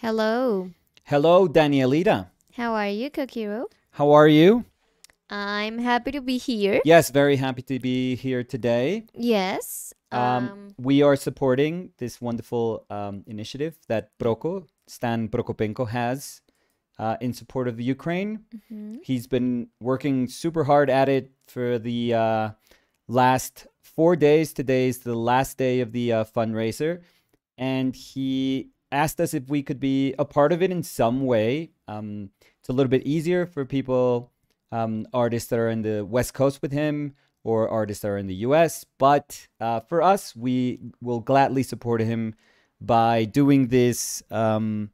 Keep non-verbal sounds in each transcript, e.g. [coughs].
Hello. Hello, Danielita. How are you, Kokiro? How are you? I'm happy to be here. Yes, very happy to be here today. Yes. Um, we are supporting this wonderful um, initiative that Proko, Stan Prokopenko, has uh, in support of the Ukraine. mhm. He's been working super hard at it for the uh, last four days. Today is the last day of the uh, fundraiser. And he asked us if we could be a part of it in some way. Um, it's a little bit easier for people, um, artists that are in the West Coast with him or artists that are in the US. But uh, for us, we will gladly support him by doing this. Um,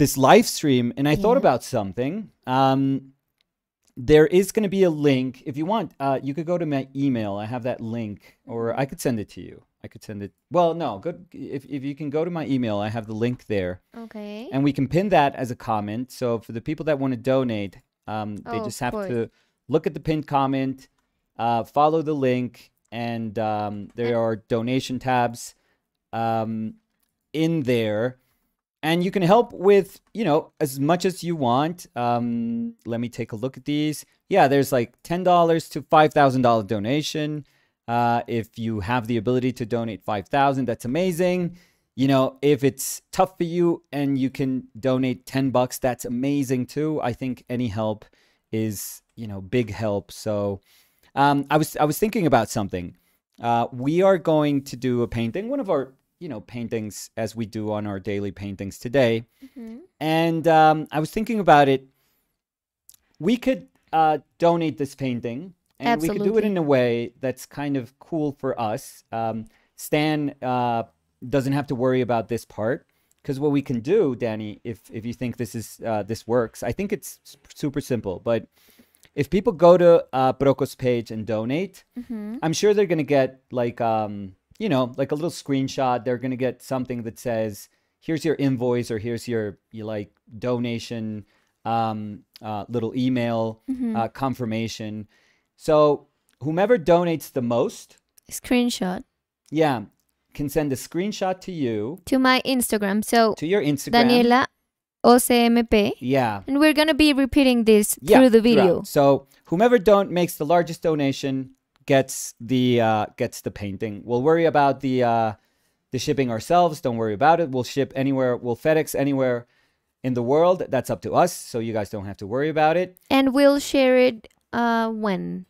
this live stream and I thought about something. Um, there is going to be a link. If you want, uh, you could go to my email. I have that link, or I could send it to you. I could send it. Well, no, good. If, if you can go to my email, I have the link there, Okay. and we can pin that as a comment. So for the people that want to donate, um, they Oh, just have to look at the pinned comment, uh, follow the link, and um, there are donation tabs um, in there and you can help with you know as much as you want um let me take a look at these yeah there's like $10 to $5000 donation uh if you have the ability to donate 5000 that's amazing. You know if it's tough for you and you can donate 10 bucks that's amazing too. I think any help is you know big help. So um i was i was thinking about something. Uh we are going to do a painting one of our you know paintings as we do on our daily paintings today. Mhm. and um, i was thinking about it. We could uh, donate this painting and we could do it in a way that's kind of cool for us um, stan uh, doesn't have to worry about this part because what we can do danny if if you think this is uh, this works i think it's super simple but if people go to uh, Proko's page and donate, Mhm. I'm sure they're gonna get like um you know like a little screenshot. They're gonna get something that says here's your invoice or here's your you like donation um uh, little email Mhm. uh, confirmation. So whomever donates the most, Screenshot yeah, can send a screenshot to you to my Instagram. So to your Instagram. Daniela OCMP. Yeah. And we're gonna be repeating this yeah, through the throughout. video. So whomever don't makes the largest donation gets the uh, gets the painting. We'll worry about the uh, the shipping ourselves. Don't worry about it. We'll ship anywhere. We'll FedEx anywhere in the world. That's up to us. So you guys don't have to worry about it. And we'll share it uh when?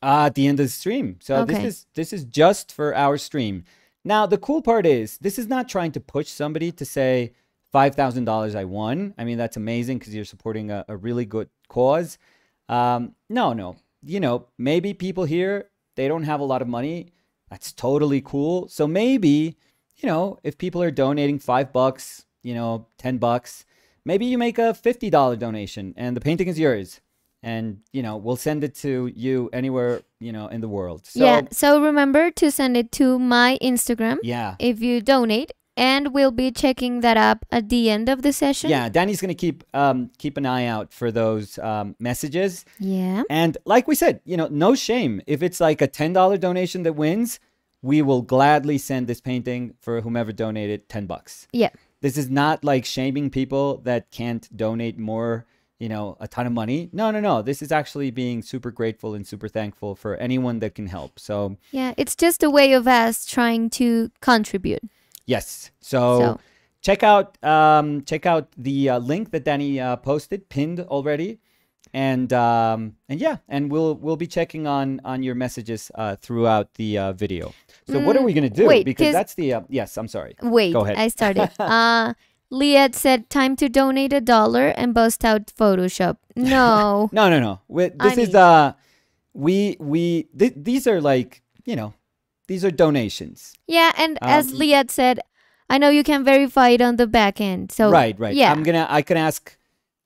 Uh, at the end of the stream. So this is this is just for our stream. Now the cool part is this is not trying to push somebody to say five thousand dollars I won. I mean that's amazing because you're supporting a, a really good cause. Um, no, no, you know maybe people here they don't have a lot of money. That's totally cool. So maybe you know if people are donating five bucks, you know ten bucks, maybe you make a fifty dollar donation and the painting is yours and you know we'll send it to you anywhere you know in the world so yeah. So remember to send it to my Instagram yeah if you donate, and we'll be checking that up at the end of the session. yeah danny's gonna keep um keep an eye out for those um messages Yeah. and like we said you know no shame if it's like a $10 donation that wins we will gladly send this painting for whomever donated 10 bucks Yeah. this is not like shaming people that can't donate more you know a ton of money no no no this is actually being super grateful and super thankful for anyone that can help so Yeah. It's just a way of us trying to contribute. Yes. So, So- check out um, check out the uh, link that Danny uh, posted, pinned already, and um, and yeah, and we'll we'll be checking on on your messages uh, throughout the uh, video. So what are Mm, we gonna do? wait, because 'cause- that's the uh, yes. I'm sorry. Wait, Go ahead. I started. [laughs] uh, Liat said, "Time to donate a dollar and bust out Photoshop." No. [laughs] No, no, no. We, I this is mean- uh, we we th- these are like you know, these are donations. yeah, and as Um, Liat said, I know you can verify it on the back end. So right, right. Yeah. I'm gonna. I can ask.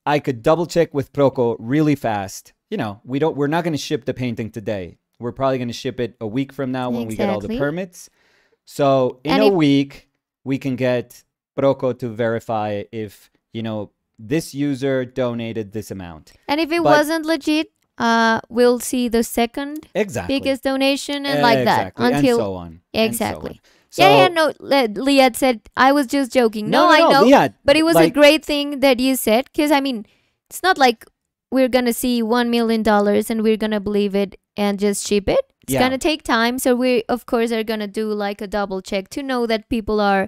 I could double check with Proko really fast. You know, we don't. We're not gonna ship the painting today. We're probably gonna ship it a week from now when we get all the Exactly. permits. So in And a week, we can get Proko to verify if you know this user donated this amount. and if it but- wasn't legit, uh, we'll see the second Exactly. biggest donation and like that until and so on. so Exactly. on. So, yeah, yeah, no. Le- Liat said I was just joking. No, I know, Liat, but it was a great thing that you said because I mean, it's not like we're gonna see one million dollars and we're gonna believe it and just ship it. It's Yeah. gonna take time, so we of course are gonna do like a double check to know that people are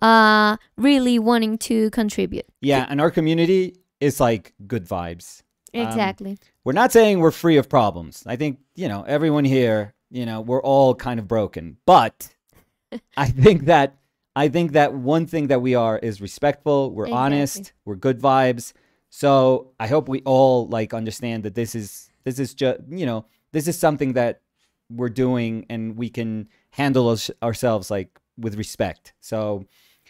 uh really wanting to contribute. Yeah, and our community is like good vibes. Um, Exactly. We're not saying we're free of problems. I think, you know, everyone here, you know, we're all kind of broken. But [laughs] I think that I think that one thing that we are is respectful, we're Exactly. honest, we're good vibes. So, I hope we all like understand that this is this is just, you know, this is something that we're doing and we can handle us, ourselves like with respect. So,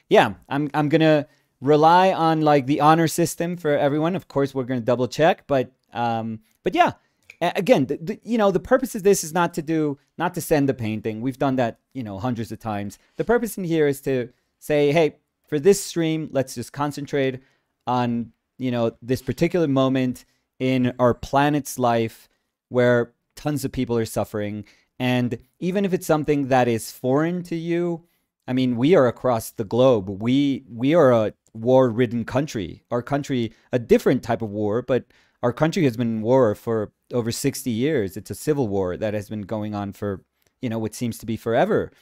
yeah, I'm I'm gonna rely on like the honor system for everyone. Of course, we're gonna double check, but um, but yeah, again, the, the, you know, the purpose of this is not to do not to send the painting. We've done that, you know, hundreds of times. The purpose in here is to say, hey, for this stream, let's just concentrate on you know this particular moment in our planet's life where tons of people are suffering and even if it's something that is foreign to you I mean, we are across the globe. We we are a war-ridden country. Our country, a different type of war, but our country has been in war for over 60 years. It's a civil war that has been going on for, you know, what seems to be forever.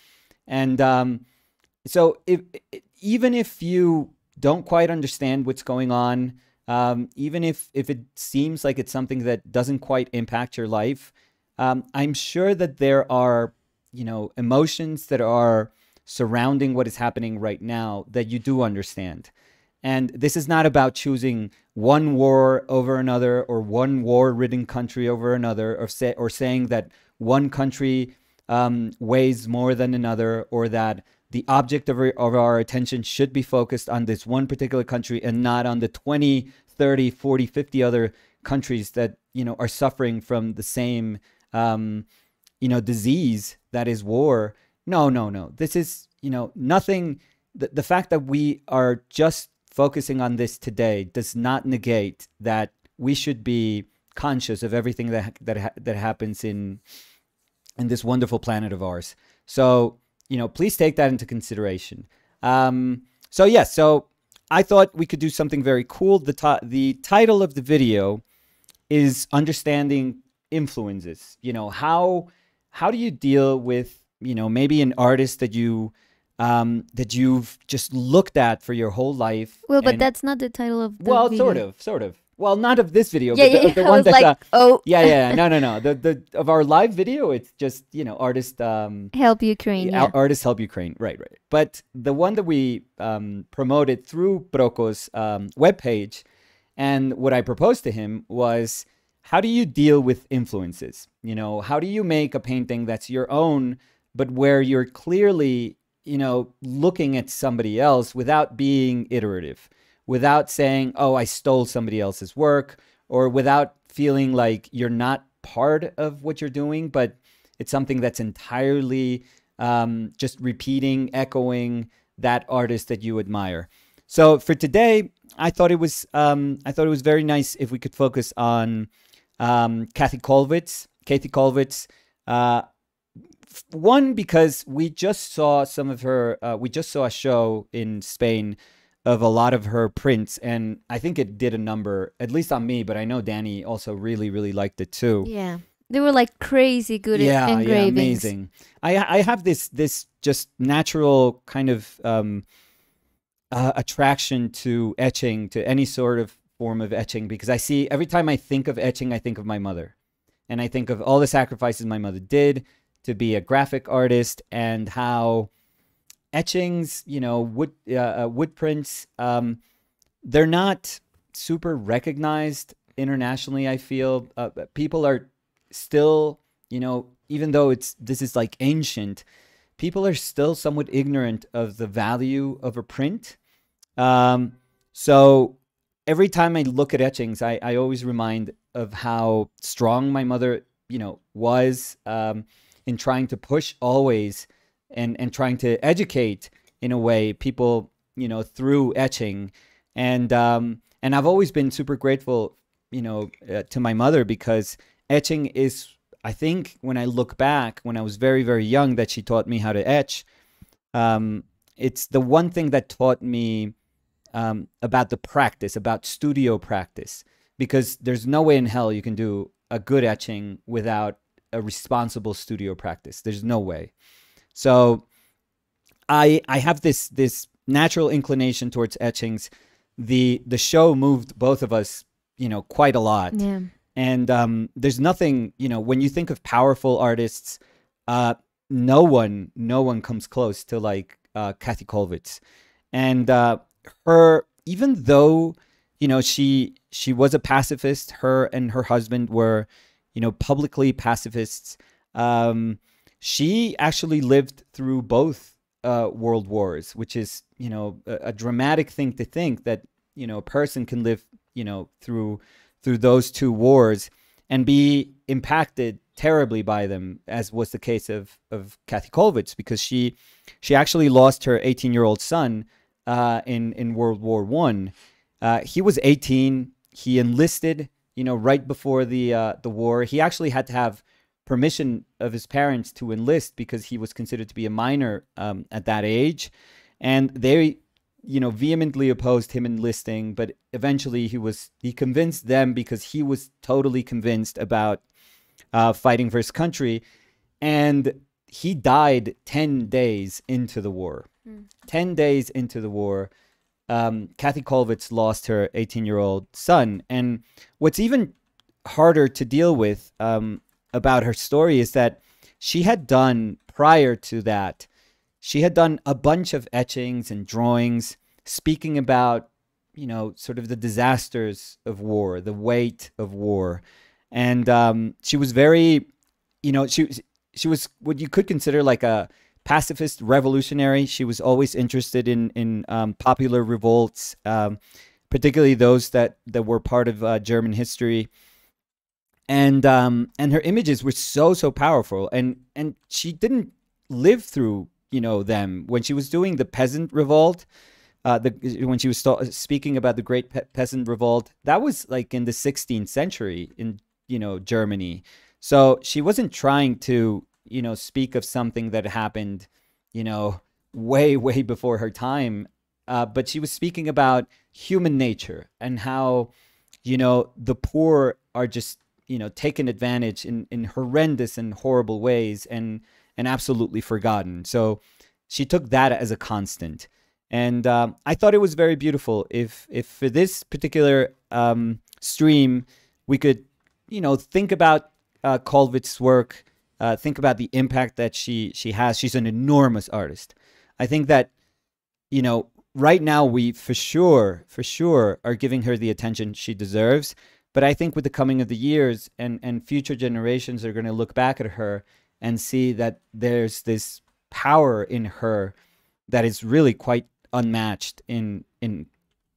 And um, so, if even if you don't quite understand what's going on, um, even if if it seems like it's something that doesn't quite impact your life, um, I'm sure that there are, you know, emotions that are surrounding what is happening right now that you do understand. And this is not about choosing one war over another or one war-ridden country over another, or say, or saying that one country um, weighs more than another, or that the object of our, of our attention should be focused on this one particular country and not on the 20, 30, 40, 50 other countries that you know are suffering from the same um, you know disease that is war. No, no, no. This is you know nothing. The, the fact that we are just focusing on this today does not negate that we should be conscious of everything that that ha- that happens in in this wonderful planet of ours. So you know, please take that into consideration. Um, so yes, so I thought we could do something very cool. The the title of the video is understanding influences. You know how how do you deal with you know maybe an artist that you um, that you've just looked at for your whole life. Well, but that's not the title of the well, video. sort of, sort of. Well, not of this video, Yeah, but the, yeah. the one that's like, uh, oh, yeah, yeah, yeah. no, no, no. The the of our live video, it's just you know artist um help Ukraine. yeah, Yeah. Artists Help Ukraine. Right, right. But the one that we um, promoted through Proko's um, webpage, and what I proposed to him was how do you deal with influences? You know, how do you make a painting that's your own, but where you're clearly, you know, looking at somebody else without being iterative, without saying, oh, I stole somebody else's work, or without feeling like you're not part of what you're doing, but it's something that's entirely um, just repeating, echoing that artist that you admire. So for today, I thought it was um, I thought it was very nice if we could focus on um, Kathy Kollwitz. Kathy Kollwitz. Uh, one because we just saw some of her. Uh, we just saw a show in Spain of a lot of her prints, and I think it did a number, at least on me. But I know Danny also really, really liked it too Yeah. They were like crazy good at yeah, yeah, amazing. I I have this this just natural kind of um, uh, attraction to etching, to any sort of form of etching, because I see every time I think of etching, I think of my mother, and I think of all the sacrifices my mother did to be a graphic artist, and how etchings, you know, wood uh, uh, wood prints, um, they're not super recognized internationally. I feel uh, people are still, you know, even though it's this is like ancient, people are still somewhat ignorant of the value of a print. Um, so every time I look at etchings, I, I always remind of how strong my mother, you know, was um, in trying to push always and and trying to educate in a way people, you know, through etching, and um, and I've always been super grateful, you know, uh, to my mother because etching is I think when I look back when I was very very young that she taught me how to etch um, it's the one thing that taught me um, about the practice, about studio practice, because there's no way in hell you can do a good etching without a responsible studio practice. There's no way. So I I have this this natural inclination towards etchings. The the show moved both of us, you know, quite a lot. Yeah. And um, there's nothing, you know, when you think of powerful artists, uh, no one, no one comes close to like uh, Kathy Kollwitz, and uh, her. Even though, you know, she she was a pacifist. Her and her husband were, you know, publicly pacifists. Um, she actually lived through both uh, world wars, which is, you know, a, a dramatic thing to think that you know a person can live, you know, through through those two wars and be impacted terribly by them, as was the case of of Kathy Kollwitz, because she she actually lost her 18 year old son uh, in in World War One. Uh, he was 18. He enlisted, you know, right before the uh, the war. He actually had to have permission of his parents to enlist because he was considered to be a minor um, at that age, and they you know vehemently opposed him enlisting but eventually he was he convinced them because he was totally convinced about uh, fighting for his country and he died 10 days into the war Mm. 10 days into the war um, kathy kollwitz lost her 18 year old son. And what's even harder to deal with um, about her story is that she had done prior to that she had done a bunch of etchings and drawings speaking about you know sort of the disasters of war the weight of war. And um, she was very you know she she was what you could consider like a pacifist revolutionary. She was always interested in in um, popular revolts um, particularly those that that were part of uh, german history. And um and her images were so so powerful. And and she didn't live through you know them. When she was doing the peasant revolt uh the when she was speaking about the great pe- peasant revolt that was like in the 16th century in you know germany. So she wasn't trying to you know speak of something that happened you know way [laughs] way before her time uh, but she was speaking about human nature and how you know the poor are just you know taken advantage in in horrendous and horrible ways and and absolutely forgotten. So she took that as a constant. And um, i thought it was very beautiful. If if for this particular um, stream we could you know think about uh, Kollwitz's work uh, think about the impact that she she has she's an enormous artist i think that you know right now we for sure for sure are giving her the attention she deserves but I think with the coming of the years and, and future generations are going to look back at her and see that there's this power in her that is really quite unmatched in in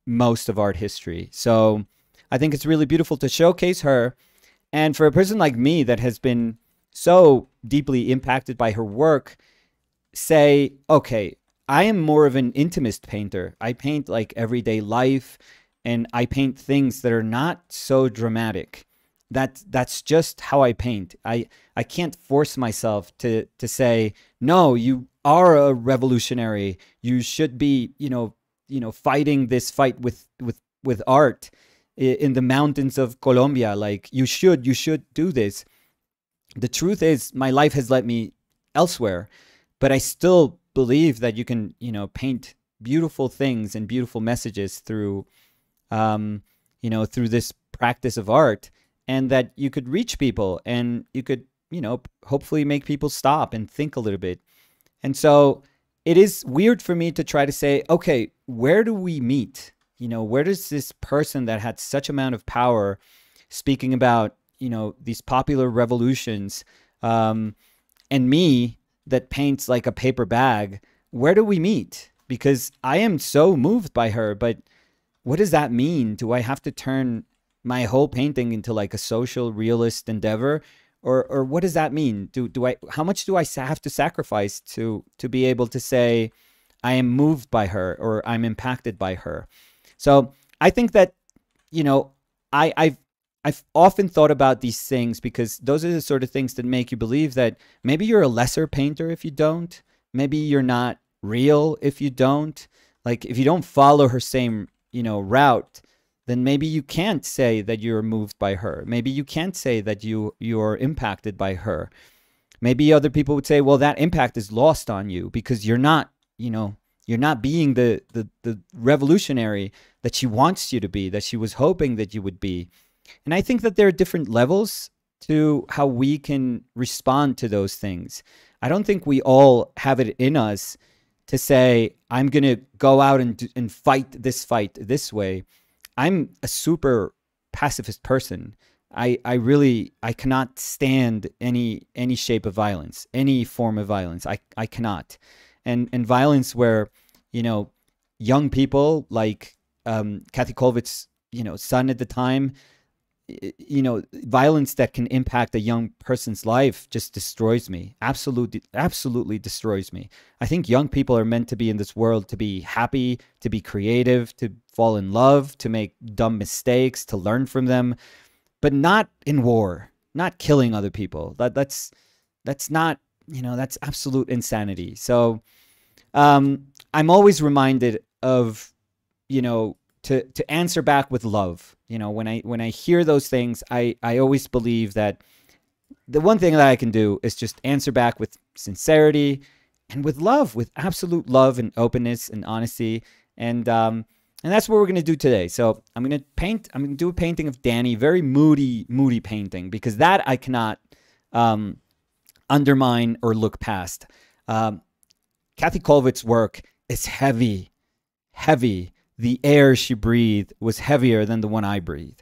most of art history. So I think it's really beautiful to showcase her. And for a person like me that has been so deeply impacted by her work, say, okay, I am more of an intimist painter. I paint like everyday life and I paint things that are not so dramatic. That that's just how I paint. I I can't force myself to to say no. You are a revolutionary. You should be you know you know fighting this fight with with with art in the mountains of Colombia. Like you should you should do this. The truth is, my life has led me elsewhere, but I still believe that you can you know paint beautiful things and beautiful messages through um, you know, through this practice of art, and that you could reach people and you could, you know, hopefully make people stop and think a little bit. And so it is weird for me to try to say, okay, where do we meet? You know, where does this person that had such amount of power speaking about, you know, these popular revolutions um, and me that paints like a paper bag, where do we meet? Because I am so moved by her, but what does that mean? Do I have to turn my whole painting into like a social realist endeavor? Or, or what does that mean? Do, do I, how much do I have to sacrifice to, to be able to say, I am moved by her or I'm impacted by her? So I think that, you know, I, I've, I've often thought about these things because those are the sort of things that make you believe that maybe you're a lesser painter if you don't. Maybe you're not real if you don't. Like if you don't follow her same, you know, route, then maybe you can't say that you're moved by her. Maybe you can't say that you you're impacted by her. Maybe other people would say, well, that impact is lost on you because you're not, you know, you're not being the the the revolutionary that she wants you to be, that she was hoping that you would be. And I think that there are different levels to how we can respond to those things. I don't think we all have it in us to say, I'm going to go out and, and fight this fight this way. I'm a super pacifist person. I, I really I cannot stand any any shape of violence, any form of violence. I, I cannot. And and violence where, you know, young people like um, Kathy Kollwitz, you know, son at the time, you know violence that can impact a young person's life just destroys me. Absolutely absolutely destroys me. I think young people are meant to be in this world to be happy to be creative to fall in love to make dumb mistakes to learn from them but not in war not killing other people. That that's that's not you know that's absolute insanity. So um i'm always reminded of you know to to answer back with love. You know, when I when I hear those things, I I always believe that the one thing that I can do is just answer back with sincerity and with love, with absolute love and openness and honesty. And um and that's what we're gonna do today. So I'm gonna paint. I'm gonna do a painting of Danny, very moody, moody painting because that I cannot um, undermine or look past. Um, Kathy Kollwitz's work is heavy, heavy, the air she breathed was heavier than the one I breathe.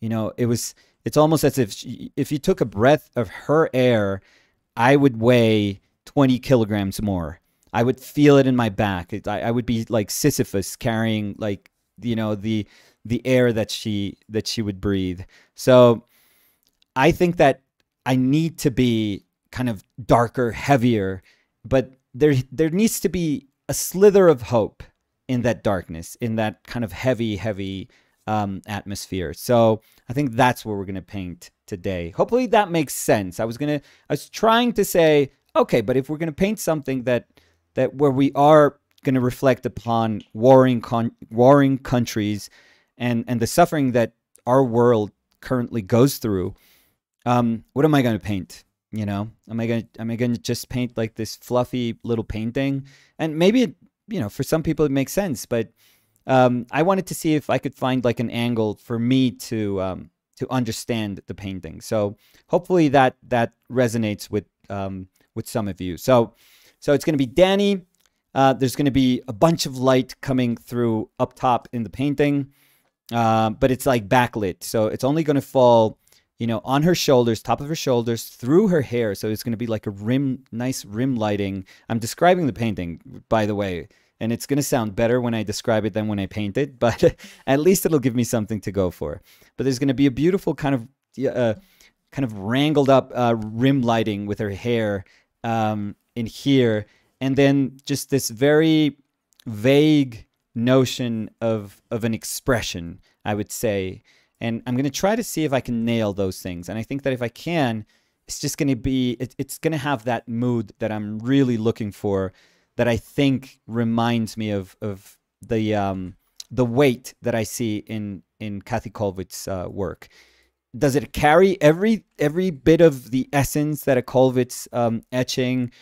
You know, it was it's almost as if she, if you took a breath of her air, I would weigh 20 kilograms more. I would feel it in my back. It, I, I would be like Sisyphus carrying like you know the the air that she that she would breathe. So I think that I need to be kind of darker, heavier, but there there needs to be a slither of hope in that darkness, in that kind of heavy, heavy um, atmosphere. So I think that's what we're gonna paint today. Hopefully that makes sense. I was gonna, I was trying to say, okay, but if we're gonna paint something that that where we are gonna reflect upon warring con- warring countries and and the suffering that our world currently goes through, um, what am I gonna paint? You know, am I gonna am I gonna just paint like this fluffy little painting? And maybe you know, for some people it makes sense, but um, I wanted to see if I could find like an angle for me to um, to understand the painting. So hopefully that that resonates with um, with some of you. So so it's going to be Danny. Uh, there's going to be a bunch of light coming through up top in the painting, uh, but it's like backlit, so it's only going to fall, you know, on her shoulders, top of her shoulders, through her hair. So it's going to be like a rim, nice rim lighting. I'm describing the painting, by the way and it's going to sound better when I describe it than when I paint it, [laughs] but at least it'll give me something to go for. But there's going to be a beautiful kind of uh, kind of wrangled up uh, rim lighting with her hair um, in here, and then just this very vague notion of of an expression, I would say. And I'm going to try to see if I can nail those things. And I think that if I can, it's just going to be it, it's going to have that mood that I'm really looking for that I think reminds me of of the um, the weight that I see in in Kathy Kollwitz's uh, work. Does it carry every every bit of the essence that a Kollwitz um, etching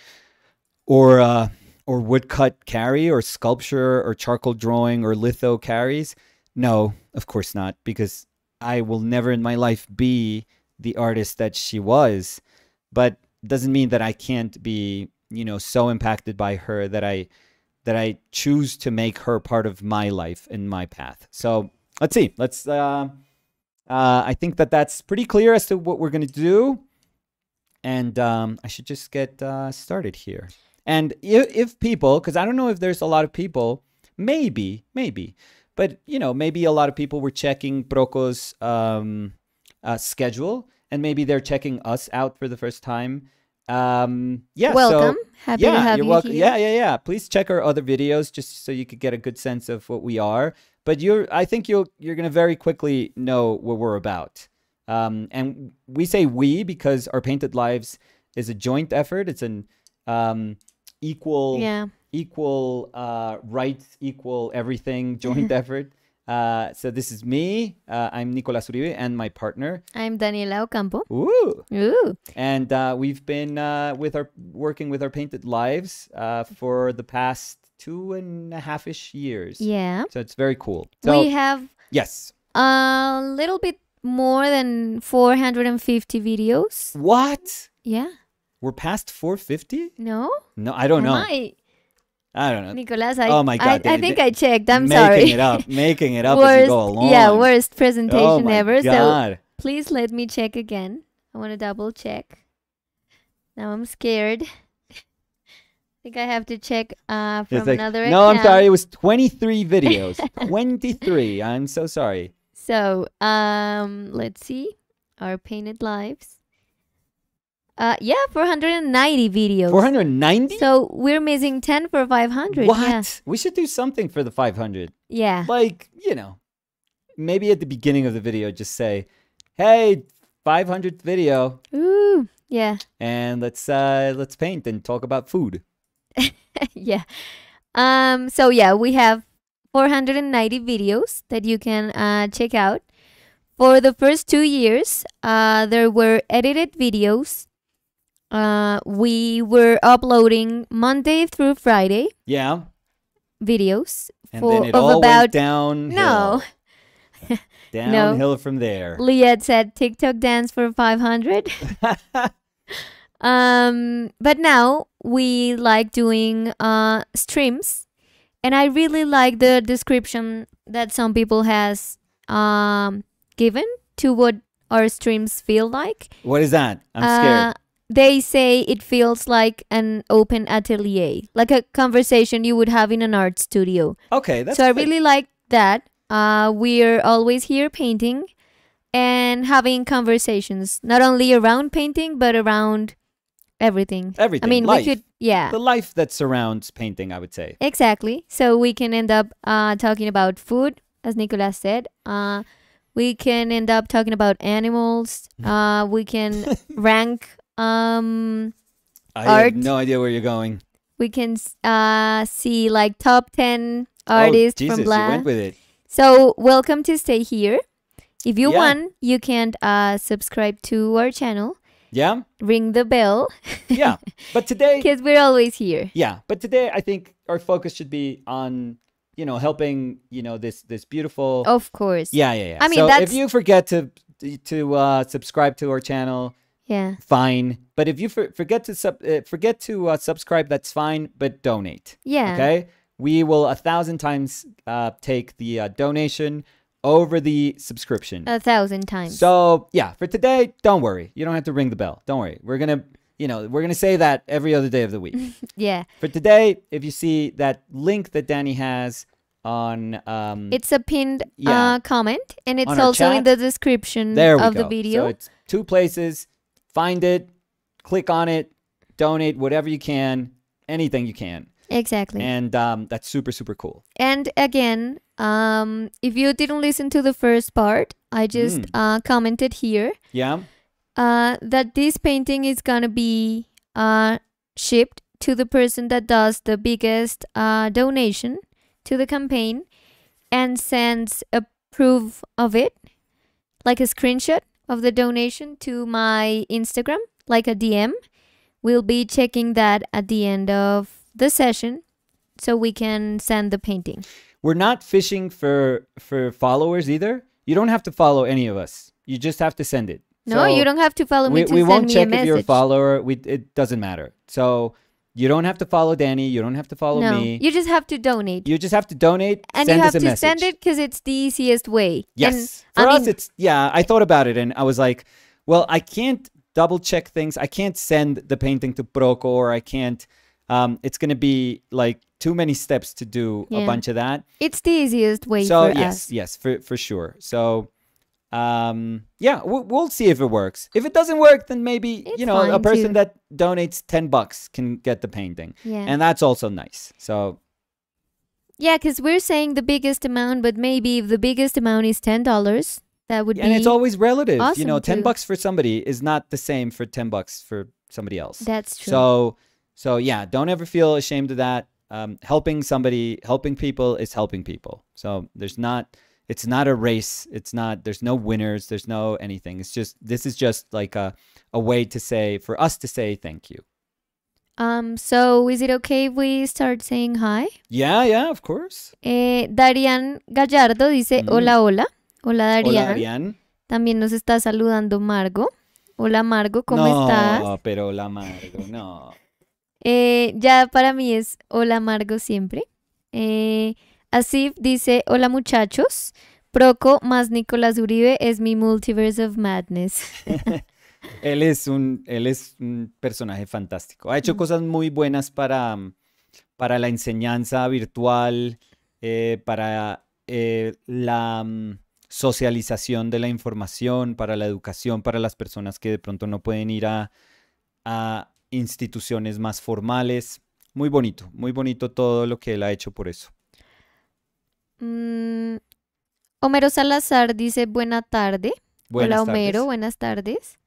or uh, or woodcut carry, or sculpture, or charcoal drawing, or litho carries? No, of course not, because I will never in my life be the artist that she was. But doesn't mean that I can't be you know so impacted by her that I that I choose to make her part of my life and my path. So let's see. Let's. Uh, uh, I think that that's pretty clear as to what we're gonna do, and um, I should just get uh, started here. And if, if people, because I don't know if there's a lot of people, maybe, maybe, but you know, maybe a lot of people were checking Proko's um, uh, schedule, and maybe they're checking us out for the first time. Um, yeah. Welcome. So, Happy yeah, to have you're you welcome. here. Yeah, yeah, yeah. Please check our other videos just so you could get a good sense of what we are. But you're, I think you'll, you're gonna very quickly know what we're about. Um, and we say we because our painted lives is a joint effort. It's an um, equal, Yeah. Equal uh, rights, equal everything, joint effort. Uh, so this is me. Uh, I'm Nicolas Uribe and my partner. I'm Daniela Ocampo. Ooh. Ooh. And uh, we've been uh, with our working with our painted lives uh, for the past two and a half ish years. Yeah. So it's very cool. So we have yes. a little bit more than 450 videos. What? Yeah. We're past 450? No? No, I don't Am know. I? I don't know. Nicolas, I, Oh my God, I, I think they- I checked. I'm making sorry. it up, making it up as worst, you go along. Yeah, worst presentation oh my ever. So please let me check again. I want to double check. Now I'm scared. I [laughs] think I have to check uh, from like, another no, I'm sorry. It was 23 [laughs] videos. 23. I'm so sorry. So, um, let's see. Our painted lives. Uh, yeah, 490 videos. 490? So we're missing 10 for 500. What? Yeah. We should do something for the 500. Yeah. Like, you know, maybe at the beginning of the video, just say, hey, 500th video, Ooh. Yeah. and let's uh let's paint and talk about food. [laughs] yeah. Um. So yeah, we have 490 videos that you can uh, check out. For the first two years, uh, there were edited videos. Uh, we were uploading Monday through Friday Yeah. videos And for then it of all about went downhill. [laughs] [laughs] no. Downhill from there. Liet said TikTok dance for 500. [laughs] um, but now we like doing uh streams, and I really like the description that some people has um given to what our streams feel like. what is that? I'm scared. They say it feels like an open atelier, like a conversation you would have in an art studio. Okay, that's so I really like that. Uh, we're always here painting and having conversations, not only around painting but around everything. everything. I mean, life. we could, yeah, the life that surrounds painting, I would say. exactly. So we can end up uh, talking about food, as Nicolas said. Uh, we can end up talking about animals. [laughs] Uh, we can rank. Um, I Art. have no idea where you're going. we can uh, see like top 10 artists Jesus, from you went with it. So welcome to stay here. If you Yeah. want, you can uh, subscribe to our channel, Yeah, ring the bell, yeah. but [laughs] today, because we're always here. yeah, but today, I think our focus should be on, you know, helping, you know, this this beautiful. Of course. Yeah, yeah, yeah. I mean, so that's- if you forget to to uh, subscribe to our channel, Yeah. fine. But if you for, forget to sub, uh, forget to uh, subscribe, that's fine. But donate. Yeah. Okay, we will a thousand times uh, take the uh, donation over the subscription. A thousand times. So yeah, for today, don't worry. You don't have to ring the bell. Don't worry. We're gonna, you know, we're gonna say that every other day of the week. [laughs] yeah. for today, if you see that link that Danny has on, um, It's a pinned Yeah. uh, comment, and it's also in chat. the description there we of go. the video. So it's two places. Find it, click on it, donate whatever you can, anything you can, exactly. and um, that's super super cool. And again, um, if you didn't listen to the first part, I just Mm. uh, commented here Yeah. uh, that this painting is gonna be uh, shipped to the person that does the biggest uh, donation to the campaign and sends a proof of it, like a screenshot of the donation to my Instagram, like a DM. We'll be checking that at the end of the session so we can send the painting. We're not fishing for for followers either. You don't have to follow any of us. You just have to send it. No, So you don't have to follow me We, to we send won't check if you're a follower. We it doesn't matter. So you don't have to follow Danny. You don't have to follow no, me. you just have to donate. You just have to donate. and send you have to message. send it because it's the easiest way. Yes. And, For I us, mean- it's yeah. I thought about it and I was like, well, I can't double check things. I can't send the painting to Proko or I can't. Um, it's gonna be like too many steps to do a bunch of that. it's the easiest way so yes, us. yes, for for sure. So. Um. Yeah, we'll, we'll see if it works. If it doesn't work, then maybe It's you know a person too. that donates ten bucks can get the painting, Yeah. and that's also nice. So yeah, because we're saying the biggest amount, but maybe if the biggest amount is ten dollars, that would be and it's always relative. you know, ten too. bucks for somebody is not the same for ten bucks for somebody else. that's true. So, so yeah, don't ever feel ashamed of that. um, helping somebody, helping people is helping people. So there's not, it's not a race. It's not, there's no winners. There's no anything. It's just, this is just like a, a way to say, for us to say thank you. Um, so is it okay if we start saying hi? Yeah, yeah, of course. Eh, Darian Gallardo dice Mm. hola, hola. Hola, Darian. Hola, Ariane. También nos está saludando Margo. Hola, Margo, ¿cómo no, estás? pero la Margo, no. Eh, ya para mí es hola, Margo, siempre. Eh, Asif dice hola, muchachos. Proco más Nicolás Uribe es mi multiverse of madness. [laughs] Él es un, él es un personaje fantástico. Ha hecho Mm. cosas muy buenas para, para la enseñanza virtual, eh, para eh, la mm, socialización de la información, para la educación, para las personas que de pronto no pueden ir a, a instituciones más formales. Muy bonito, muy bonito todo lo que él ha hecho por eso. Mm, Homero Salazar dice buena tarde. Buenas Hola Homero, tardes. buenas tardes.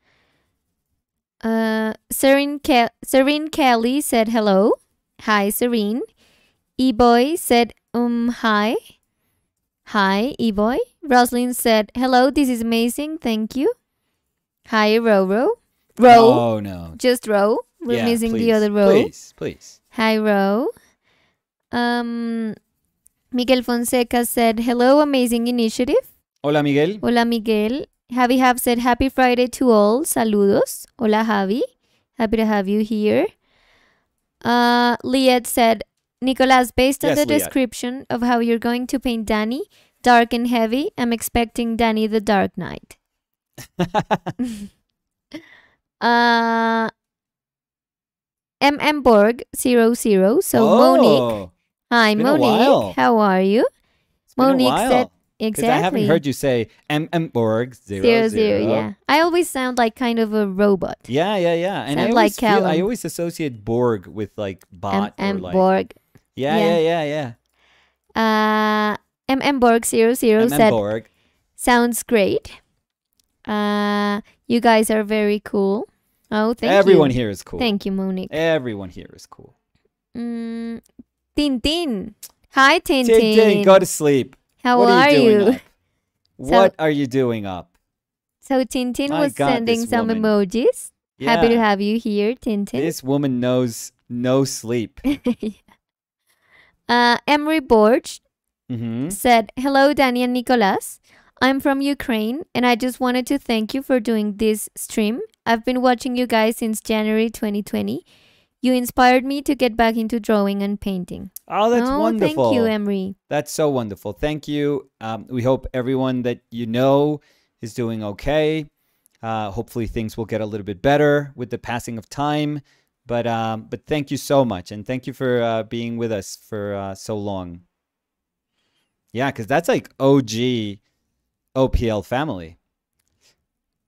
Uh, Serene, Ke- Serene Kelly said hello. Hi, Serene. E-Boy said um hi. Hi, E-Boy. Roslyn said hello, this is amazing, thank you. Hi, Ro-Ro. Ro, Oh, no. just Ro. We're Yeah, missing the other Ro. Please, please. Hi, Ro. Um, Miguel Fonseca said hello, amazing initiative. Hola, Miguel. Hola Miguel. Javi Have said happy Friday to all. Saludos. Hola Javi. Happy to have you here. Uh, Liet said, Nicolas, based on Yes, the Liet. description of how you're going to paint Danny, dark and heavy, I'm expecting Danny the Dark Knight. [laughs] [laughs] Uh, MM Borg 00. So Monique. Hi been a while. Monique. How are you? it's been a Monique said. Because exactly. I haven't heard you say MM Borg zero, zero zero. zero. Yeah, I always sound like kind of a robot. Yeah, yeah, yeah. And I Sound always like feel, I always associate Borg with like bot M- or like Borg. yeah, yeah. yeah, yeah, yeah. Uh, MM Borg zero zero MM said Borg. sounds great. Uh, you guys are very cool. Oh, thank Everyone you. here is cool. Thank you, Monique. Everyone here is cool. Mm, Tintin. Hi, Tintin. Ting, go to sleep. How what are, you doing you? [laughs] What are you doing up? So Tintin My was God, sending some woman. emojis. Happy to have you here, Tintin. This woman knows no sleep. [laughs] uh, Emery Borch hmm said, Hello, Danny and Nicolas. I'm from Ukraine and I just wanted to thank you for doing this stream. I've been watching you guys since January 2020. You inspired me to get back into drawing and painting. Oh, that's oh, wonderful. Thank you, Emery. That's so wonderful. Thank you. Um, we hope everyone that you know is doing okay. Uh, hopefully, things will get a little bit better with the passing of time. But um, but thank you so much, and thank you for uh, being with us for uh, so long. Yeah, because that's like OG OPL family.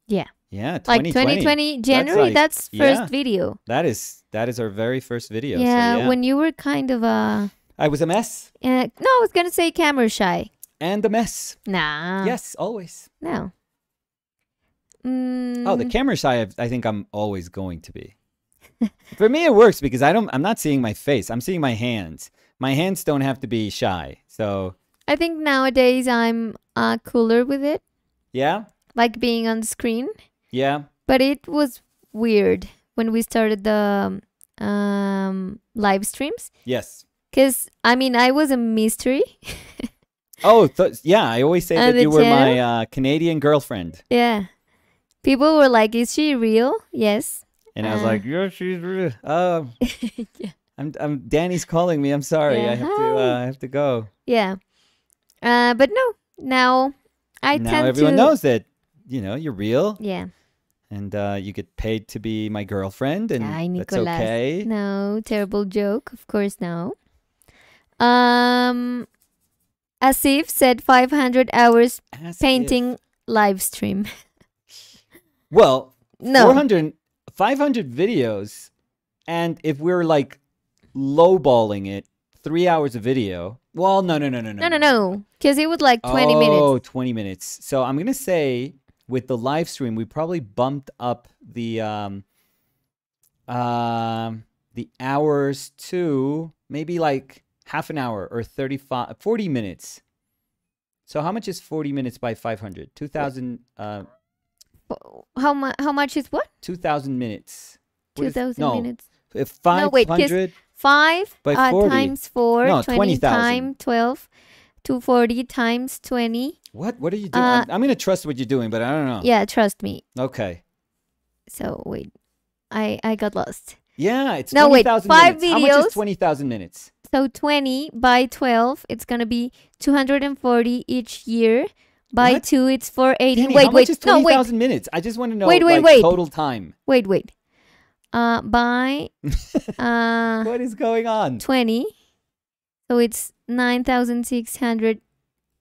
Yeah. Yeah, Like 2020. 2020 January, like- that's, first yeah. video. That is that is our very first video. so yeah, yeah. when you were kind of a. I was a mess uh no, I was gonna say camera shy. and a mess. Nah. yes, always. No. Oh, the Mm, camera shy. I- I think I'm always going to be. [laughs] For me, it works because I don't. I'm not seeing my face. I'm seeing my hands. My hands don't have to be shy. So I think nowadays I'm uh cooler with it, yeah, like being on the screen. Yeah. But it was weird when we started the um live streams Yes. cuz I mean I was a mystery. [laughs] Oh, th- yeah. I always say Uh, that you were my uh, Canadian girlfriend, yeah. People were like, "Is she real?" Yes. and I was Uh. like, "Yeah, she's real." Oh, [laughs] yeah. I'm. I'm. Danny's calling me. I'm sorry. Yeah, I have to. Uh, I have to go. Yeah. Uh but no. Now I now tend everyone to knows that. You know, you're real, Yeah. And uh, you get paid to be my girlfriend, and Ay, that's okay. No, terrible joke. Of course, no. Um, Asif said 500 hours As if- painting live stream. [laughs] Well, No. 400 500 videos and if we're like lowballing it 3 hours of video well no no no no no No, no, no. Because it was like 20 oh, minutes. 20 minutes so i'm gonna say with the live stream we probably bumped up the um um the hours to maybe like half an hour or 35 40 minutes. So how much is 40 minutes by 500? 2000 uh How much? How much is what? 2000 minutes. What Two is- thousand no, minutes. If No, wait, 'cause 500 Five By uh, 40. times four. No, 20 20,000. times twelve. Two forty times twenty. What? What are you doing? Uh, I'm, I'm going to trust what you're doing, but I don't know. Yeah, trust me. Okay. So wait, I I got lost. Yeah, it's No, wait, 20,000 five minutes. How much is 20,000 minutes? So twenty by twelve, it's gonna be two hundred and forty each year. By What? two, it's four eighty. Wait, how wait, much is no, wait, 20,000 minutes? I just want to know Wait, wait, like, wait. total time. wait, wait. Uh, by [laughs] uh What is going on? twenty, so it's nine thousand six hundred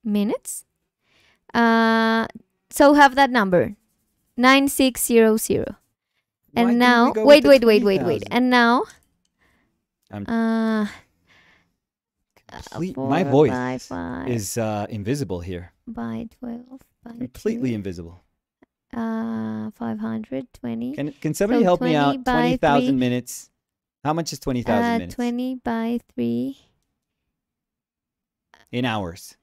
minutes. Uh, so have that number, nine six zero zero. And didn't now, wait, wait, wait, wait, wait. And now, I'm uh, Complete- four my by voice five is uh, invisible here. by twelve by Completely two, invisible. uh, five hundred twenty. Can can somebody So help me out? 20,000 minutes. How much is 20,000 Uh, minutes? twenty by three. In hours.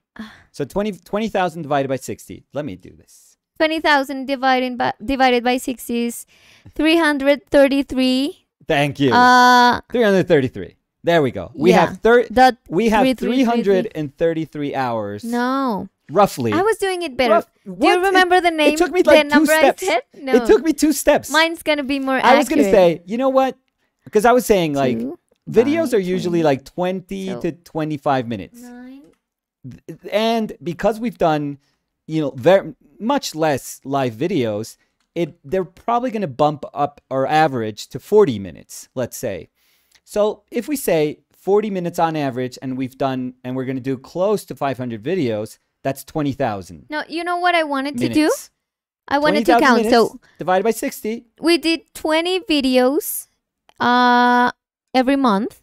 So 20 20,000 divided by 60. Let me do this. Twenty thousand divided by divided by six is three hundred thirty-three. Thank you. Uh, 333. There we go. We yeah. have thir- that we have three, three, three, three. 333 hours no, roughly. I was doing it better. Rough- Do you what? It- remember the name? took me the like two number steps. I said? No, It took me two steps. Mine's gonna be more. I was going to say, you know what? Because I was saying like Two videos are usually 20. like 20 So- to 25 minutes. nine. And because we've done you know very much less live videos it they're probably going to bump up our average to 40 minutes let's say. So if we say 40 minutes on average and we've done and we're going to do close to 500 videos that's 20,000 No, you know what I wanted to do? I wanted to count. So divided by 60 we did 20 videos uh every month.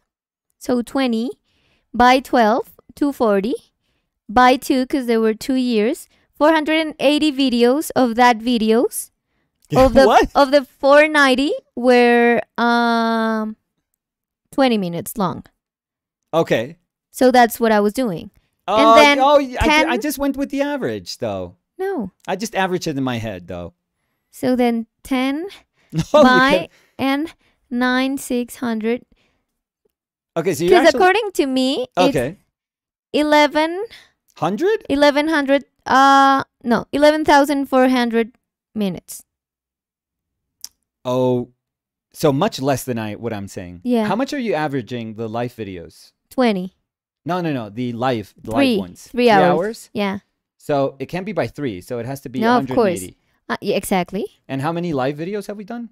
So 20 by 12 240 by 2 because there were two years. 480 videos of that videos. [laughs] Of the what? of the 490 were um 20 minutes long. Okay. So that's what i was doing. Oh, then oh I, I just went with the average though. No. I just averaged it in my head though. So then 10 no, [laughs] you by and 9 600 okay so you because actually according to me it's okay. 11 100 1100 uh no 11400 minutes Oh, so much less than I what I'm saying. Yeah. How much are you averaging the live videos? 20 No, no, no. The live, the Three. live ones. Three three hours. yeah So it can't be by three. So it has to be No, of course. uh, yeah exactly And how many live videos have we done?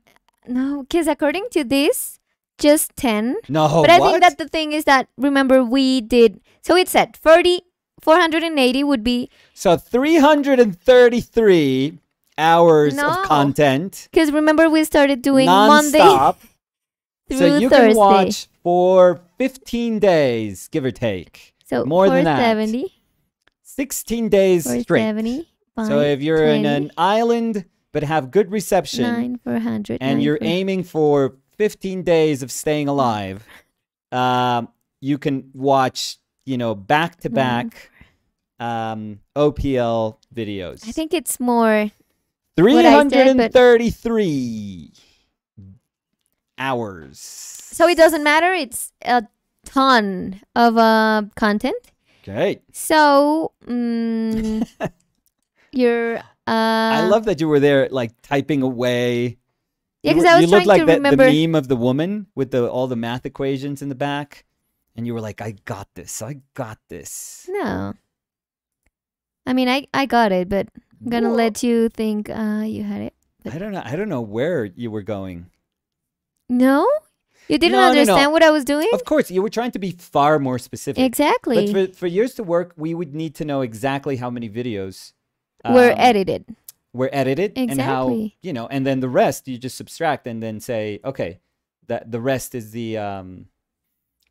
no because according to this just 10 No. but i what? think that the thing is that remember we did so it said 40 480 would be so 333 hours No. of content because remember we started doing monday non-stop. [laughs] through so you thursday can watch for 15 days, give or take. so more than that. 470 16 days straight. 470 So if you're in an island but have good reception, 9 400 and 9 you're aiming for 15 days of staying alive, um, [laughs] you can watch, you know, back to back um, OPL videos. i think it's more what I said, but- 333 hours. so it doesn't matter it's a ton of uh content Great. so mm, [laughs] you're uh I love that you were there, like typing away. yeah because i was you trying looked like to the, remember the meme of the woman with the all the math equations in the back, and you were like, "I got this. I got this." no i mean i i got it but i'm gonna Whoa. let you think uh you had it I don't know. I don't know where you were going. no you didn't No, no, no. understand what i was doing Of course, you were trying to be far more specific. exactly But for, for years to work, we would need to know exactly how many videos were um, edited were edited and how Exactly. you know, and then the rest you just subtract and then say, okay, that the rest is the um,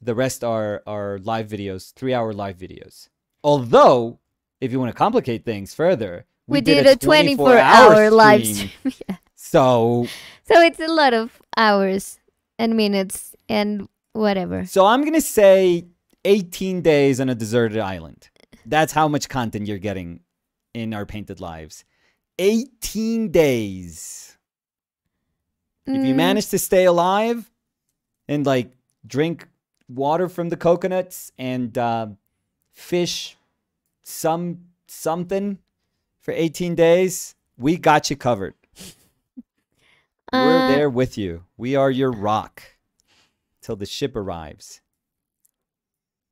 the rest are are live videos, three hour live videos. Although, if you want to complicate things further, we, did, a 24 hour live stream. [laughs] yeah. So so it's a lot of hours and minutes and whatever. So I'm gonna say 18 days on a deserted island. That's how much content you're getting in our painted lives. 18 days. If you Mm, manage to stay alive and like drink water from the coconuts and uh, fish some something for 18 days, we got you covered. [laughs] We're uh, there with you. We are your rock till the ship arrives.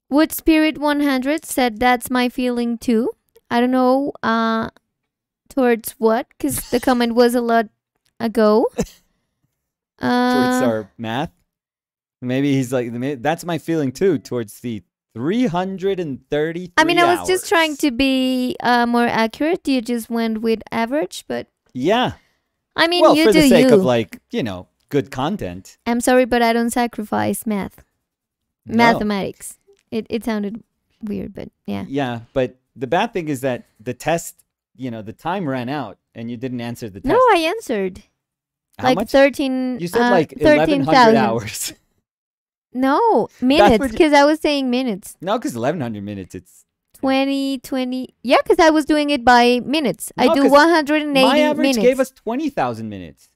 Wood Spirit 100 said that's my feeling too. I don't know uh towards what cuz the [laughs] comment was a lot ago. towards Uh, our math. Maybe he's like, that's my feeling too, towards the 330. I mean, I was just trying to be uh, more accurate. You just went with average, but Yeah. I mean, well, you for do the sake you. of like, you know, good content. I'm sorry, but I don't sacrifice math, No. mathematics. It it sounded weird, but yeah. Yeah. But the bad thing is that the test, you know, the time ran out and you didn't answer the test. No, I answered How like much? thirteen. You said uh, like 13,000. 1100 hours. [laughs] No minutes, because I was saying minutes. no, because 1100 minutes, it's 20, 20. Yeah, because I was doing it by minutes. I do do 'cause 180 my average minutes. gave us 20,000 minutes.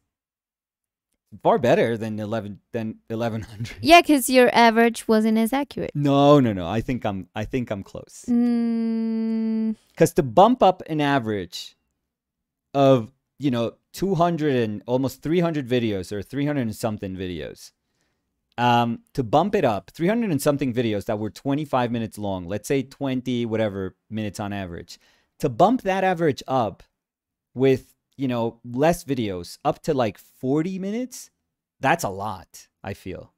Far better than 11 than 1100. yeah, because your average wasn't as accurate. No, no, no. I think I'm I think I'm close. Mm, Because to bump up an average of, you know, 200 and almost 300 videos or 300 and something videos, um, to bump it up, 300 and something videos that were 25 minutes long, let's say 20, whatever minutes on average, to bump that average up with, you know, less videos up to like 40 minutes, that's a lot, I feel.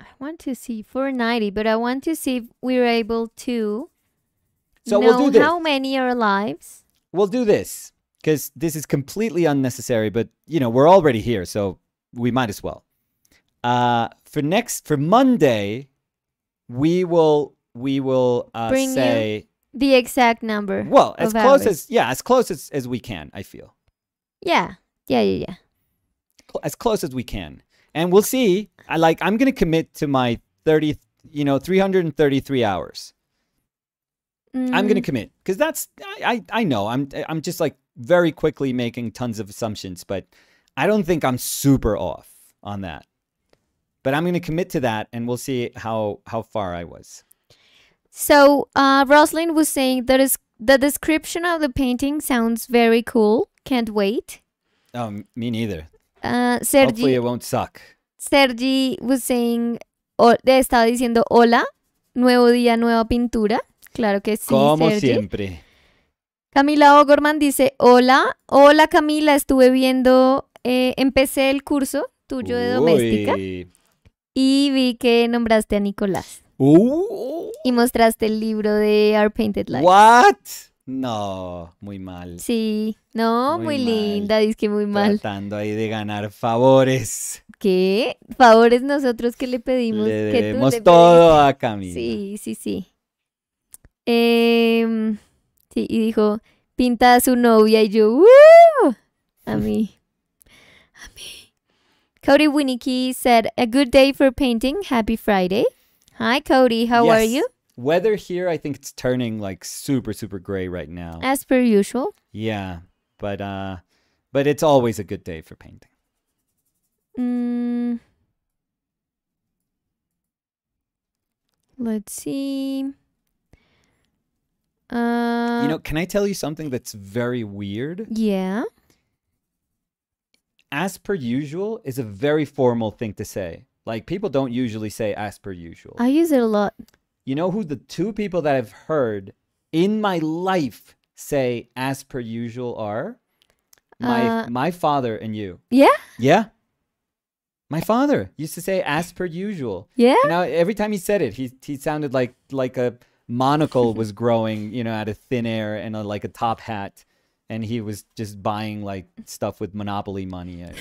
I want to see 490, but I want to see if we're able to So know we'll do this. how many are lives. we'll do this because this is completely unnecessary but you know we're already here so we might as well uh for next for monday we will we will uh Bring say The exact number. well as close average. as yeah as close as, as we can i feel Yeah. Yeah, yeah, yeah. As close as we can and we'll see i like i'm gonna commit to my 30 you know 333 hours I'm gonna Mm, commit because that's I, I I know I'm I'm just like very quickly making tons of assumptions, but I don't think I'm super off on that. But I'm gonna commit to that, and we'll see how how far I was. So, uh, Rosalind was saying that is the description of the painting sounds very cool. Can't wait. Um, me neither. Uh, Hopefully, it won't suck. Sergi was saying, o, estaba diciendo, hola, nuevo día, nueva pintura. Claro que sí, Como Sergi. siempre. Camila Ogorman dice, hola, hola Camila, estuve viendo, eh, empecé el curso tuyo de doméstica Uy. Y vi que nombraste a Nicolás Uh, y mostraste el libro de Our Painted Life. what? No, muy mal. Sí, no, Muy linda, dice que muy mal. Tratando ahí de ganar favores. ¿Qué? Favores nosotros que le pedimos. Le que tú debemos le todo a Camila. Sí, sí, sí. Em, sí, y dijo, pinta a su novia y yo, ¡Woo! A mí. A mí. Cody Winnicky said, a good day for painting. Happy Friday. Hi, Cody. How are Yes. you? Weather here, I think it's turning like super, super gray right now. As per usual. Yeah, but uh, but it's always a good day for painting. Mm. Let's see. Uh, you know, can I tell you something that's very weird? yeah. As per usual is a very formal thing to say. Like people don't usually say as per usual. I use it a lot. you know who the two people that I've heard in my life say as per usual are? My Uh, my father and you. Yeah? Yeah. My father used to say as per usual. Yeah? Now every time he said it, he he sounded like like a monocle was [laughs] growing, you know, out of thin air, and a, like a top hat, and he was just buying like stuff with monopoly money. [laughs]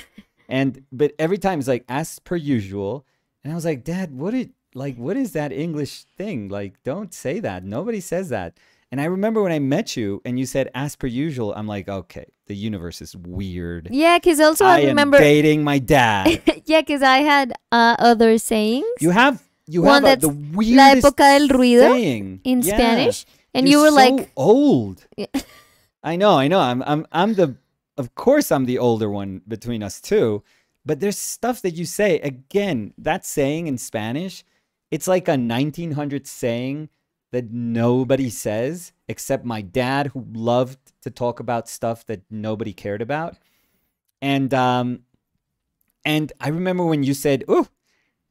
And but every time it's like as per usual, and I was like, Dad, what it like? What is that English thing? Like, don't say that. Nobody says that. And I remember when I met you and you said, as per usual, I'm like, okay, the universe is weird. Yeah, because also I I, remember. dating my dad. [laughs] yeah, because I had uh, other sayings. you have you One have a, that's the La época del ruido saying in Yeah. Spanish, and You're you were so like, old. [laughs] I know, I know. I'm I'm I'm the of course I'm the older one between us two. But there's stuff that you say again, that saying in Spanish, it's like a 1900 saying that nobody says except my dad who loved to talk about stuff that nobody cared about. And um and I remember when you said, "Oh,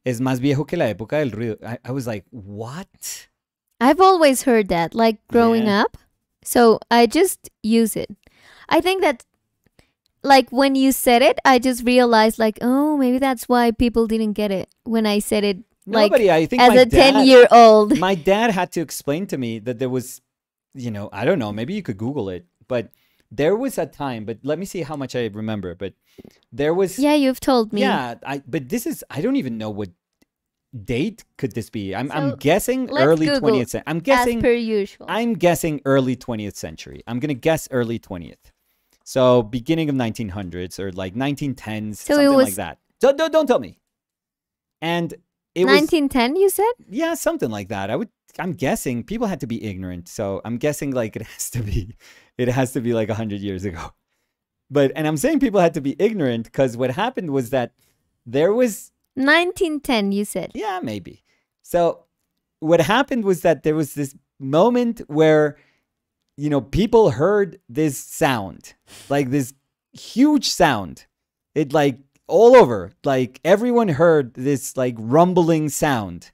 es más viejo que la época del ruido." I, I was like, "What?" I've always heard that, like growing Yeah. up. So I just use it. I think that, like, when you said it, I just realized, like, oh, maybe that's why people didn't get it when I said it, like, Nobody, I think as a dad, 10 year old. [laughs] my dad had to explain to me that there was, you know, I don't know, maybe you could Google it, but there was a time, but let me see how much I remember. But there was, Yeah, you've told me. yeah, I, but this is, I don't even know what date could this be. I'm, I'm guessing early Google 20th century. I'm As guessing, per usual. I'm guessing early 20th century. I'm going to guess early 20th. So beginning of 1900s or like 1910s, So something like was- that. So don't, don't tell me. And it was 1910, you said? yeah, something like that. I would I'm guessing people had to be ignorant. So I'm guessing like it [laughs] has to be it has to be like 100 years ago. But and I'm saying people had to be ignorant cuz what happened was that there was 1910, you said. yeah, maybe. So what happened was that there was this moment where you know, people heard this sound, like this huge sound. It like all over, like everyone heard this like rumbling sound.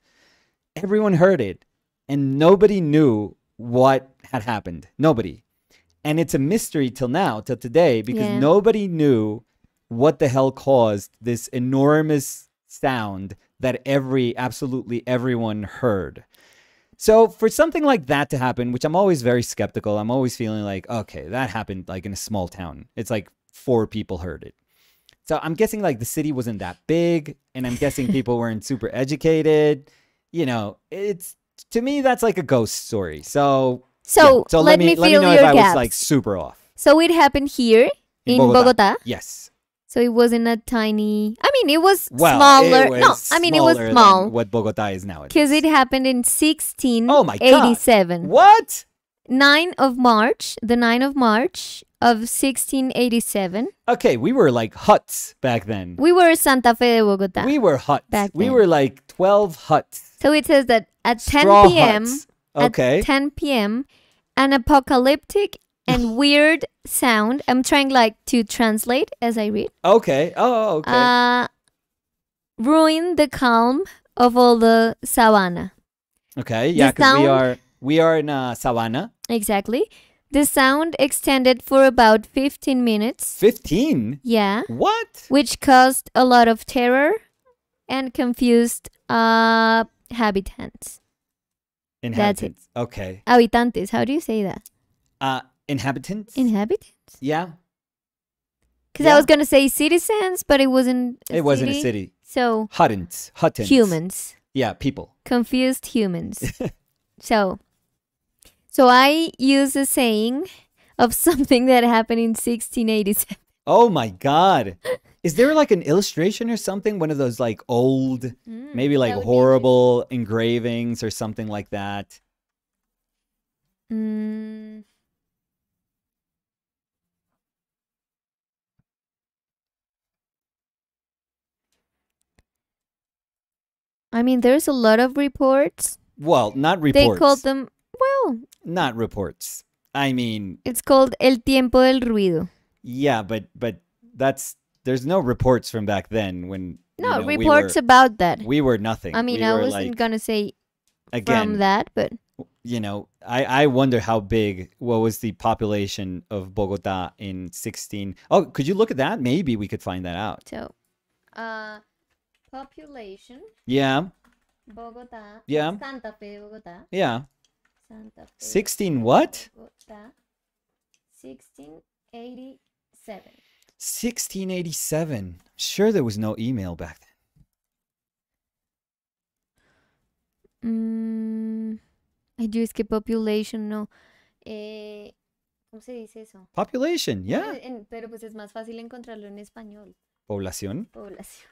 Everyone heard it, and nobody knew what had happened. Nobody. And it's a mystery till now, till today, because Yeah. nobody knew what the hell caused this enormous sound that every, absolutely everyone heard. So for something like that to happen, which I'm always very skeptical, I'm always feeling like, okay, that happened like in a small town. It's like four people heard it. So I'm guessing like the city wasn't that big, and I'm guessing [laughs] people weren't super educated. You know, it's to me that's like a ghost story. So So, yeah. so let, me, let me know if I gaps. was like super off. so it happened here in, Bogota. Yes. So it wasn't a tiny. I mean, it was Well, smaller. it was no, I mean it was small What Bogota is now. because it happened in 1687. Oh my God. What? 9 of March, the 9 of March of 1687. Okay, we were like huts back then. We were Santa Fe de Bogota. We were huts. Back we then. were like 12 huts. so it says that at 10 Straw p.m. huts. Okay. At 10 p.m. an apocalyptic and [laughs] weird sound. I'm trying like to translate as I read. Okay. Oh, okay. Uh, ruined the calm of all the savannah. okay. Yeah, because we are we are in uh, savannah. Exactly. The sound extended for about 15 minutes. 15. Yeah. What? Which caused a lot of terror and confused uh, habitants. Inhabitants. Okay. Habitantes. How do you say that? Uh, inhabitants. Inhabitants? yeah. Because Yeah. I was going to say citizens, but it wasn't. A It wasn't a city. So Huttons. Huttons. humans. Yeah, people. Confused humans. [laughs] so, so I use a saying of something that happened in 1687. Oh my God. Is there like an illustration or something? One of those like old, maybe like that would be horrible engravings or something like that. Mm. I mean, there's a lot of reports. Well, not reports. They called them, well, Not reports. I mean, it's called El Tiempo del Ruido. yeah, but but that's there's no reports from back then when you No, know, we reports were, about that. we were nothing. I mean, we I wasn't like gonna say again, from that, but you know, I I wonder how big what was the population of Bogota in 16. Oh, could you look at that? Maybe we could find that out. so, uh, population Yeah. Bogota. Yeah. Santa Fe, Bogota. Yeah. Santa Fe. 16 what? Bogota. 1687. 1687. Sure there was no email back then. Mm, I do que population, no. Eh, ¿Cómo se dice eso? Population, yeah. Pero pues es más fácil encontrarlo en español. Población. Población.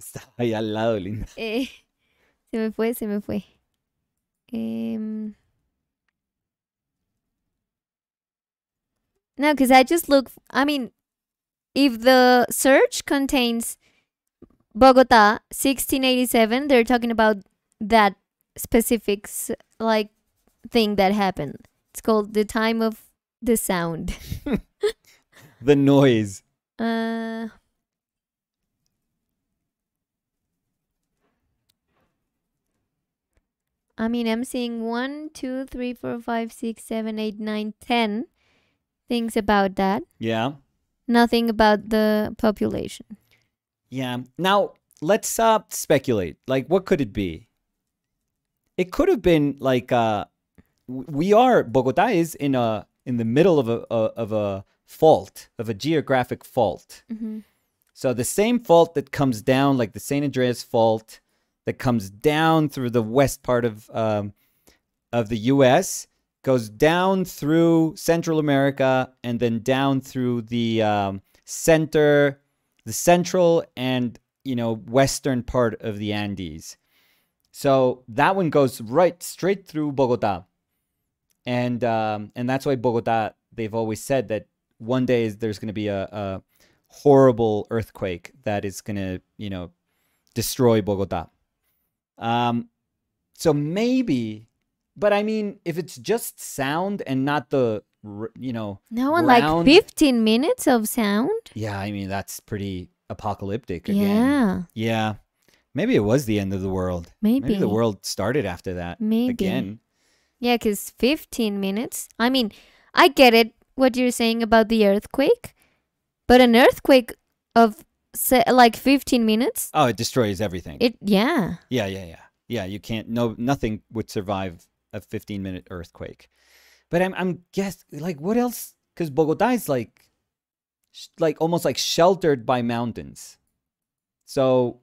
Está ahí al lado, linda. Eh, [laughs] se me fue, se me fue. Em, no, because I just look. I mean, if the search contains Bogota 1687, they're talking about that specific s- like thing that happened. It's called the time of the sound. [laughs] The noise. Uh, I mean, I'm seeing one, two, three, four, five, six, seven, eight, nine, ten things about that. Yeah. Nothing about the population. Yeah. Now let's uh speculate. Like, what could it be? It could have been like uh, we are Bogota is in a in the middle of a, a of a fault of a geographic fault. hmm So the same fault that comes down, like the San Andreas fault, that comes down through the west part of um, of the U.S. goes down through Central America and then down through the um, center, the central and you know western part of the Andes. So that one goes right straight through Bogota, and um, and that's why Bogota. They've always said that one day there's going to be a, a horrible earthquake that is going to, you know, destroy Bogota. Um, so maybe, but I mean, if it's just sound and not the, you know, No one like 15 minutes of sound. yeah, I mean, that's pretty apocalyptic again. Yeah, Yeah. Maybe it was the end of the world. maybe. Maybe the world started after that. Maybe. Again. Yeah, because 15 minutes. I mean, I get it what you're saying about the earthquake, but an earthquake of say, like 15 minutes, Oh, it destroys everything. it, yeah. Yeah, yeah, yeah. Yeah, you can't no nothing would survive a 15 minute earthquake. But I'm I'm guess like what else cuz Bogota is like like almost like sheltered by mountains. So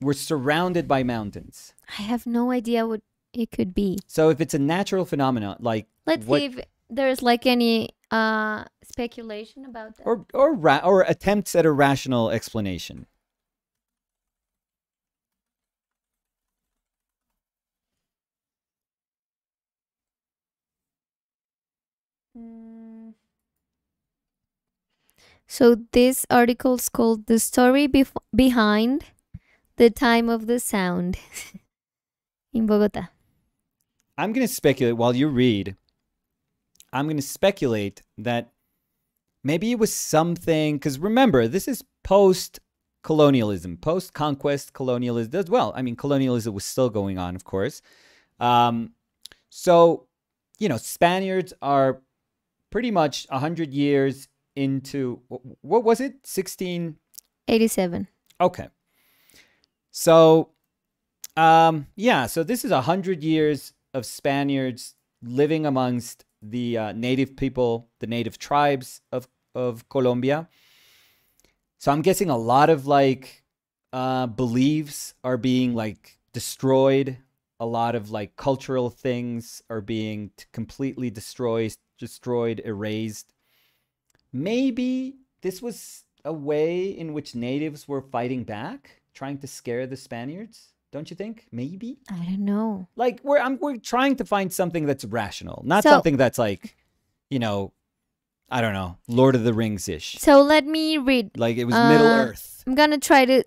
we're surrounded by mountains. I have no idea what it could be. So if it's a natural phenomenon like Let's what see if there's like any uh speculation about that. or or ra- or attempts at a rational explanation. Mm. So this article is called "The Story Bef- Behind the Time of the Sound" [laughs] in Bogota. I'm going to speculate while you read. I'm going to speculate that maybe it was something because remember, this is post colonialism, post conquest colonialism as well. I mean, colonialism was still going on, of course. Um, so, you know, Spaniards are pretty much 100 years into what was it? 1687. Okay. So, um, yeah, so this is a hundred years of Spaniards living amongst the uh, native people, the native tribes of of Colombia. So I'm guessing a lot of like uh, beliefs are being like destroyed. A lot of like cultural things are being completely destroyed, destroyed, erased. Maybe this was a way in which natives were fighting back, trying to scare the Spaniards. Don't you think? Maybe. I don't know. Like we're I'm, we're trying to find something that's rational, not So- something that's like, you know, I don't know, Lord of the Rings ish. So let me read. Like it was Middle Uh, Earth. I'm gonna try to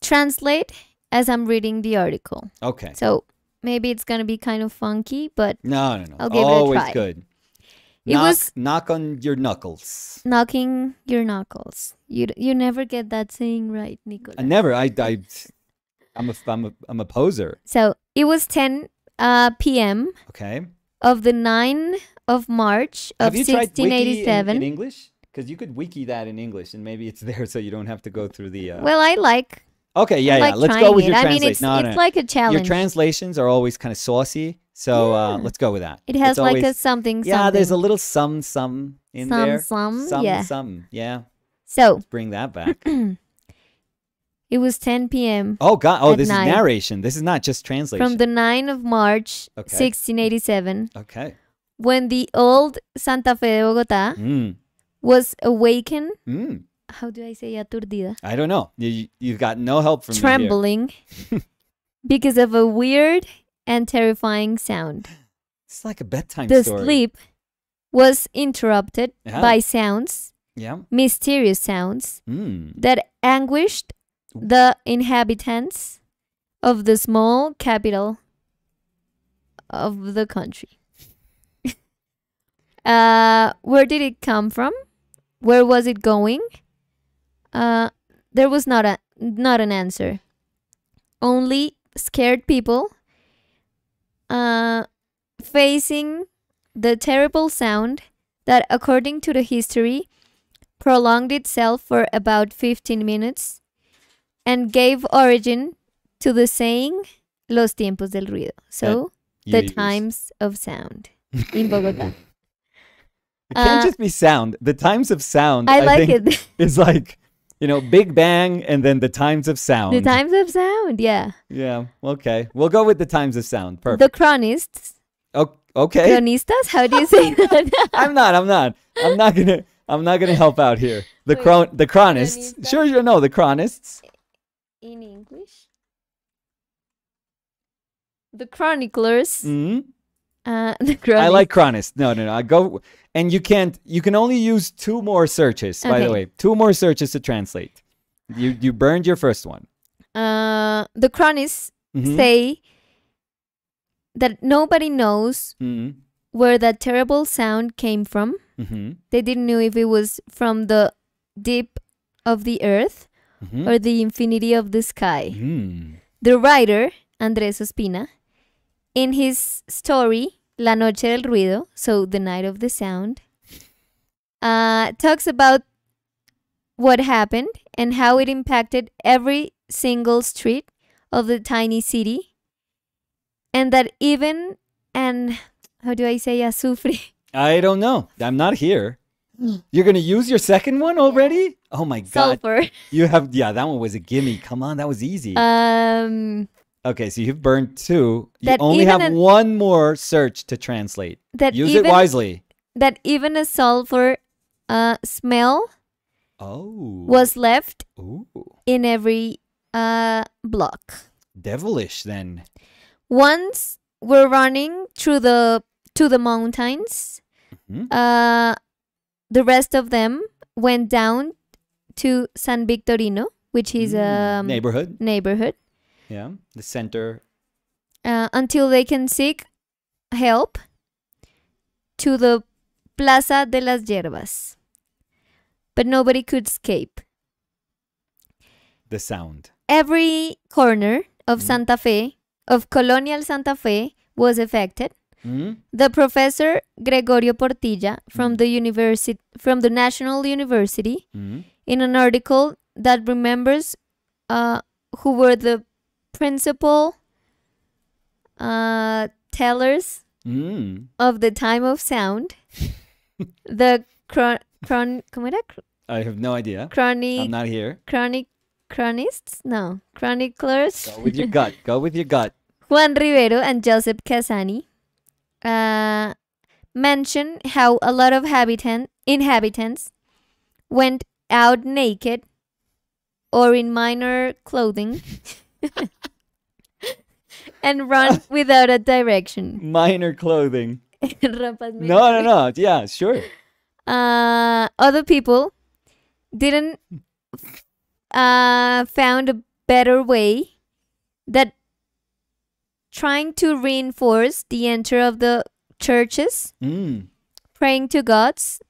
translate as I'm reading the article. Okay. So maybe it's gonna be kind of funky, but No, no, no. I'll give it a Always try. good. It knock, was- knock on your knuckles. knocking your knuckles. You you never get that saying right, Nicola. I never. I. I. I'm a. I'm a. I'm a poser. So it was 10 uh, p.m. Okay. of the 9 of March of Have you tried wiki in, 1687. in English? Because you could wiki that in English, and maybe it's [laughs] there, so you don't have to go through the. Uh... well, I like. okay. Yeah. Yeah. Let's go with it. your I mean, it's no, it's no. like a challenge. your translations are always kind of saucy, so uh, let's go with that. it has It's like always- a something. Yeah, there's a little some some in Some, there. some, some yeah. some. Yeah. So Let's bring that back. [clears throat] it was 10 p.m. Oh God! Oh, this night. is narration. This is not just translation. from the 9 of March Okay. 1687 okay. when the old Santa Fe de Bogotá Mm. was awakened. Mm. How do I say aturdida? I don't know. You, you've got no help from. Trembling [laughs] because of a weird and terrifying sound. It's like a bedtime The story. sleep was interrupted Yeah. by sounds, Yeah. mysterious sounds, Mm. that anguished the inhabitants of the small capital of the country. [laughs] uh, where did it come from? Where was it going? Uh, there was not a not an answer. Only scared people uh, facing the terrible sound that, according to the history, prolonged itself for about 15 minutes and gave origin to the saying Los tiempos del ruido. So, the use. times of sound in [laughs] Bogota. It can't Uh, just be sound. The times of sound. I like think, it. [laughs] Is like, you know, Big Bang and then the times of sound. the times of sound, yeah. Yeah. Okay. We'll go with the times of sound. Perfect. The chronists, okay. chronistas, how do you say [laughs] that? I'm not. I'm not. I'm not gonna. I'm not gonna help out here. The Wait, chron. The chronists. cronista? Sure. You know the chronists. In English? The chroniclers. hmm Uh, [laughs] the chronists. I like chronists. No, no, no. I go. And you can't. You can only use two more searches. By the way, two more searches to translate. You you burned your first one. Uh, the chronists Mhm. say that nobody knows Mhm. where that terrible sound came from. Mhm. They didn't know if it was from the deep of the earth Mhm. or the infinity of the sky. Mm. The writer, Andrés Ospina, in his story, La Noche del Ruido, so the night of the sound, uh, talks about what happened and how it impacted every single street of the tiny city. And that even, and how do I say azufre? I don't know. I'm not here. You're gonna use your second one already? Oh my god! Sulfur. You have yeah. That one was a gimme. Come on, that was easy. Um, okay, so you've burned two. You only have an- one more search to translate. that Use even it wisely. that even a sulfur uh, smell Oh. was left Ooh. in every uh, block. devilish then. Once we're running through the to the mountains, Mhm. uh, the rest of them went down to San Victorino, which is Mm, a um, neighborhood. neighborhood, Yeah, the center. uh, until they can seek help to the Plaza de las Hierbas. But nobody could escape. The sound. Every corner of Mm. Santa Fe, of colonial Santa Fe, was affected. Mm? The professor Gregorio Portilla from Mm. the university from the National University Mm? in an article that remembers uh, who were the principal uh, tellers Mm. of the time of sound. [laughs] the chron chron. I have no idea. Chronic. I'm not here. chronic chronists? No, chroniclers. Go with your gut. Go with your gut. [laughs] Juan Rivero and Joseph Casani uh, mention how a lot of habitant inhabitants went out naked or in minor clothing [laughs] and run [laughs] without a direction. Minor clothing. [laughs] No, no, no. Yeah, sure. Uh, other people didn't uh, found a better way that trying to reinforce the enter of the churches Mm. praying to gods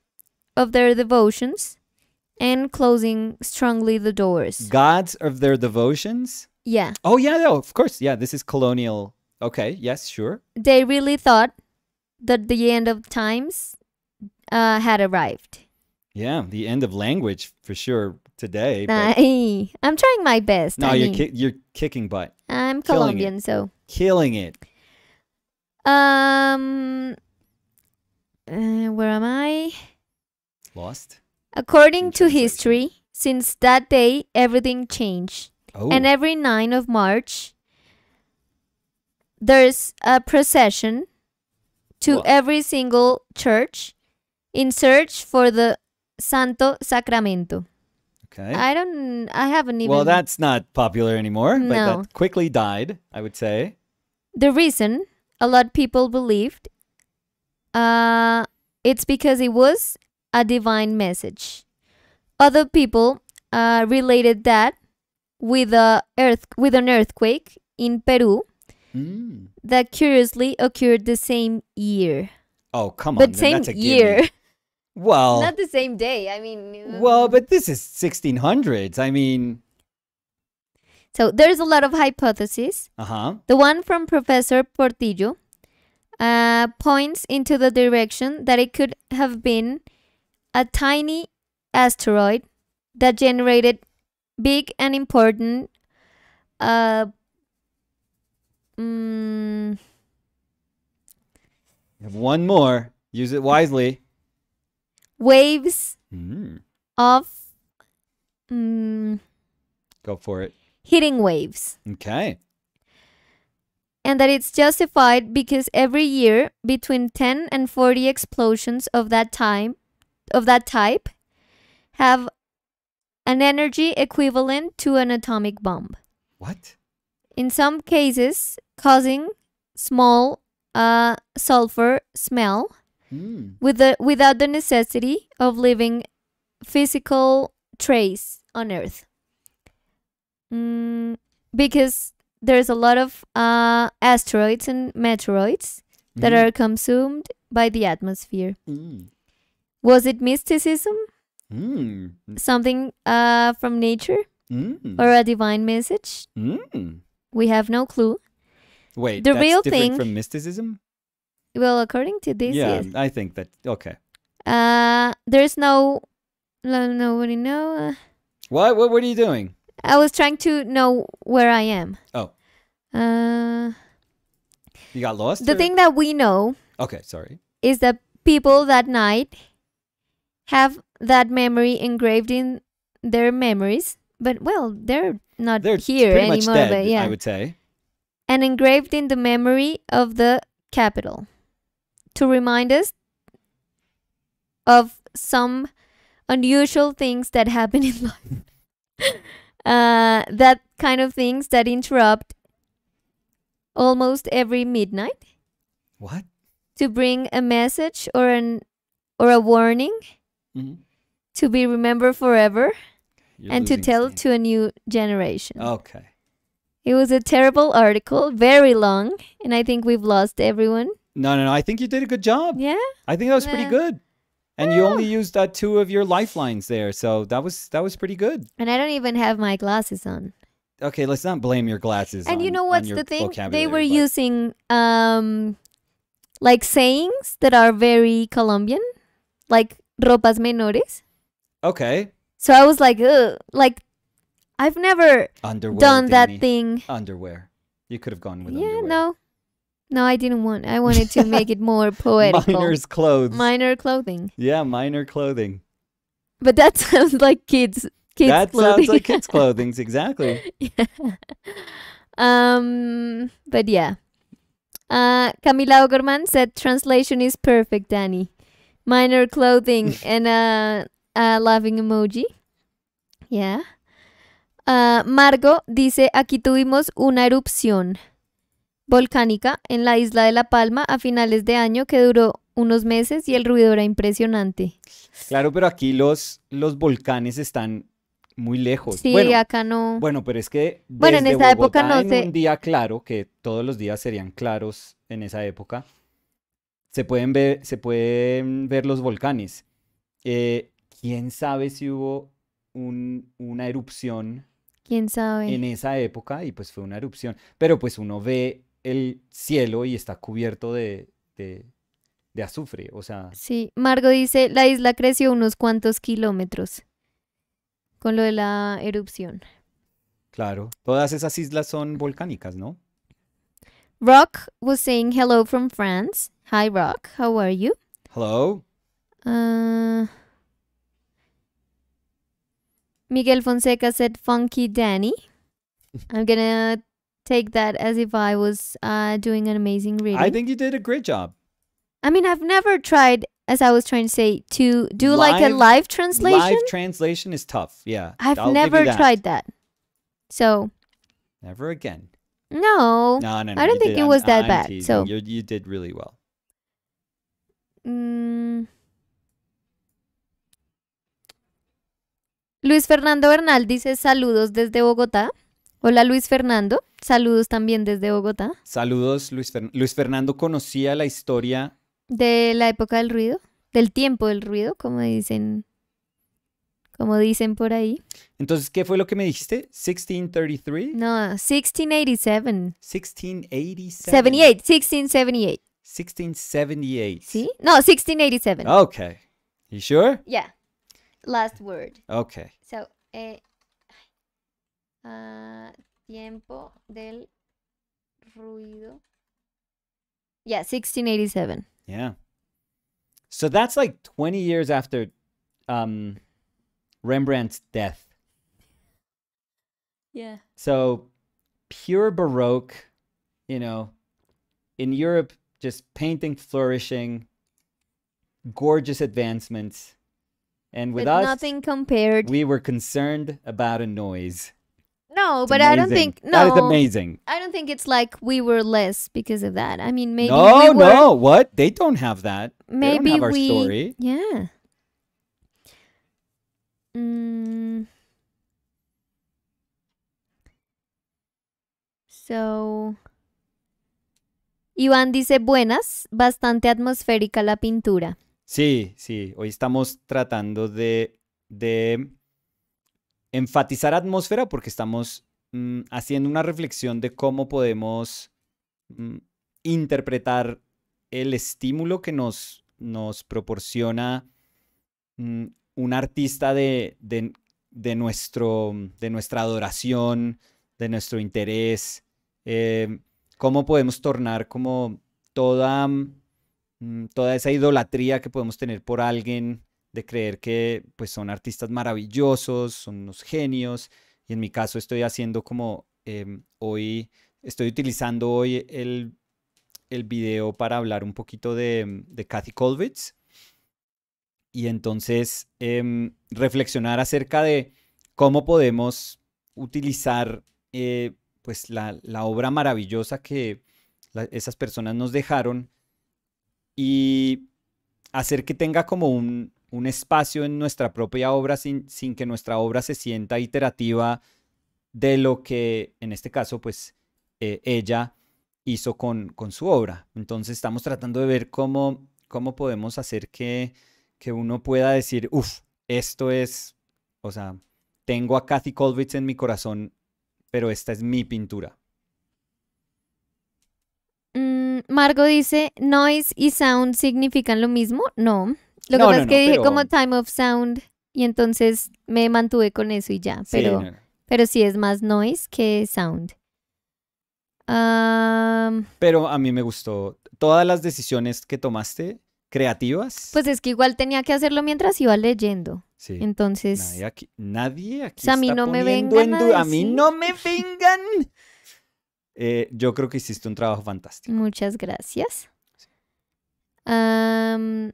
of their devotions and closing strongly the doors Gods of their devotions. yeah Oh yeah, no, of course. Yeah, this is colonial. Okay, yes, sure. they really thought that the end of times uh, had arrived Yeah, the end of language for sure today. But [laughs] i'm trying my best no, I you're ki- you're kicking butt, i'm killing it. colombian so killing it. Um, uh, where am I? Lost. According to history, since that day, everything changed. Oh, And every 9 of March, there's a procession to every single church in search for the Santo Sacramento. Okay. I don't. I haven't even. well, that's not popular anymore, but No. that quickly died, I would say. the reason a lot of people believed. Uh, it's because it was a divine message. Other people uh, related that with a earth with an earthquake in Peru Mm. that curiously occurred the same year. Oh, come on. but same that's a gimme. year, [laughs] Well, not the same day. I mean, well, but this is 1600s. I mean, so there's a lot of hypotheses. uh-huh. The one from Professor Portillo uh, points into the direction that it could have been a tiny asteroid that generated big and important uh, mm, You have one more. Use it wisely. Waves Mm. of Go for it. hitting waves. Okay. and that it's justified because every year between 10 and 40 explosions of that time of that type have an energy equivalent to an atomic bomb What? in some cases causing small uh, sulfur smell Mm. with the, without the necessity of leaving physical trace on earth mm, because there's a lot of uh, asteroids and meteoroids that Mm. are consumed by the atmosphere. Mm. Was it mysticism? Mm. Something uh, from nature? Mm. Or a divine message? Mm. We have no clue. Wait, The that's real different thing- from mysticism? Well, according to this, yeah, yes. I think that. Okay. Uh, there's no, no nobody know. Uh, What? What? What are you doing? I was trying to know where I am. Oh. Uh, You got lost? the or- thing that we know Okay, sorry. is that people that night have that memory engraved in their memories. But well, they're not They're here anymore. dead. but yeah, I would say. and engraved in the memory of the capital to remind us of some unusual things that happen in [laughs] life. uh, that kind of things that interrupt almost every midnight What? to bring a message or an or a warning Mhm. to be remembered forever You're and to tell to a new generation. Okay. It was a terrible article, very long, and I think we've lost everyone. No, no, no. I think you did a good job. Yeah. I think that was pretty good. And you only used uh, two of your lifelines there, so that was that was pretty good. And I don't even have my glasses on. Okay, let's not blame your glasses. and you know what's the thing? They were but- using um like sayings that are very Colombian, like ropas menores. Okay, So I was like, Ugh, like I've never underwear. done that thing. Underwear. You could have gone with Yeah, underwear. no. No, I didn't want. I wanted to make it more poetic. [laughs] Miner's clothes. Minor clothing. yeah, minor clothing. But that [laughs] sounds like kids kids that clothing. sounds like kids' [laughs] clothing. Exactly. yeah. Um, but yeah. Uh, Camila Ogorman said translation is perfect, Danny. Minor clothing and a, a laughing emoji. Yeah. Uh, Margo dice, aquí tuvimos una erupción volcánica en la isla de La Palma a finales de año que duró unos meses y el ruido era impresionante. Claro, pero aquí los, los volcanes están muy lejos. Sí, bueno, acá no. bueno, pero es que Bueno, en esa época no en sé. un día claro, que todos los días serían claros en esa época, se pueden ver, se pueden ver los volcanes. Eh, ¿Quién sabe si hubo un- una erupción ¿Quién sabe? en esa época? Y pues fue una erupción. Pero pues uno ve el cielo y está cubierto de, de, de azufre. O sea, Sí, Margo dice, la isla creció unos cuantos kilómetros con lo de la erupción. claro, todas esas islas son volcánicas, ¿no? Rock was saying hello from France. Hi, Rock. How are you? Hello. Uh, Miguel Fonseca said, funky Danny. I'm gonna take that as if I was uh, doing an amazing reading. I think you did a great job. I mean, I've never tried, as I was trying to say, to do like a Live- live translation. Live translation is tough. Yeah. I've I'll never that. tried that. So, Never again. no. No, no, no. I don't think did. it I'm- was that I'm bad, teasing. so- you you did really well. Mm. Luis Fernando Bernal dice saludos desde Bogotá. Hola Luis Fernando, saludos también desde Bogotá. Saludos, Luis, Fer- Luis Fernando conocía la historia. De la época del ruido, del tiempo del ruido, como dicen, como dicen por ahí. Entonces, ¿qué fue lo que me dijiste? 1633? No, 1687. 1687. 78, 1678. 1678. ¿Sí? No, 1687. Okay. You sure? Yeah. Last word. Okay. So, eh, ah, tiempo del ruido. Yeah, 1687. Yeah. So that's like 20 years after um, Rembrandt's death. Yeah. So pure Baroque, you know, in Europe, just painting flourishing, gorgeous advancements. And with But us, nothing compared. we were concerned about a noise. No, It's but I don't amazing. think That is no. amazing. I don't think it's like we were less because of that. I mean, maybe no, we were. no, what? They don't have that. Maybe they don't have our we. story. Yeah. Mm. So. Iván dice buenas, bastante atmosférica la pintura. Sí, sí. Hoy estamos tratando de, de enfatizar atmósfera porque estamos mm, haciendo una reflexión de cómo podemos mm, interpretar el estímulo que nos, nos proporciona mm, un artista de, de- nuestro, de nuestra adoración, de nuestro interés. eh, cómo podemos tornar como toda toda esa idolatría que podemos tener por alguien, de creer que pues son artistas maravillosos, son unos genios, y en mi caso estoy haciendo como em, hoy, estoy utilizando hoy el, el video para hablar un poquito de, de Kathy Kollwitz, y entonces em, reflexionar acerca de cómo podemos utilizar eh, pues la, la obra maravillosa que esas personas nos dejaron y hacer que tenga como un, un espacio en nuestra propia obra sin, sin que nuestra obra se sienta iterativa de lo que en este caso pues eh, ella hizo con, con su obra. Entonces estamos tratando de ver cómo, cómo podemos hacer que, que uno pueda decir, uff, esto es, o sea, tengo a Kathy Kollwitz en mi corazón, pero esta es mi pintura. Mm, Margo dice, noise y sound significan lo mismo. No. Lo que pasa no, es que no, dije pero- como time of sound y entonces me mantuve con eso y ya. Sí, Pero, no. pero sí es más noise que sound. Pero a mí me gustó todas las decisiones que tomaste, creativas. pues es que igual tenía que hacerlo mientras iba leyendo. sí. Entonces, Nadie aquí, nadie aquí sea, a mí está no me vengan en a mí no me vengan. Eh, yo creo que hiciste un trabajo fantástico. muchas gracias. Am,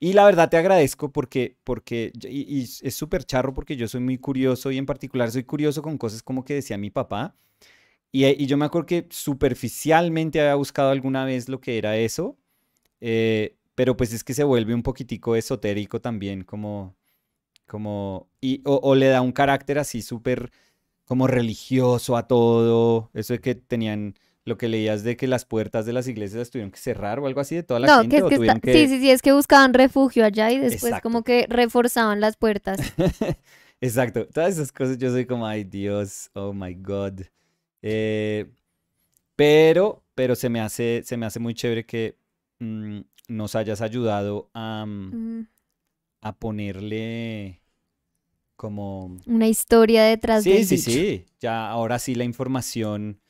Y la verdad te agradezco porque, porque y, es súper charro porque yo soy muy curioso y en particular soy curioso con cosas como que decía mi papá. Y, yo me acuerdo que superficialmente había buscado alguna vez lo que era eso, eh, pero pues es que se vuelve un poquitico esotérico también, como, como, y, o, o le da un carácter así súper como religioso a todo, eso de que tenían lo que leías de que las puertas de las iglesias tuvieron que cerrar o algo así de toda la no, gente que es o que está- tuvieron que... sí, sí, sí, es que buscaban refugio allá y después Exacto. como que reforzaban las puertas. [laughs] Exacto, todas esas cosas yo soy como, ay Dios, oh my God. Eh, pero, pero se me hace, se me hace muy chévere que mm, nos hayas ayudado a, mm, a ponerle como... Una historia detrás Sí, del sí, dicho. sí, ya ahora sí la información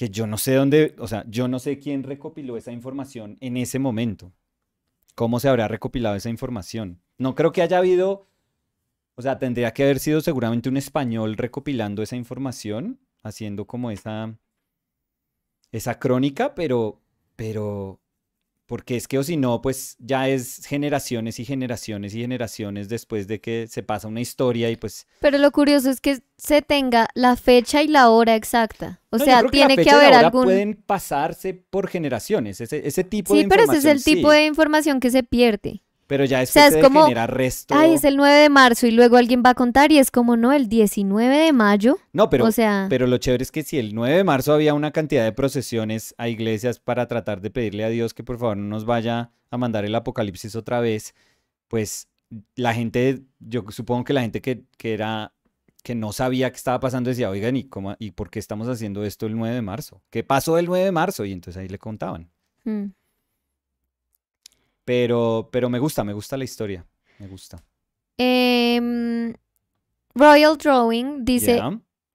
que yo no sé dónde, o sea, yo no sé quién recopiló esa información en ese momento. ¿Cómo se habrá recopilado esa información? No creo que haya habido, o sea, tendría que haber sido seguramente un español recopilando esa información, haciendo como esa, esa crónica, pero, pero, Porque es que o si no, pues ya es generaciones y generaciones y generaciones después de que se pasa una historia y pues... Pero lo curioso es que se tenga la fecha y la hora exacta. O No, sea, que tiene que haber algún... pueden pasarse por generaciones, ese, ese tipo de Sí, pero ese es información. el tipo sí, de información que se pierde. Pero ya sea, después es se como, genera resto... Ay, es el 9 de marzo y luego alguien va a contar y es como, no, el 19 de mayo. No, pero, o sea, pero lo chévere es que si el 9 de marzo había una cantidad de procesiones a iglesias para tratar de pedirle a Dios que por favor no nos vaya a mandar el apocalipsis otra vez, pues la gente, yo supongo que la gente que, que era que no sabía qué estaba pasando decía, oigan, ¿y, cómo, ¿y por qué estamos haciendo esto el 9 de marzo? ¿Qué pasó el 9 de marzo? Y entonces ahí le contaban. mm. Pero, pero me gusta, me gusta la historia. Me gusta. Em, Royal Drawing dice,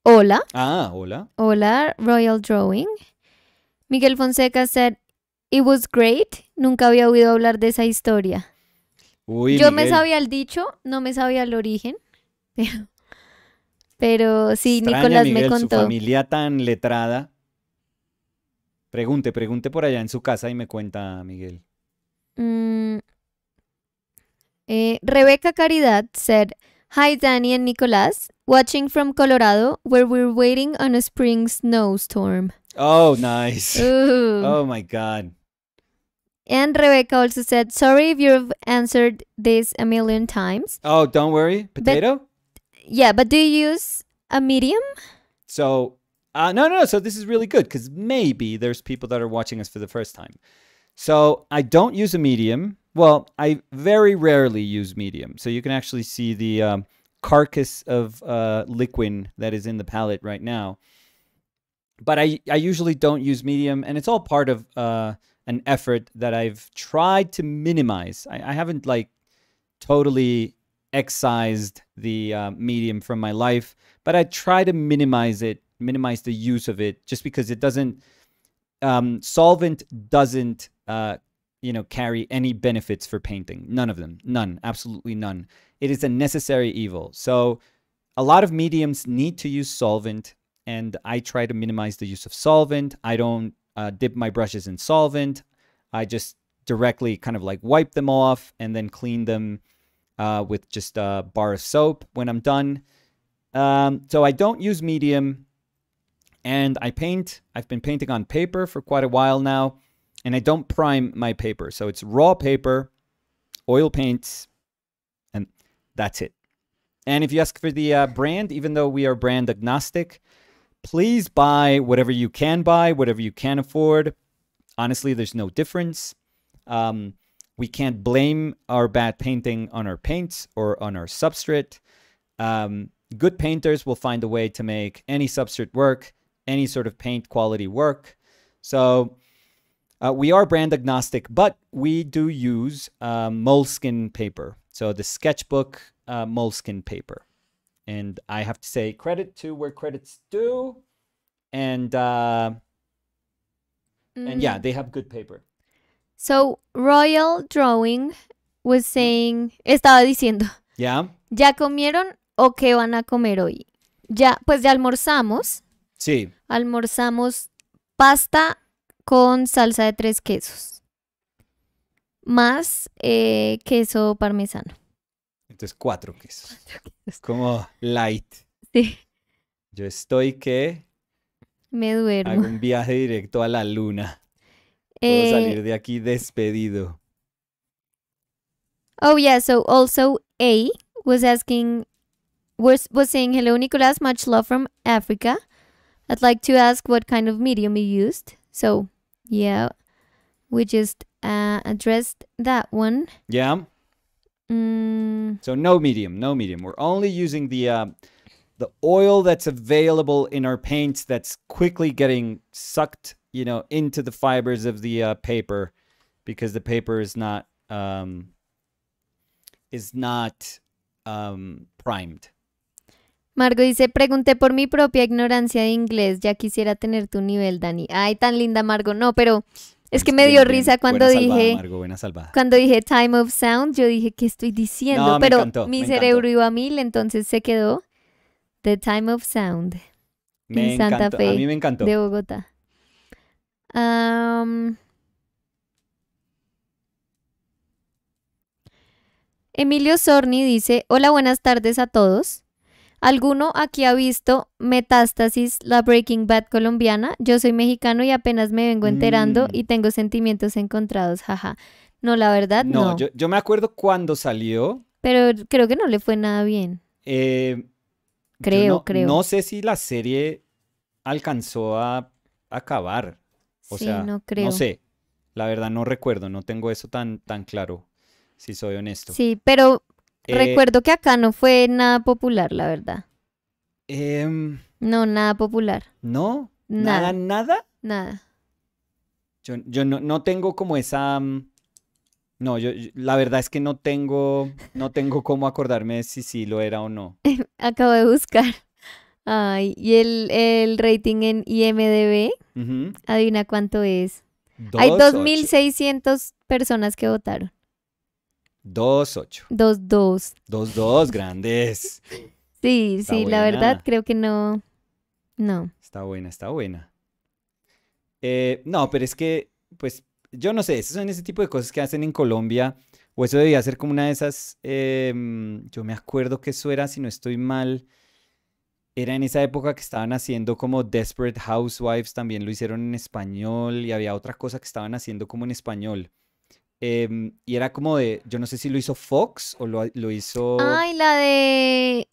hola, Ah, hola. hola, Royal Drawing. Miguel Fonseca said, it was great. Nunca había oído hablar de esa historia. Uy, Yo me sabía el dicho, no me sabía el origen, [laughs] pero, pero sí, extraña, Nicolás me Miguel, Su contó. familia tan letrada. Pregunte, pregunte por allá en su casa y me cuenta, Miguel. Mm, eh, Rebecca Caridad said, Hi Danny and Nicolás, watching from Colorado where we're waiting on a spring snowstorm. Oh, nice. [laughs] Ooh. Oh my God. And Rebecca also said, Sorry if you've answered this a million times. Oh, don't worry. Potato? Yeah, but do you use a medium? So, uh, no, no, no. So this is really good because maybe there's people that are watching us for the first time. So I don't use a medium. Well, I very rarely use medium. So you can actually see the um, carcass of uh, liquid that is in the palette right now. But I, I usually don't use medium, and it's all part of uh, an effort that I've tried to minimize. I, I haven't like totally excised the uh, medium from my life, but I try to minimize it, minimize the use of it, just because it doesn't. Um, solvent doesn't, uh, you know, carry any benefits for painting. None of them. None. Absolutely none. It is a necessary evil. So, a lot of mediums need to use solvent, and I try to minimize the use of solvent. I don't uh, dip my brushes in solvent. I just directly kind of like wipe them off and then clean them uh, with just a bar of soap when I'm done. Um, so I don't use medium and I paint. I've been painting on paper for quite a while now and I don't prime my paper. So it's raw paper, oil paints, and that's it. And if you ask for the uh, brand, even though we are brand agnostic, please buy whatever you can buy, whatever you can afford. Honestly, there's no difference. Um, we can't blame our bad painting on our paints or on our substrate. Um, good painters will find a way to make any substrate work, any sort of paint quality work. So uh, we are brand agnostic, but we do use uh, Moleskine paper. So the sketchbook uh, Moleskine paper. And I have to say credit to where credit's due. And uh, and yeah, Mm. they have good paper. So, Royal Drawing was saying, estaba diciendo, Yeah. ¿ya comieron o qué van a comer hoy? Ya, pues ya almorzamos. Sí. Almorzamos pasta con salsa de tres quesos. Más eh, queso parmesano. Entonces cuatro quesos. [laughs] Como light. Sí, Yo estoy que me hago duermo. un viaje directo a la luna. Puedo Eh, salir de aquí despedido. Oh yeah, so also A was asking was was saying hello Nicolas, much love from Africa. I'd like to ask what kind of medium you used. So yeah, we just uh, addressed that one. Yeah. Mm, So no medium, no medium. We're only using the uh, the oil that's available in our paints that's quickly getting sucked, you know, into the fibers of the uh, paper because the paper is not um, is not um, primed. Margo dice, pregunté por mi propia ignorancia de inglés, ya quisiera tener tu nivel, Dani. Ay, tan linda Margo, no, pero es que me dio risa cuando dije, cuando dije time of sound, yo dije, ¿qué estoy diciendo? Pero mi cerebro iba a mil, entonces se quedó The Time of Sound me en Santa encantó. Fe, a mí me encantó. de Bogotá. Emilio Sorni dice, hola, buenas tardes a todos. ¿Alguno aquí ha visto Metástasis, la Breaking Bad colombiana? Yo soy mexicano y apenas me vengo enterando Mm. y tengo sentimientos encontrados, jaja. No, la verdad no. No, Yo, yo me acuerdo cuando salió. Pero creo que no le fue nada bien. eh, Creo, no, creo. No sé si la serie alcanzó a acabar. O sí, sea, no creo. no sé. La verdad no recuerdo, no tengo eso tan, tan claro, si soy honesto. Sí, pero recuerdo que acá no fue nada popular, la verdad. em, No, nada popular. no, Nada. nada, nada. Yo, yo no, no tengo como esa... mm, No, yo, yo- la verdad es que no tengo, no tengo cómo acordarme de si sí lo era o no. [laughs] Acabo de buscar. Ay, y el, el rating en IMDB, adivina cuánto es. Hay Dos, ocho. 2.600 personas que votaron. Dos, ocho. Dos, dos. Dos, dos, grandes. Sí, Está sí, la verdad creo que no. No. Está buena, está buena. Eh, no, pero es que, pues, yo no sé, esos son ese tipo de cosas que hacen en Colombia, o eso debía ser como una de esas, em, yo me acuerdo que eso era, si no estoy mal, era en esa época que estaban haciendo como Desperate Housewives, también lo hicieron en español, y había otra cosa que estaban haciendo como en español. Em, y era como de, yo no sé si lo hizo Fox o lo, lo hizo... Ay, la de.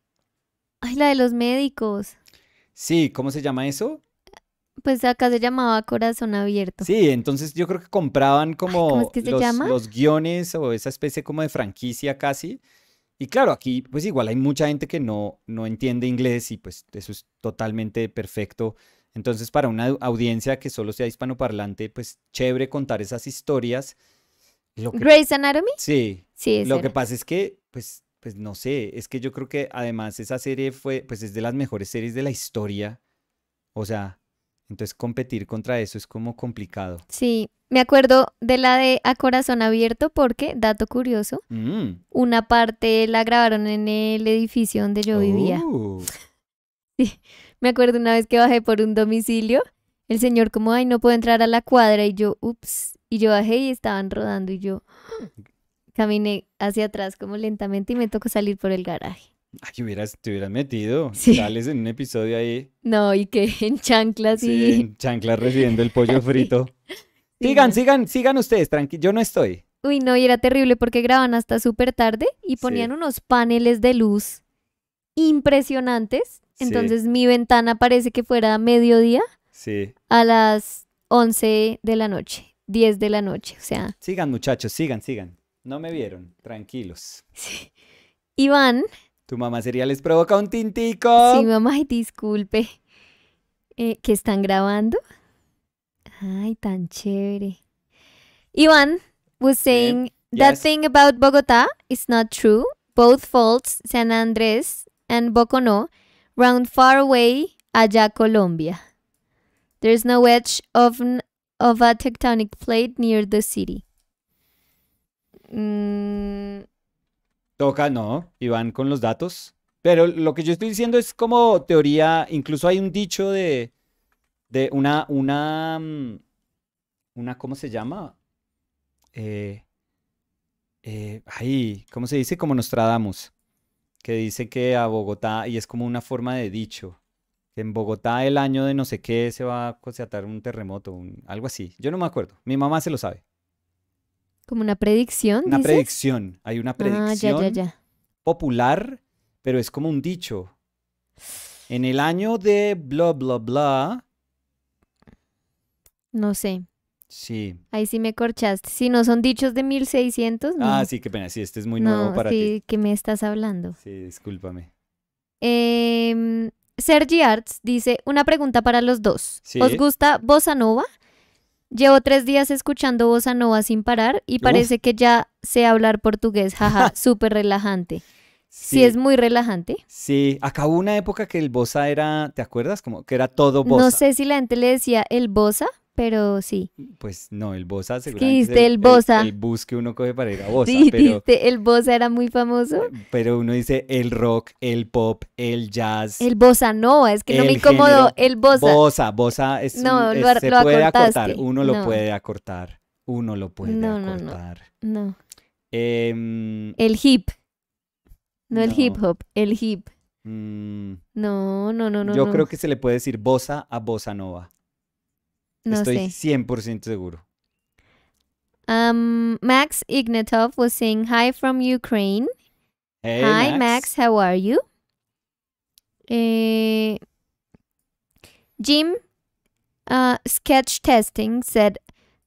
Ay, la de los médicos. Sí, ¿cómo se llama eso? Pues acá se llamaba Corazón Abierto. Sí, entonces yo creo que compraban como ¿cómo es que se los, llama? los guiones o esa especie como de franquicia casi. Y claro, aquí pues igual hay mucha gente que no, no entiende inglés y pues eso es totalmente perfecto. Entonces para una au- audiencia que solo sea hispanoparlante, pues chévere contar esas historias. Lo que, Grey's Anatomy. sí, Sí, lo que pasa es que pues, pues no sé, es que yo creo que además esa serie fue, pues es de las mejores series de la historia. O sea, entonces competir contra eso es como complicado. Sí, me acuerdo de la de A Corazón Abierto porque, dato curioso, Mm. una parte la grabaron en el edificio donde yo vivía. Oh. [laughs] Me acuerdo una vez que bajé por un domicilio, el señor como, ay, no puedo entrar a la cuadra y yo, ups, y yo bajé y estaban rodando y yo caminé hacia atrás como lentamente y me tocó salir por el garaje. Ay, hubieras, te hubieras metido. Sí. Sales en un episodio ahí. No, y que [laughs] en chanclas Sí, y... en chanclas recibiendo el pollo [laughs] Sí. frito. Sí, Sigan, no. sigan, sigan ustedes, tranqui. Yo no estoy. Uy, no, y era terrible porque grababan hasta súper tarde y Sí. ponían unos paneles de luz impresionantes. Sí. Entonces mi ventana parece que fuera mediodía Sí. a las 11 de la noche, 10 de la noche. O sea, Sigan, muchachos, sigan, sigan. No me vieron. Tranquilos. Iván, Tu mamá sería les provoca un tintico. sí, mamá, ay, disculpe, eh, que están grabando. Ay, tan chévere. Iván was saying that Yes. thing about Bogotá is not true. Both faults, San Andrés and Boconó, round far away, allá Colombia. There's no edge of, of a tectonic plate near the city. Mm, Toca, no. Y van con los datos. Pero lo que yo estoy diciendo es como teoría. Incluso hay un dicho de. De una. Una. mm, Una. ¿Cómo se llama? Eh, eh, ay, ¿cómo se dice? Como Nostradamus. Que dice que a Bogotá. Y es como una forma de dicho. Que en Bogotá el año de no sé qué se va a constatar un terremoto. un- algo así. Yo no me acuerdo. Mi mamá se lo sabe. como una predicción, Una dices? predicción. Hay una Ah, predicción ya, ya, ya. popular, pero es como un dicho. En el año de bla, bla, bla. No sé. Sí. Ahí sí me corchaste. Si no son dichos de 1600, no. Ah, sí, qué pena. Sí, este es muy nuevo no, para sí, ti. ¿qué me estás hablando? Sí, discúlpame. Em, Sergi Arts dice, una pregunta para los dos. Sí. ¿Os gusta Bossa Nova? Llevo tres días escuchando Bossa Nova sin parar y Uf. parece que ya sé hablar portugués. [laughs] Jaja, súper relajante. Sí. es muy relajante. Sí, acá hubo una época que el bossa era, ¿te acuerdas? Como que era todo No bossa. sé si la gente le decía el Bossa, pero sí. Pues no, el bossa que seguramente es dijiste el bossa. El, bus que uno coge para ir a bossa, Sí, pero, dijiste, el Bossa era muy famoso. pero uno dice el rock, el pop, el jazz. El Bossa Nova, es que no me El incomodó el Bossa. Bossa, bossa es un- No, es- lo se lo puede acortaste. acortar, uno lo No. puede acortar, uno lo puede No, no, no. acortar. No. Em, El hip. No, el No. hip hop, el hip. mm, No, no, no, no. yo no. creo que se le puede decir bossa a bossa nova. No Estoy sé. 100% seguro. Um, Max Ignatov was saying hi from Ukraine. Hey, Hi, Max. How are you? Eh, Jim uh, Sketch Testing said,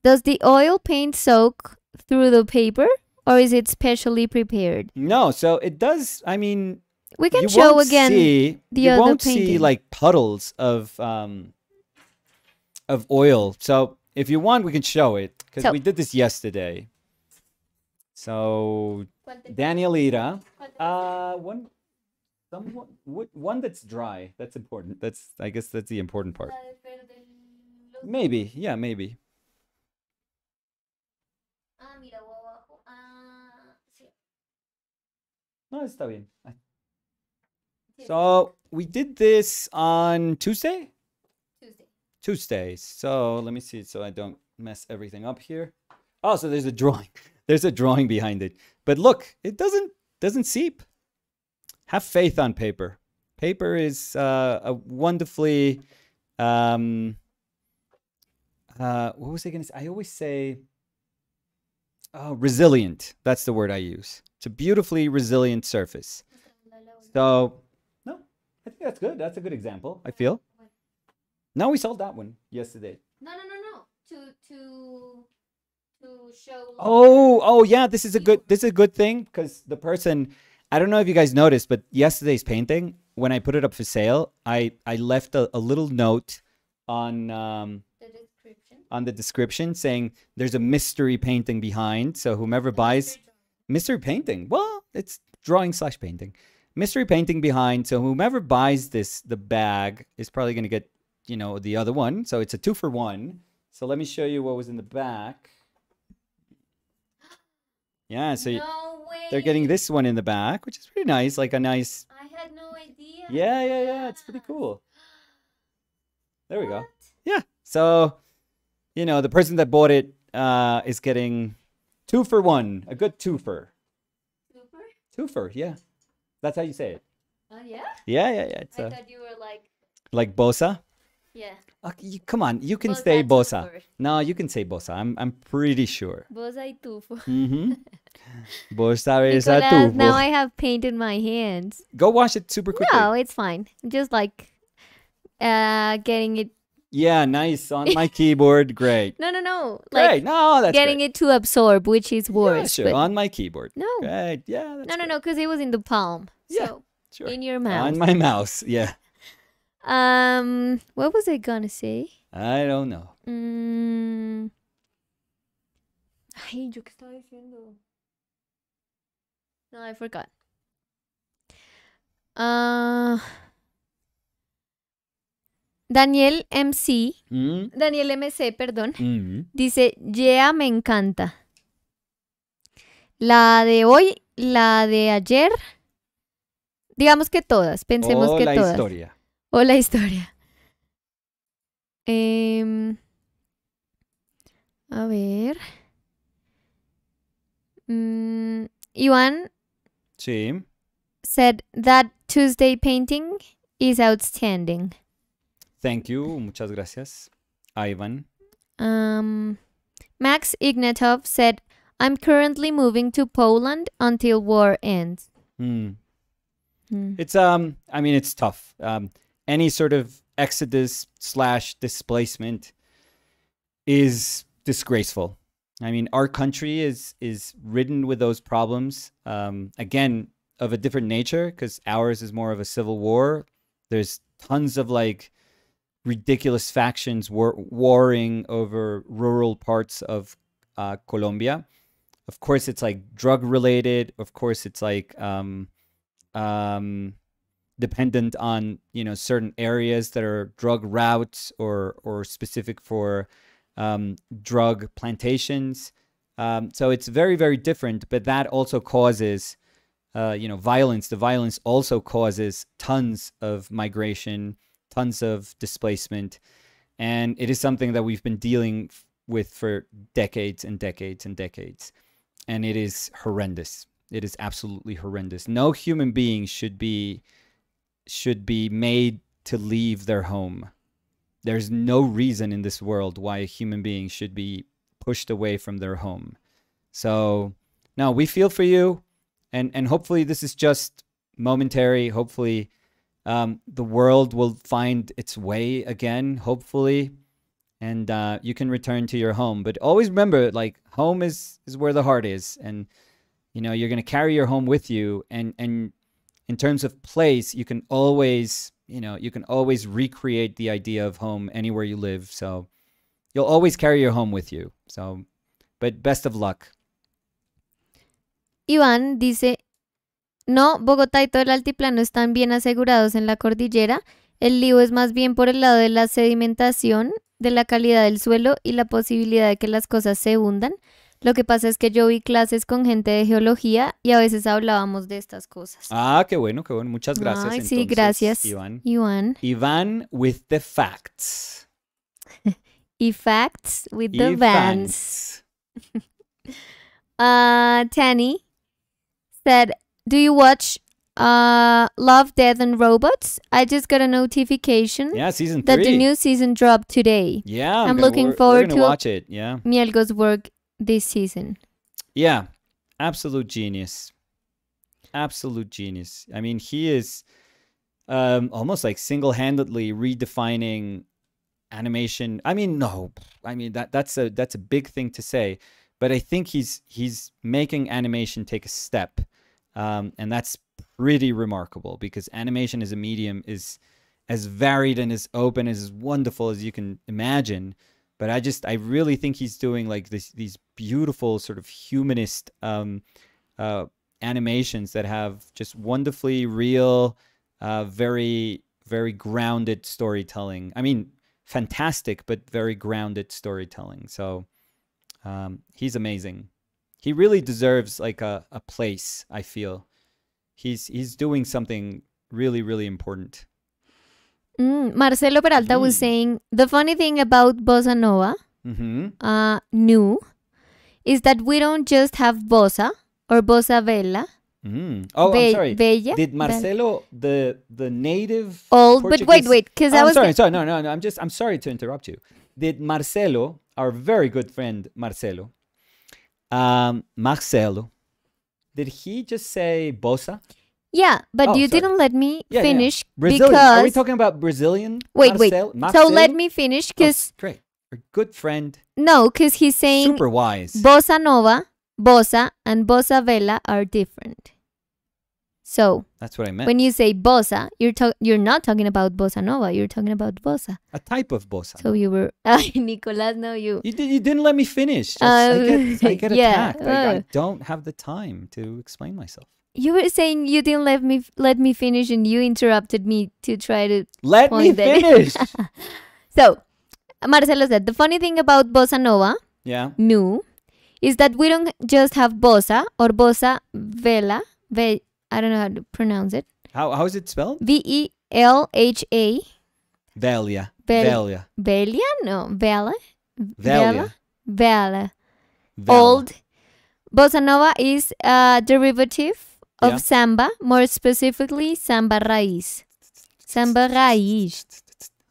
Does the oil paint soak through the paper or is it specially prepared? No, so it does. I mean, We can you show won't again. See, the you won't see like puddles of um of oil. So if you want, we can show it because So- we did this yesterday. So Danielita, uh, one, someone, one that's dry. That's important. That's I guess that's the important part. Maybe, yeah, maybe. No, está bien. So we did this on Tuesday. Tuesdays. So let me see so I don't mess everything up here. Oh, so there's a drawing. [laughs] There's a drawing behind it. But look, it doesn't doesn't seep. Have faith on paper. Paper is uh, a wonderfully um uh what was I gonna say? I always say oh resilient. That's the word I use. It's a beautifully resilient surface. So no, I think that's good. That's a good example, I feel. No, we sold that one yesterday. No, no, no, no. To to to show. Oh, oh yeah, this is a good this is a good thing because the person I don't know if you guys noticed, but yesterday's painting, when I put it up for sale, I I left a, a little note on um the description. on the description saying there's a mystery painting behind. So whomever buys mystery painting, well, it's drawing slash painting. Mystery painting behind. So whomever buys this, the bag is probably gonna get, you know, the other one. So it's a two for one. So let me show you what was in the back. Yeah, so no way. they're getting this one in the back, which is pretty nice, like a nice. I had no idea. Yeah, yeah, yeah. It's pretty cool. There we go. Yeah. So, you know, the person that bought it uh, is getting two for one, a good twofer. Super. Twofer, yeah. That's how you say it. Oh yeah. Yeah, yeah, yeah. It's I uh, thought you were like like bossa. Yeah. Uh, you, come on, you can Bossa say twofer. No, you can say bossa. I'm I'm pretty sure. Bossa y tufo. Mm-hmm. [laughs] bossa besa Nicolas, now. I have paint in my hands. Go wash it super quickly. No, it's fine. Just like uh getting it. Yeah, nice on my keyboard. Great. [laughs] No, no, no. Great. Like No, that's getting great. it to absorb, which is Yeah, worse. sure. but- On my keyboard. no, Great. Yeah. No, no, great. no, because it was in the palm. Yeah, So Sure. in your mouth. On my mouse. Yeah. Um, what was I gonna say? I don't know. Mm. Ay, yo qué estaba diciendo. No, I forgot. Uh, Daniel MC, Mm, Daniel MC, perdón, mm. dice, yeah, me encanta. La de hoy, la de ayer, digamos que todas, pensemos O que Oh, la todas. historia. O la historia. Em, a ver. Mm, Iwan Sí. said that Tuesday painting is outstanding. Thank you. Muchas gracias. Ivan. Um, Max Ignatov said, I'm currently moving to Poland until war ends. Mm. Hmm. It's um I mean it's tough. Um any sort of exodus slash displacement is disgraceful. I mean our country is is ridden with those problems. Um again of a different nature because ours is more of a civil war. There's tons of like ridiculous factions war- warring over rural parts of uh, Colombia. Of course, it's like drug related. Of course, it's like um, um, dependent on you know certain areas that are drug routes or or specific for um, drug plantations. Um, so it's very very different, but that also causes uh, you know violence. The violence also causes tons of migration, tons of displacement, and it is something that we've been dealing with for decades and decades and decades. and it is horrendous. It is absolutely horrendous. No human being should be should be made to leave their home. There's no reason in this world why a human being should be pushed away from their home. So, no, we feel for you, and and hopefully this is just momentary. Hopefully, um, the world will find its way again. Hopefully, and uh, you can return to your home. But always remember, like home is is where the heart is, and you know you're gonna carry your home with you. And and in terms of place, you can always you know you can always recreate the idea of home anywhere you live. So you'll always carry your home with you. So, but best of luck. Iván dice, no, Bogotá y todo el altiplano están bien asegurados en la cordillera. El lío es más bien por el lado de la sedimentación, de la calidad del suelo y la posibilidad de que las cosas se hundan. Lo que pasa es que yo vi clases con gente de geología y a veces hablábamos de estas cosas. Ah, qué bueno, qué bueno. Muchas gracias. Ay, sí, entonces, gracias. Iván. Iván. Iván with the facts. [laughs] Y facts with the vans. Uh, [laughs] Tanny said, "Do you watch uh Love, Death and Robots? I just got a notification Yeah, season that three. the new season dropped today. yeah, I'm looking we're- forward to- watch it. Yeah, Mielgo's work this season. yeah, absolute genius, absolute genius. I mean, he is um almost like single-handedly redefining animation. I mean, no, I mean that that's a that's a big thing to say, but I think he's he's making animation take a step, um, and that's pretty remarkable because animation as a medium is as varied and as open as wonderful as you can imagine. But I just I really think he's doing like this these beautiful sort of humanist um, uh, animations that have just wonderfully real, uh, very very grounded storytelling. I mean, fantastic but very grounded storytelling. So um, he's amazing. He really deserves like a, a place. I feel he's he's doing something really really important. Mm, Marcelo Peralta was Mm. saying the funny thing about bossa nova, Mm-hmm. uh, new, is that we don't just have bossa or bossa vela. Mm. Oh, be- I'm sorry. Bella. Did Bella. Marcelo the the native Old, but wait, wait, because Oh, I I'm was sorry, sorry. No, no, no. I'm just I'm sorry to interrupt you. Did Marcelo, our very good friend Marcelo, um, Marcelo, did he just say bossa? Yeah, but Oh, you sorry. didn't let me Yeah, yeah. finish Brazilian? because Are we talking about Brazilian? wait, wait. Marcel- So let me finish Oh, because great, our good friend, no, because he's saying super wise. bossa nova, bossa, and bossa vela are different. So That's what I meant. when you say bossa, you're you're not talking about bossa nova. You're talking about bossa. a type of bossa. So you were, [laughs] Nicolas, no, you. you did. You didn't let me finish. Just- I get, I Uh, get [laughs] yeah, attacked. I, I uh. don't have the time to explain myself. You were saying you didn't let me let me finish, and you interrupted me to try to. Let me finish. [laughs] So, Marcelo said the funny thing about bossa nova, yeah. new, is that we don't just have bossa or bossa vela. Ve- I don't know how to pronounce it. How how is it spelled? V e l h a Velia. Vel- Velia. Velia? No, Vela. Velia. Vela. Vel. Old. Bossa nova is a derivative of Yeah. samba, more specifically samba raiz. Samba raiz.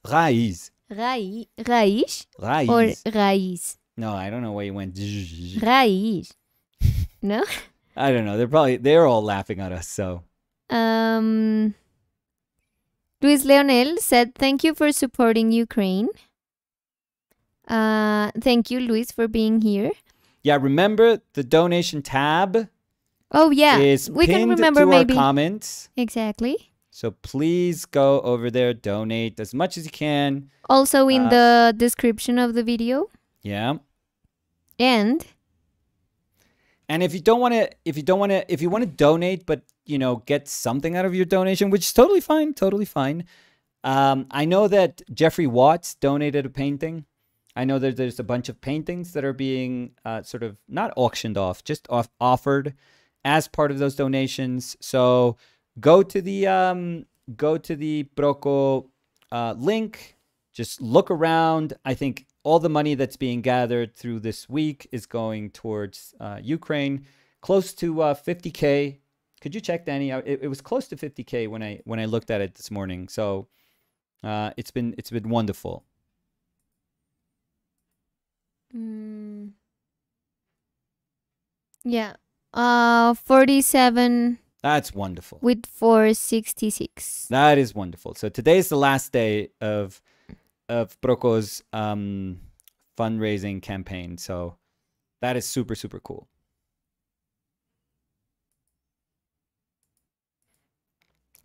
Raiz. Rai- Raiz Raiz. or raiz? no, I don't know why you went. [laughs] Raiz. No? I don't know. They're probably they're all laughing at us. So Um, Luis Leonel said, Thank you for supporting Ukraine. Uh, thank you, Luis, for being here. yeah, remember the donation tab Oh, yeah. is we can remember maybe. comments. Exactly. So please go over there, donate as much as you can. Also in Uh, the description of the video. Yeah. And And if you don't want to, if you don't want to, if you want to donate, but you know, get something out of your donation, which is totally fine, totally fine. Um, I know that Jeffrey Watts donated a painting. I know that there's a bunch of paintings that are being uh, sort of not auctioned off, just off- offered as part of those donations. So go to the um, go to the Proko uh, link. Just look around. I think all the money that's being gathered through this week is going towards uh, Ukraine, close to uh, 50k. Could you check, Danny? It, it was close to 50k when I when I looked at it this morning. So uh, it's been it's been wonderful. Mm. Yeah. Uh, 47 That's wonderful. with 466. That is wonderful. So today is the last day of of Proko's um, fundraising campaign. So that is super super cool.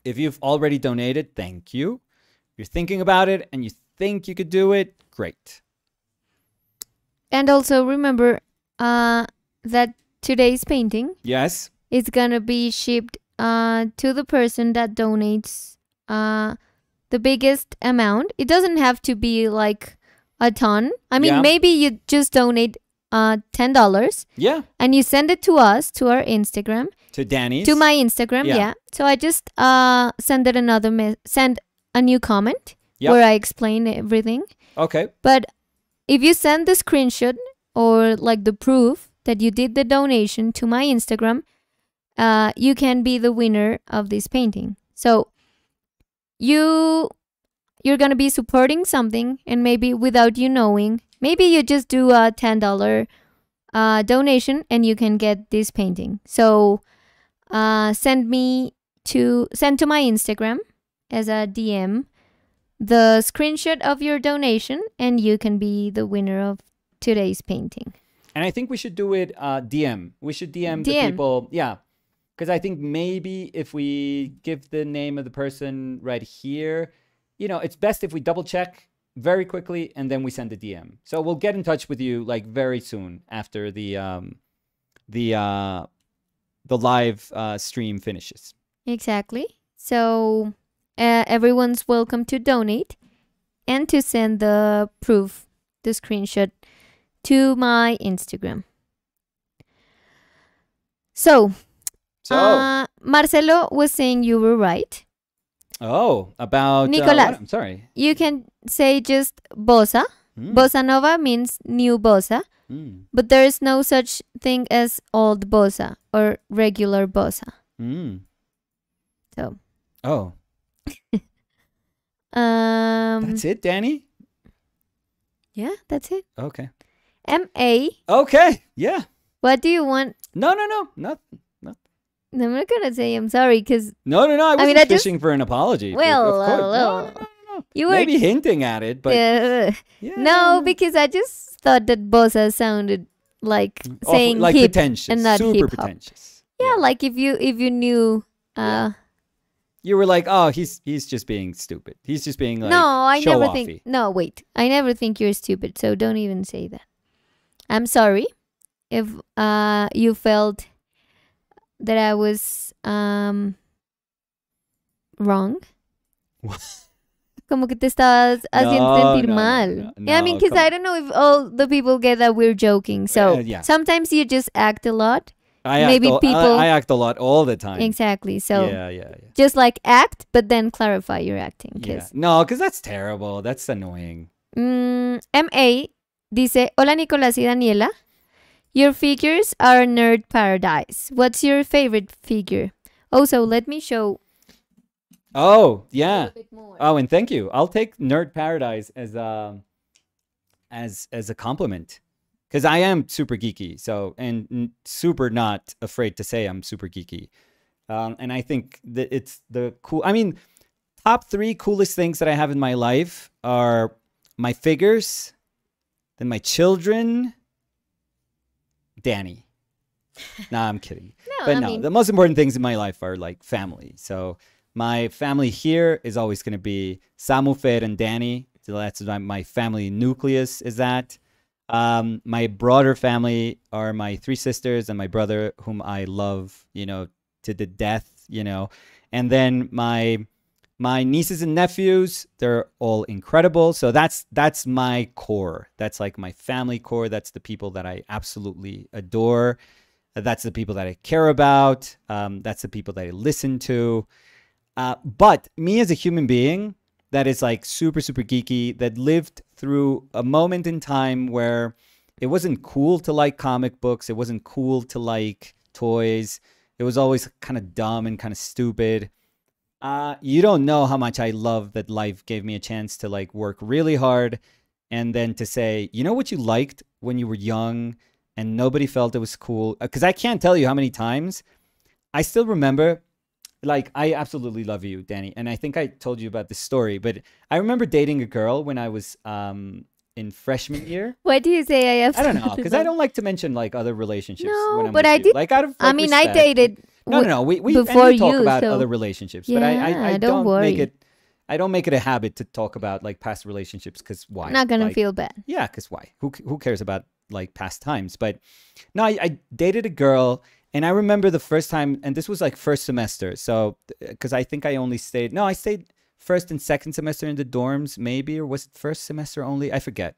If you've already donated, thank you. If you're thinking about it and you think you could do it, great. And also remember uh, that today's painting Yes. is gonna be shipped uh, to the person that donates uh, the biggest amount. It doesn't have to be like a ton. I mean, Yeah. maybe you just donate uh, ten dollars Yeah. and you send it to us to our Instagram To Danny's. to my Instagram. Yeah. Yeah. So I just uh, send it another me- send a new comment Yep. where I explain everything. Okay. But if you send the screenshot or like the proof that you did the donation to my Instagram, uh, you can be the winner of this painting. So you you're gonna be supporting something, and maybe without you knowing, maybe you just do a ten dollar uh, donation, and you can get this painting. So uh, send me to send to my Instagram as a DM the screenshot of your donation, and you can be the winner of today's painting. And I think we should do it uh, DM. We should DM, the people. Yeah. Because I think maybe if we give the name of the person right here, you know, it's best if we double check very quickly and then we send a DM. So we'll get in touch with you like very soon after the um the uh the live uh stream finishes. Exactly. So uh, everyone's welcome to donate and to send the proof, the screenshot, to my Instagram. So, So uh, Marcelo was saying you were right. oh about uh, Nicolas. what? I'm sorry. You can say just bossa. Mm, Bossa nova means new bossa, mm, but there is no such thing as old bossa or regular bossa. mm. So, Oh, [laughs] um, that's it, Danny? yeah, that's it. Okay. M A. Okay. Yeah. What do you want? No, no, no. Not I'm not gonna say I'm sorry because No, no, no. I I wasn't mean, I just- fishing for an apology. Well, of course. No, no, no, no, no. you were maybe hinting at it, but Uh, yeah. no, because I just thought that bossa sounded like Awful- saying like hip. pretentious, and not super pretentious. Yeah, like if you if you knew. Uh, You were like, oh, he's he's just being stupid. He's just being like no, I never think. No, wait, I never think you're stupid. So don't even say that. I'm sorry if uh you felt that I was um wrong. Como que te estabas haciendo No, sentir no, mal. no, yeah, I mean, because I don't know if all the people get that we're joking. So Uh, yeah. sometimes you just act a lot. I maybe act people- I, I act a lot all the time. Exactly. So yeah, yeah, yeah. just like act, but then clarify your acting. yeah. 'cause- No, because that's terrible. That's annoying. Mm, MA dice, Hola Nicolás y Daniela. Your figures are nerd paradise. What's your favorite figure? Also, let me show Oh, yeah. little bit more. Oh, and thank you. I'll take Nerd Paradise as a as as a compliment because I am super geeky. So and super not afraid to say I'm super geeky. Um, and I think that it's the cool. I mean, top three coolest things that I have in my life are my figures, then my children, Danny. [laughs] nah, I'm kidding no, but I no, mean, the most important things in my life are like family. So my family here is always going to be Samu, Fer, and Danny. So that's my, my family nucleus is that. Um, my broader family are my three sisters and my brother, whom I love, you know, to the death, you know. And then my my nieces and nephews, they're all incredible. So that's that's my core. That's like my family core. That's the people that I absolutely adore. That's the people that I care about. Um, that's the people that I listen to. Uh, but me as a human being, that is like super super geeky that lived through a moment in time where it wasn't cool to like comic books, it wasn't cool to like toys. It was always kind of dumb and kind of stupid. Uh, you don't know how much I love that life gave me a chance to like work really hard and then to say, you know what you liked when you were young and nobody felt it was cool. Because I can't tell you how many times I still remember, like, I absolutely love you, Danny. And I think I told you about this story, but I remember dating a girl when I was um, in freshman year. Why do you say I have? I don't know, because I don't like to mention like other relationships. No, when I'm but I did- Like out of I like, mean, I dated. No, no, no. We we, before we talk you, about so- other relationships, but I I, I don't don't, make it. I don't make it a habit to talk about like past relationships because why? I'm not gonna Like, feel bad. Yeah, because why? Who who cares about like past times? But no, I, I dated a girl, and I remember the first time, and this was like first semester. So uh, because I think I only stayed. No, I stayed first and second semester in the dorms, maybe, or was it first semester only? I forget.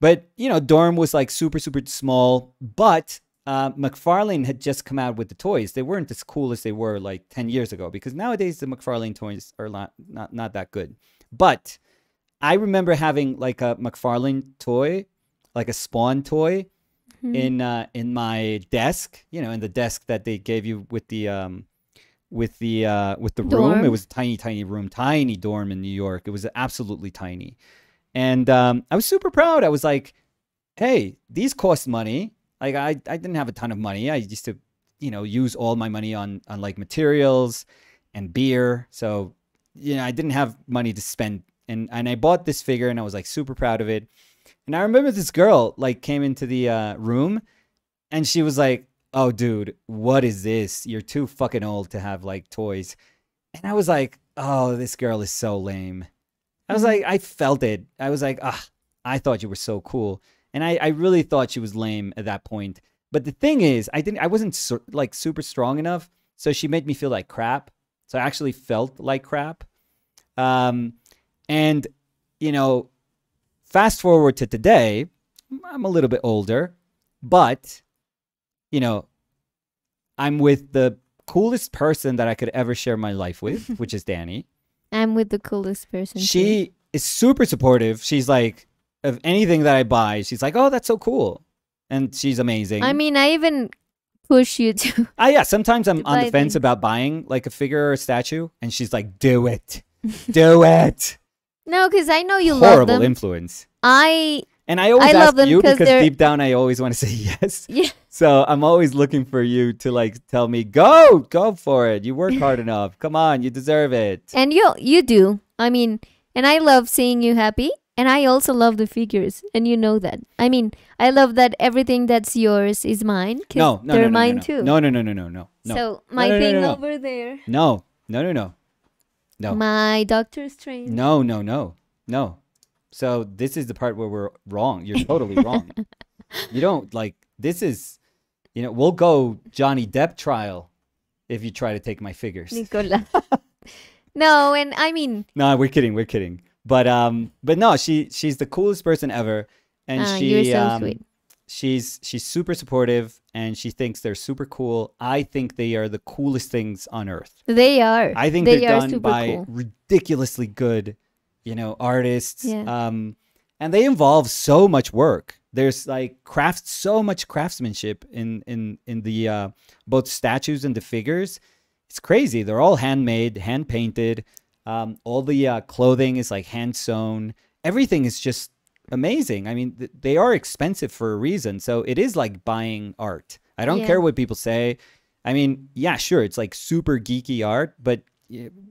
But you know, dorm was like super super small, but. Uh, McFarlane had just come out with the toys. They weren't as cool as they were like 10 years ago because nowadays the McFarlane toys are not, not, not that good. But I remember having like a McFarlane toy, like a Spawn toy, Mhm. in uh, in my desk. You know, in the desk that they gave you with the um, with the uh, with the room. It was a tiny, tiny room, tiny dorm in New York. It was absolutely tiny, and um, I was super proud. I was like, "Hey, these cost money. Like, I I didn't have a ton of money. I used to, you know, use all my money on on like materials and beer. So, you know, I didn't have money to spend." And, and I bought this figure and I was like super proud of it. And I remember this girl like came into the uh, room and she was like, "Oh, dude, what is this? You're too fucking old to have like toys." And I was like, "Oh, this girl is so lame." I was Mhm. like, I felt it. I was like, "Ah, I thought you were so cool," and I, I really thought she was lame at that point. But the thing is, I didn't. I wasn't so, like super strong enough, so she made me feel like crap. So I actually felt like crap. Um, and you know, fast forward to today, I'm a little bit older, but you know, I'm with the coolest person that I could ever share my life with, [laughs] which is Danny. I'm with the coolest person. too. She is super supportive. She's like, of anything that I buy, she's like, "Oh, that's so cool," and she's amazing. I mean, I even push you to. [laughs] Ah, yeah. Sometimes I'm on the fence things. about buying like a figure or a statue, and she's like, "Do it, do it." [laughs] No, because I know you love them. Horrible influence. I And I always I ask you 'cause because they're- deep down I always want to say [laughs] yes. yeah. So I'm always looking for you to like tell me, "Go, go for it. You work hard enough. Come on, you deserve it." And you you do. I mean, and I love seeing you happy. And I also love the figures, and you know that. I mean, I love that everything that's yours is mine. No, no, they're no, no, mine no, too. no, no, no, no, no, no, no, So my no, no, thing no, no. over there, no, no, no, no, no, my Doctor Strange. no, no, no, no. So this is the part where we're wrong. You're totally wrong. You don't like this is, you know, we'll go Johnny Depp trial if you try to take my figures. Nicola. no, and I mean, No, we're kidding. We're kidding. But um, but no, she she's the coolest person ever, and Ah, she so um, she's she's super supportive, and she thinks they're super cool. I think they are the coolest things on earth. they are. I think they they're are done by cool. ridiculously good, you know, artists. Yeah. Um, and they involve so much work. There's like craft, so much craftsmanship in in in the uh, both statues and the figures. It's crazy. They're all handmade, hand painted. Um, all the uh, clothing is like hand sewn. Everything is just amazing. I mean, th- they are expensive for a reason. So it is like buying art. I don't Yeah. care what people say. I mean, yeah, sure, it's like super geeky art, but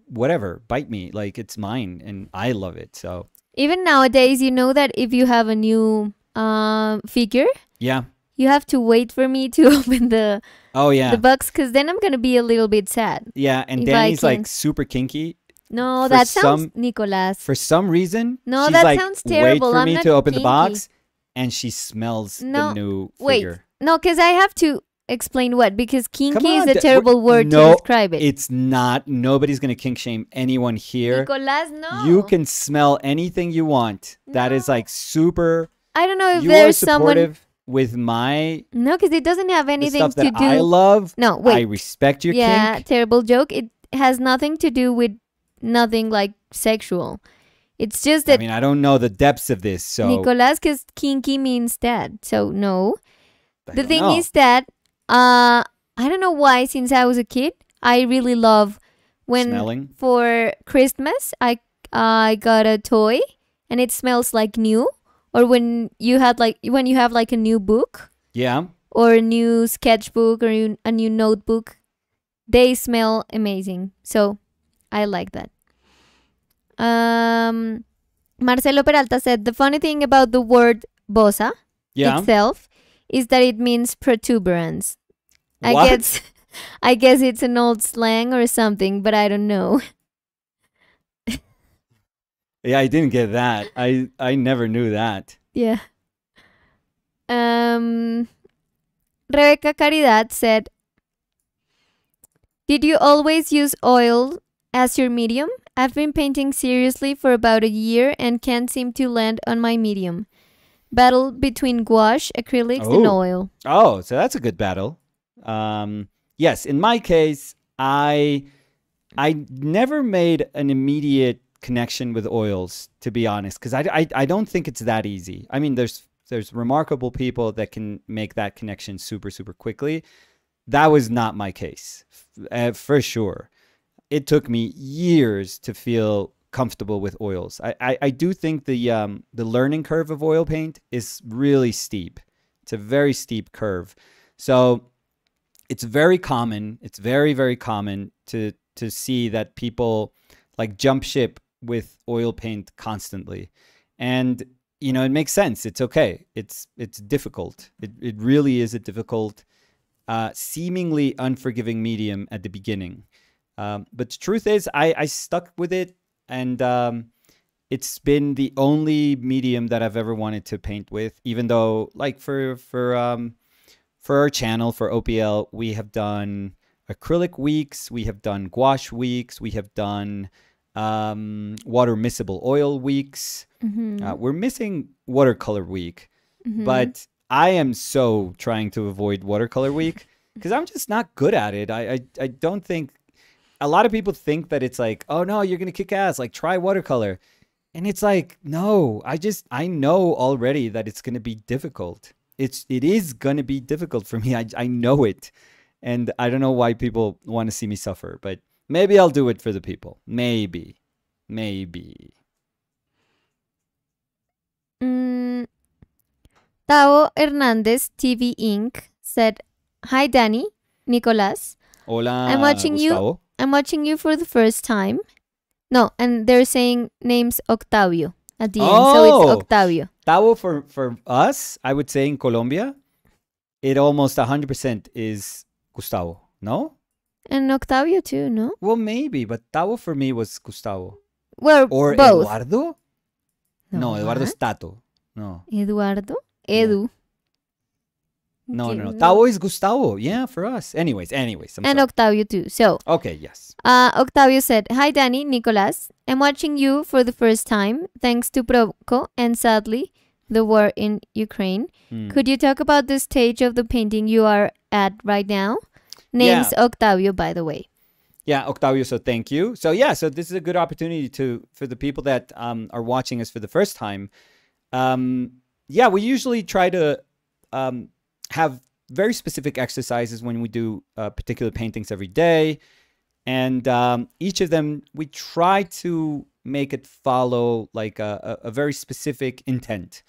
whatever, bite me. Like it's mine and I love it. So Even nowadays, you know that if you have a new um figure, yeah. you have to wait for me to [laughs] open the Oh yeah. the box because then I'm gonna be a little bit sad. yeah, and Danny's like super kinky. No, For that sounds some- Nicolas. For some reason, No, she's that like, sounds terrible. Wait for I'm me not to open the kinky." box, and she smells No, the new wait. figure. No, because I have to explain what because kinky is a terrible word no, to describe it. It's not. Nobody's gonna kink shame anyone here. Nicolas, no. You can smell anything you want. That is like super. I don't know if you are there's someone. with my No, because it doesn't have the anything to do. I love. no, wait. I respect your yeah, kink. terrible joke. It has nothing to do with nothing like sexual. It's just that I mean, I don't know the depths of this, so Nicolas, because kinky means that. So no. I the thing know. is that uh I don't know why since I was a kid I really love when smelling. for Christmas I I got a toy and it smells like new or when you had like when you have like a new book Yeah. or a new sketchbook or a new notebook they smell amazing so I like that um Marcelo Peralta said the funny thing about the word bosa Yeah. itself is that it means protuberance. I What? guess [laughs] I guess it's an old slang or something, but I don't know. [laughs] Yeah, I didn't get that. I I never knew that. Yeah. Um Rebecca Caridad said Did you always use oil as your medium? I've been painting seriously for about a year and can't seem to land on my medium. Battle between gouache, acrylics, and Oh. oil. Oh, so that's a good battle. Um, yes, in my case, I I never made an immediate connection with oils, to be honest, because I, I I don't think it's that easy. I mean, there's there's remarkable people that can make that connection super super quickly. That was not my case, uh, for sure. It took me years to feel comfortable with oils. I, I, I do think the um the learning curve of oil paint is really steep. It's a very steep curve. So it's very common. It's very very common to to see that people like jump ship with oil paint constantly. And you know, it makes sense. It's okay. It's it's difficult. It it really is a difficult uh seemingly unforgiving medium at the beginning. Um, but the truth is I I stuck with it and um it's been the only medium that I've ever wanted to paint with, even though like for for um for our channel for OPL, we have done acrylic weeks, we have done gouache weeks, we have done um, water miscible oil weeks. Mhm. Uh, we're missing watercolor week, Mhm. but I am so trying to avoid watercolor week because I'm just not good at it. I, I I don't think a lot of people think that it's like, oh no, you're gonna kick ass. Like try watercolor, and it's like, no, I just I know already that it's gonna be difficult. It's it is gonna be difficult for me. [laughs] I I know it, and I don't know why people want to see me suffer, but maybe I'll do it for the people. Maybe, maybe. Mm, Tao Hernandez TV Inc. said, Hi Danny, Nicolas. Hola. I'm watching you. I'm watching you for the first time. No, and they're saying names Octavio at the end. So Oh. it's Octavio. Tao for for us, I would say in Colombia, it almost 100% is Gustavo. No? And Octavio too, no? Well, maybe, but Tao for me was Gustavo. Well, Or both. Eduardo? No, Eduardo what? is Tato. No. Eduardo? Edu. No, no, no. Tao is Gustavo. Yeah, for us. Anyways, anyways. I'm And sorry. Octavio too. So, okay, yes. Uh, Octavio said, Hi Danny, Nicolas. I'm watching you for the first time thanks to Proko and sadly the war in Ukraine. Hmm. Could you talk about the stage of the painting you are at right now? Name's Octavio, by the way. Yeah, Octavio, so thank you. So yeah, so this is a good opportunity to for the people that um, are watching us for the first time. Um, yeah, we usually try to um, have very specific exercises when we do uh, particular paintings every day, and um, each of them we try to make it follow like a, a, very specific intent.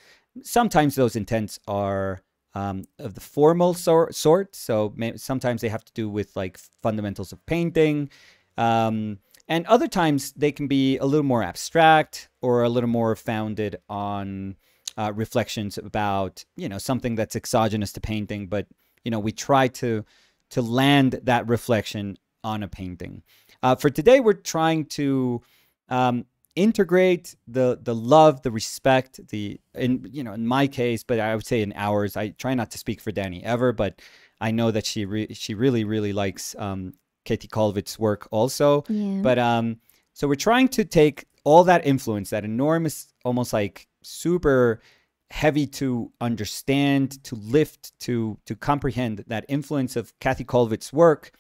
Sometimes those intents are um, of the formal sor- sort. So sometimes they have to do with like fundamentals of painting. Um, and other times they can be a little more abstract or a little more founded on uh, reflections about, you know, something that's exogenous to painting. But, you know, we try to, to land that reflection on a painting. Uh, for today, we're trying to um, integrate the the love, the respect, the in you know in my case, but I would say in ours. I try not to speak for Danny ever, but I know that she re- she really really likes um, Katie Kollwitz's work also. Yeah. But um, so we're trying to take all that influence, that enormous, almost like super heavy to understand, to lift, to to comprehend that influence of Kathy Kollwitz's work.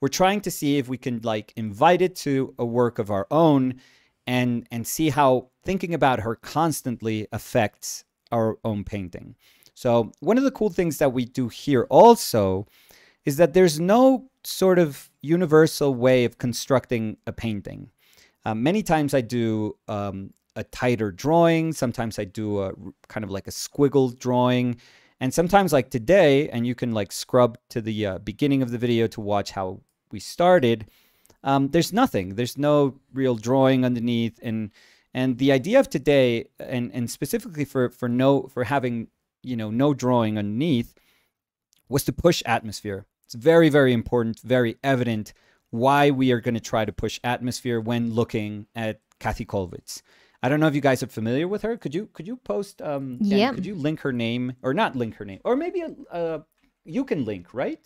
we're trying to see if we can like invite it to a work of our own and and see how thinking about her constantly affects our own painting. So one of the cool things that we do here also is that there's no sort of universal way of constructing a painting. Uh, many times I do um, a tighter drawing. Sometimes I do a kind of like a squiggle drawing. And sometimes like today, and you can like scrub to the uh, beginning of the video to watch how we started, um, there's nothing. There's no real drawing underneath. And and the idea of today, and, and specifically for, for no for having you know no drawing underneath, was to push atmosphere. It's very, very important, very evident why we are going to try to push atmosphere when looking at Kathy Kollwitz. I don't know if you guys are familiar with her. Could you could you post um Yeah. could you link her name or not link her name or maybe uh you can link, right?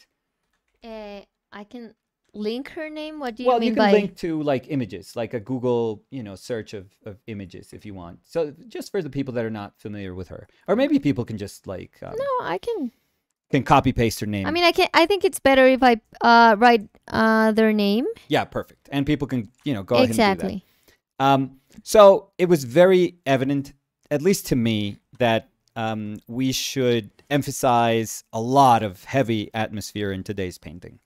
Uh, I can link her name. What do you well, mean you can by? link to like images, like a Google, you know, search of, of images if you want. So just for the people that are not familiar with her, or maybe people can just like um, No, I can. can copy paste her name. I mean, I can. I think it's better if I uh write uh their name. yeah, perfect. And people can you know go ahead and do that. exactly. Um, so it was very evident, at least to me, that um, we should emphasize a lot of heavy atmosphere in today's painting.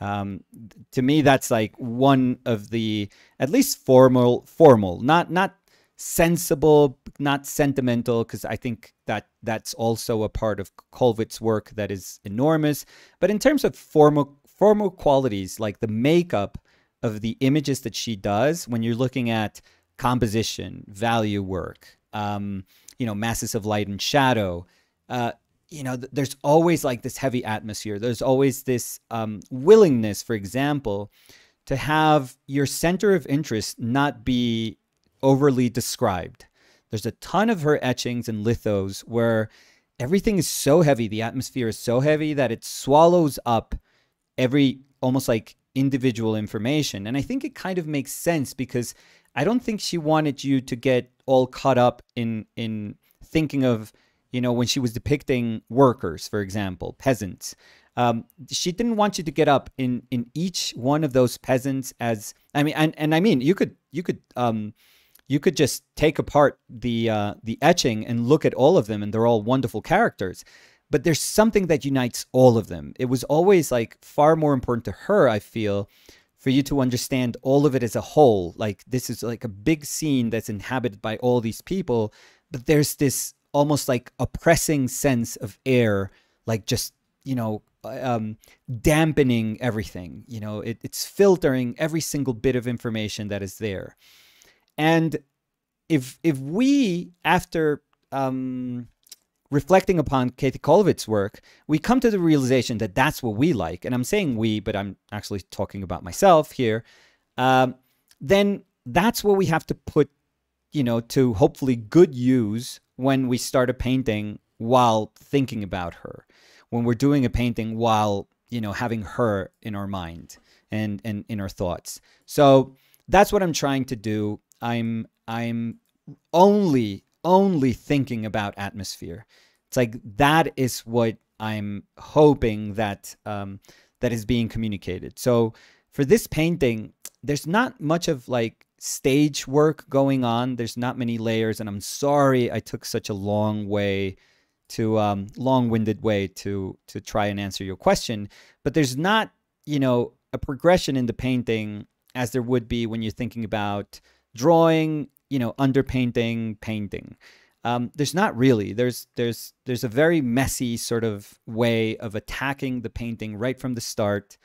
Um, to me, that's like one of the at least formal, formal, not not sensible, not sentimental, because I think that that's also a part of Kollwitz's work that is enormous. But in terms of formal formal qualities, like the makeup of the images that she does, when you're looking at composition, value work, um, you know, masses of light and shadow. Uh, you know, th- there's always like this heavy atmosphere. There's always this um, willingness, for example, to have your center of interest not be overly described. There's a ton of her etchings and lithos where everything is so heavy, the atmosphere is so heavy that it swallows up every almost like individual information. And I think it kind of makes sense because I don't think she wanted you to get all caught up in in thinking of, you know, when she was depicting workers, for example, peasants. Um, she didn't want you to get up in in each one of those peasants as I mean, and, and I mean, you could you could um, you could just take apart the uh, the etching and look at all of them, and they're all wonderful characters. But there's something that unites all of them. It was always like far more important to her, I feel, for you to understand all of it as a whole. Like this is like a big scene that's inhabited by all these people, but there's this almost like oppressing sense of air, like just you know um, dampening everything. You know, it, it's filtering every single bit of information that is there. And if if we after um, reflecting upon Katie Kollwitz's work, we come to the realization that that's what we like, and I'm saying we, but I'm actually talking about myself here. Um, then that's what we have to put, you know, to hopefully good use when we start a painting while thinking about her, when we're doing a painting while you know having her in our mind and and in our thoughts. So that's what I'm trying to do. I'm I'm only only thinking about atmosphere. It's like that is what I'm hoping that um, that is being communicated. So for this painting, there's not much of like stage work going on. There's not many layers, and I'm sorry I took such a long way to um, long-winded way to to try and answer your question. But there's not you know a progression in the painting as there would be when you're thinking about drawing, you know, underpainting, painting. Um, there's not really. There's there's there's a very messy sort of way of attacking the painting right from the start,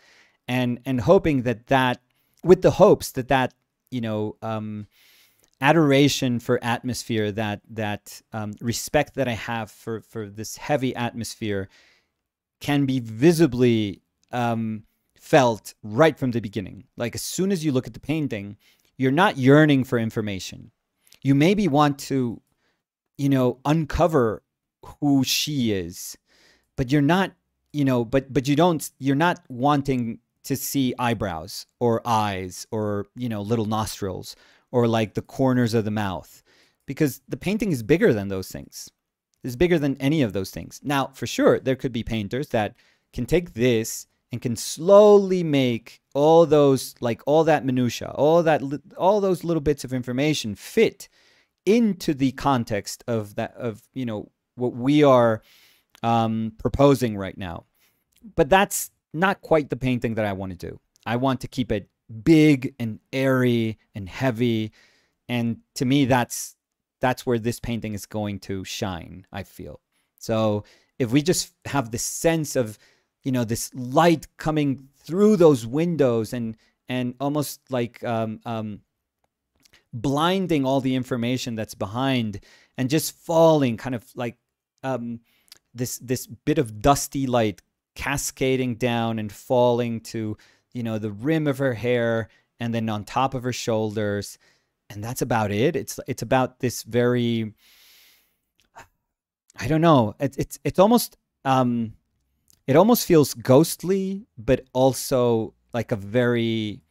and and hoping that that with the hopes that that you know um, adoration for atmosphere, that that um, respect that I have for for this heavy atmosphere, can be visibly um, felt right from the beginning. Like as soon as you look at the painting, you're not yearning for information. You maybe want to, you know, uncover who she is, but you're not, you know, but but you don't you're not wanting to see eyebrows or eyes or, you know, little nostrils or like the corners of the mouth because the painting is bigger than those things. It's bigger than any of those things. Now, for sure, there could be painters that can take this and can slowly make all those like all that minutia all that all those little bits of information fit into the context of that of you know what we are um, proposing right now. But that's not quite the painting that i want to do. I want to keep it big and airy and heavy. And to me that's that's where this painting is going to shine i feel. So if we just have this sense of you know this light coming through those windows and and almost like um, um, blinding all the information that's behind and just falling kind of like um, this this bit of dusty light cascading down and falling to you know the rim of her hair and then on top of her shoulders. And that's about it. It's it's about this very i don't know. It's it's, it's almost um it almost feels ghostly but also like a very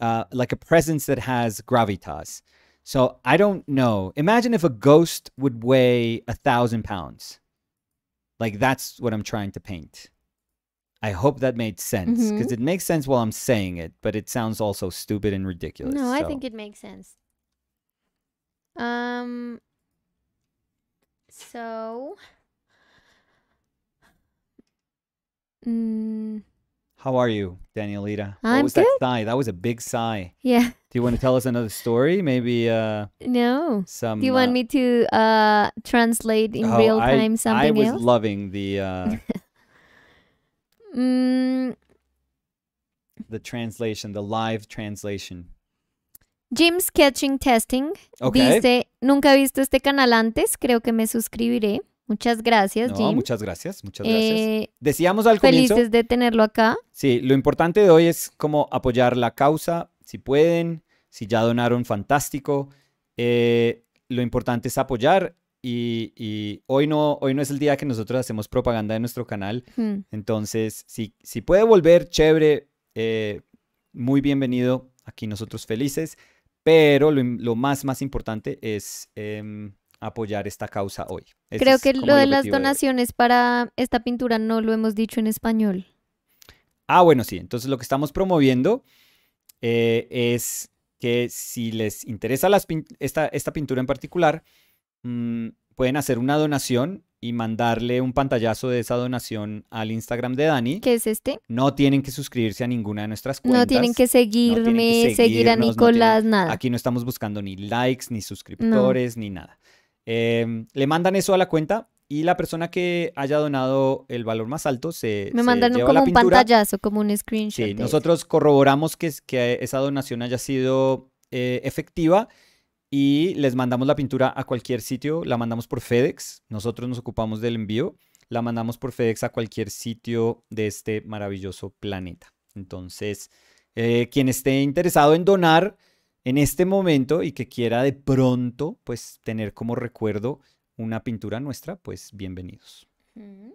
uh, like a presence that has gravitas so i don't know imagine if a ghost would weigh a thousand pounds like that's what i'm trying to paint i hope that made sense because Mhm. it makes sense while i'm saying it but it sounds also stupid and ridiculous No, I think it makes sense. Um. So. Mm, how are you danielita what I'm was that sigh that was a big sigh yeah. do you want to tell us another story maybe uh No. some Do you want uh, me to uh translate in oh, real I- time I something was else? loving the uh [laughs] Mm, the translation, the live translation. Jim's Catching Testing Okay. dice, nunca he visto este canal antes, creo que me suscribiré. Muchas gracias, No, Jim. muchas gracias, muchas gracias. Eh, Decíamos al comienzo, felices de tenerlo acá. sí, lo importante de hoy es como apoyar la causa, si pueden, si ya donaron, fantástico. Eh, lo importante es apoyar y, y hoy, no, hoy no es el día que nosotros hacemos propaganda de nuestro canal. Hmm. Entonces, si, si puede volver, chévere, eh, muy bienvenido, aquí nosotros felices, pero lo, más, más importante es em, apoyar esta causa hoy. Ese Creo que lo de las donaciones para esta pintura no lo hemos dicho en español. Ah, bueno, sí, entonces lo que estamos promoviendo eh, es que si les interesa las pin- esta, esta pintura en particular, mm, pueden hacer una donación y mandarle un pantallazo de esa donación al Instagram de Dani. ¿Qué es este? No tienen que suscribirse a ninguna de nuestras cuentas. No tienen que seguirme, seguir a no Nicolás, nada. Aquí no estamos buscando ni likes, ni suscriptores, ni nada. Em, le mandan eso a la cuenta y la persona que haya donado el valor más alto se, Me se mandan lleva como la un pantallazo, como un screenshot. Sí, eso. nosotros corroboramos que esa donación haya sido eh, efectiva y les mandamos la pintura a cualquier sitio, la mandamos por FedEx, nosotros nos ocupamos del envío, la mandamos por FedEx a cualquier sitio de este maravilloso planeta. Entonces, eh, quien esté interesado en donar en este momento y que quiera de pronto, pues, tener como recuerdo una pintura nuestra, pues, bienvenidos. Mm.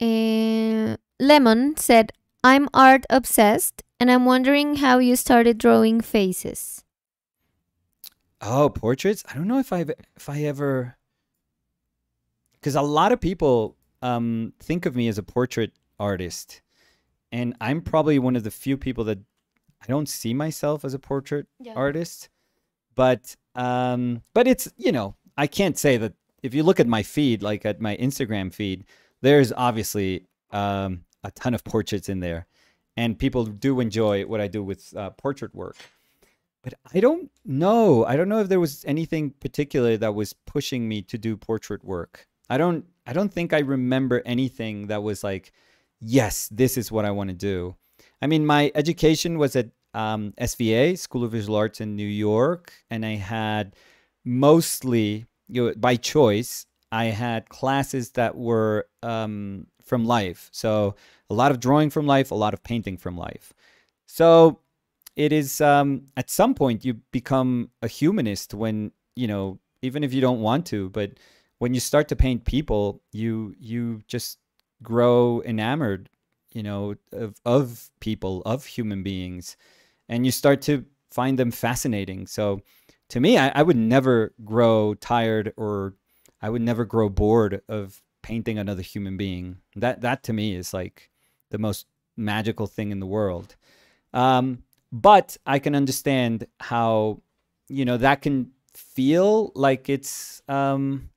Eh, Lemon said, I'm art obsessed and I'm wondering how you started drawing faces. Oh, portraits? I don't know if I've if I ever because a lot of people um think of me as a portrait artist. And I'm probably one of the few people that I don't see myself as a portrait Yeah. artist. But um but it's, you know, I can't say that if you look at my feed, like at my Instagram feed, there's obviously um a ton of portraits in there. And people do enjoy what I do with uh, portrait work but I don't know. I don't know if there was anything particular that was pushing me to do portrait work. I don't I don't think I remember anything that was like, yes, this is what I want to do. I mean, my education was at um, SVA, School of Visual Arts in New York, and I had mostly, you know, by choice, I had classes that were um, from life. So a lot of drawing from life, a lot of painting from life. So it is um, at some point you become a humanist when you know even if you don't want to but when you start to paint people you you just grow enamored you know of, of people of human beings and you start to find them fascinating so to me I, I would never grow tired or i would never grow bored of painting another human being. That that to me is like the most magical thing in the world. Um, but I can understand how you know that can feel like it's um,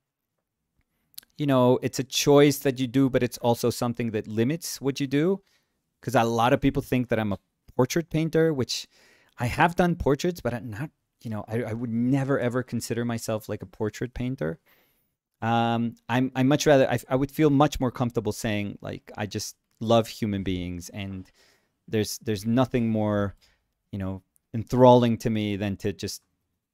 you know it's a choice that you do, but it's also something that limits what you do. Because a lot of people think that I'm a portrait painter, which I have done portraits, but I'm not. You know, I, I would never ever consider myself like a portrait painter. Um, I'm I much rather I, I would feel much more comfortable saying like I just love human beings and there's there's nothing more you know enthralling to me than to just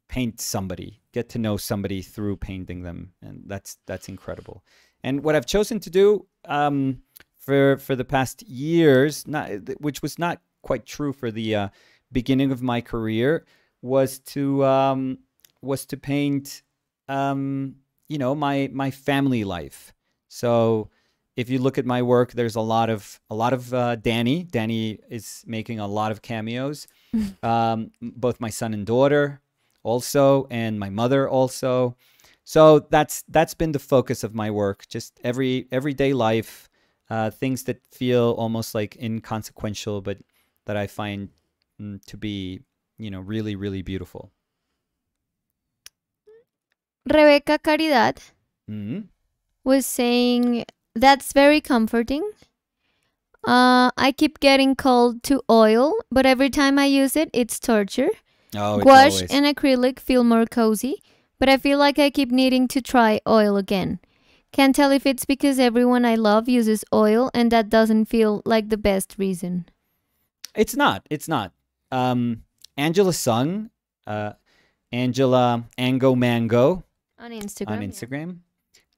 paint somebody get to know somebody through painting them and that's that's incredible. And what i've chosen to do um, for for the past years not which was not quite true for the uh, beginning of my career was to um, was to paint um, you know my my family life. So if you look at my work there's a lot of a lot of uh, danny. Danny is making a lot of cameos. [laughs] Um, both my son and daughter also and my mother also so that's that's been the focus of my work just every everyday life uh, things that feel almost like inconsequential but that i find mm, to be you know really really beautiful Rebecca Caridad Mhm. was saying that's very comforting. Uh, I keep getting called to oil, but every time I use it, it's torture. Oh Gouache always- and acrylic feel more cozy, but I feel like I keep needing to try oil again. Can't tell if it's because everyone I love uses oil and that doesn't feel like the best reason. It's not. It's not. Um, Angela Sung, uh, Angela Ango Mango On Instagram. on yeah. Instagram.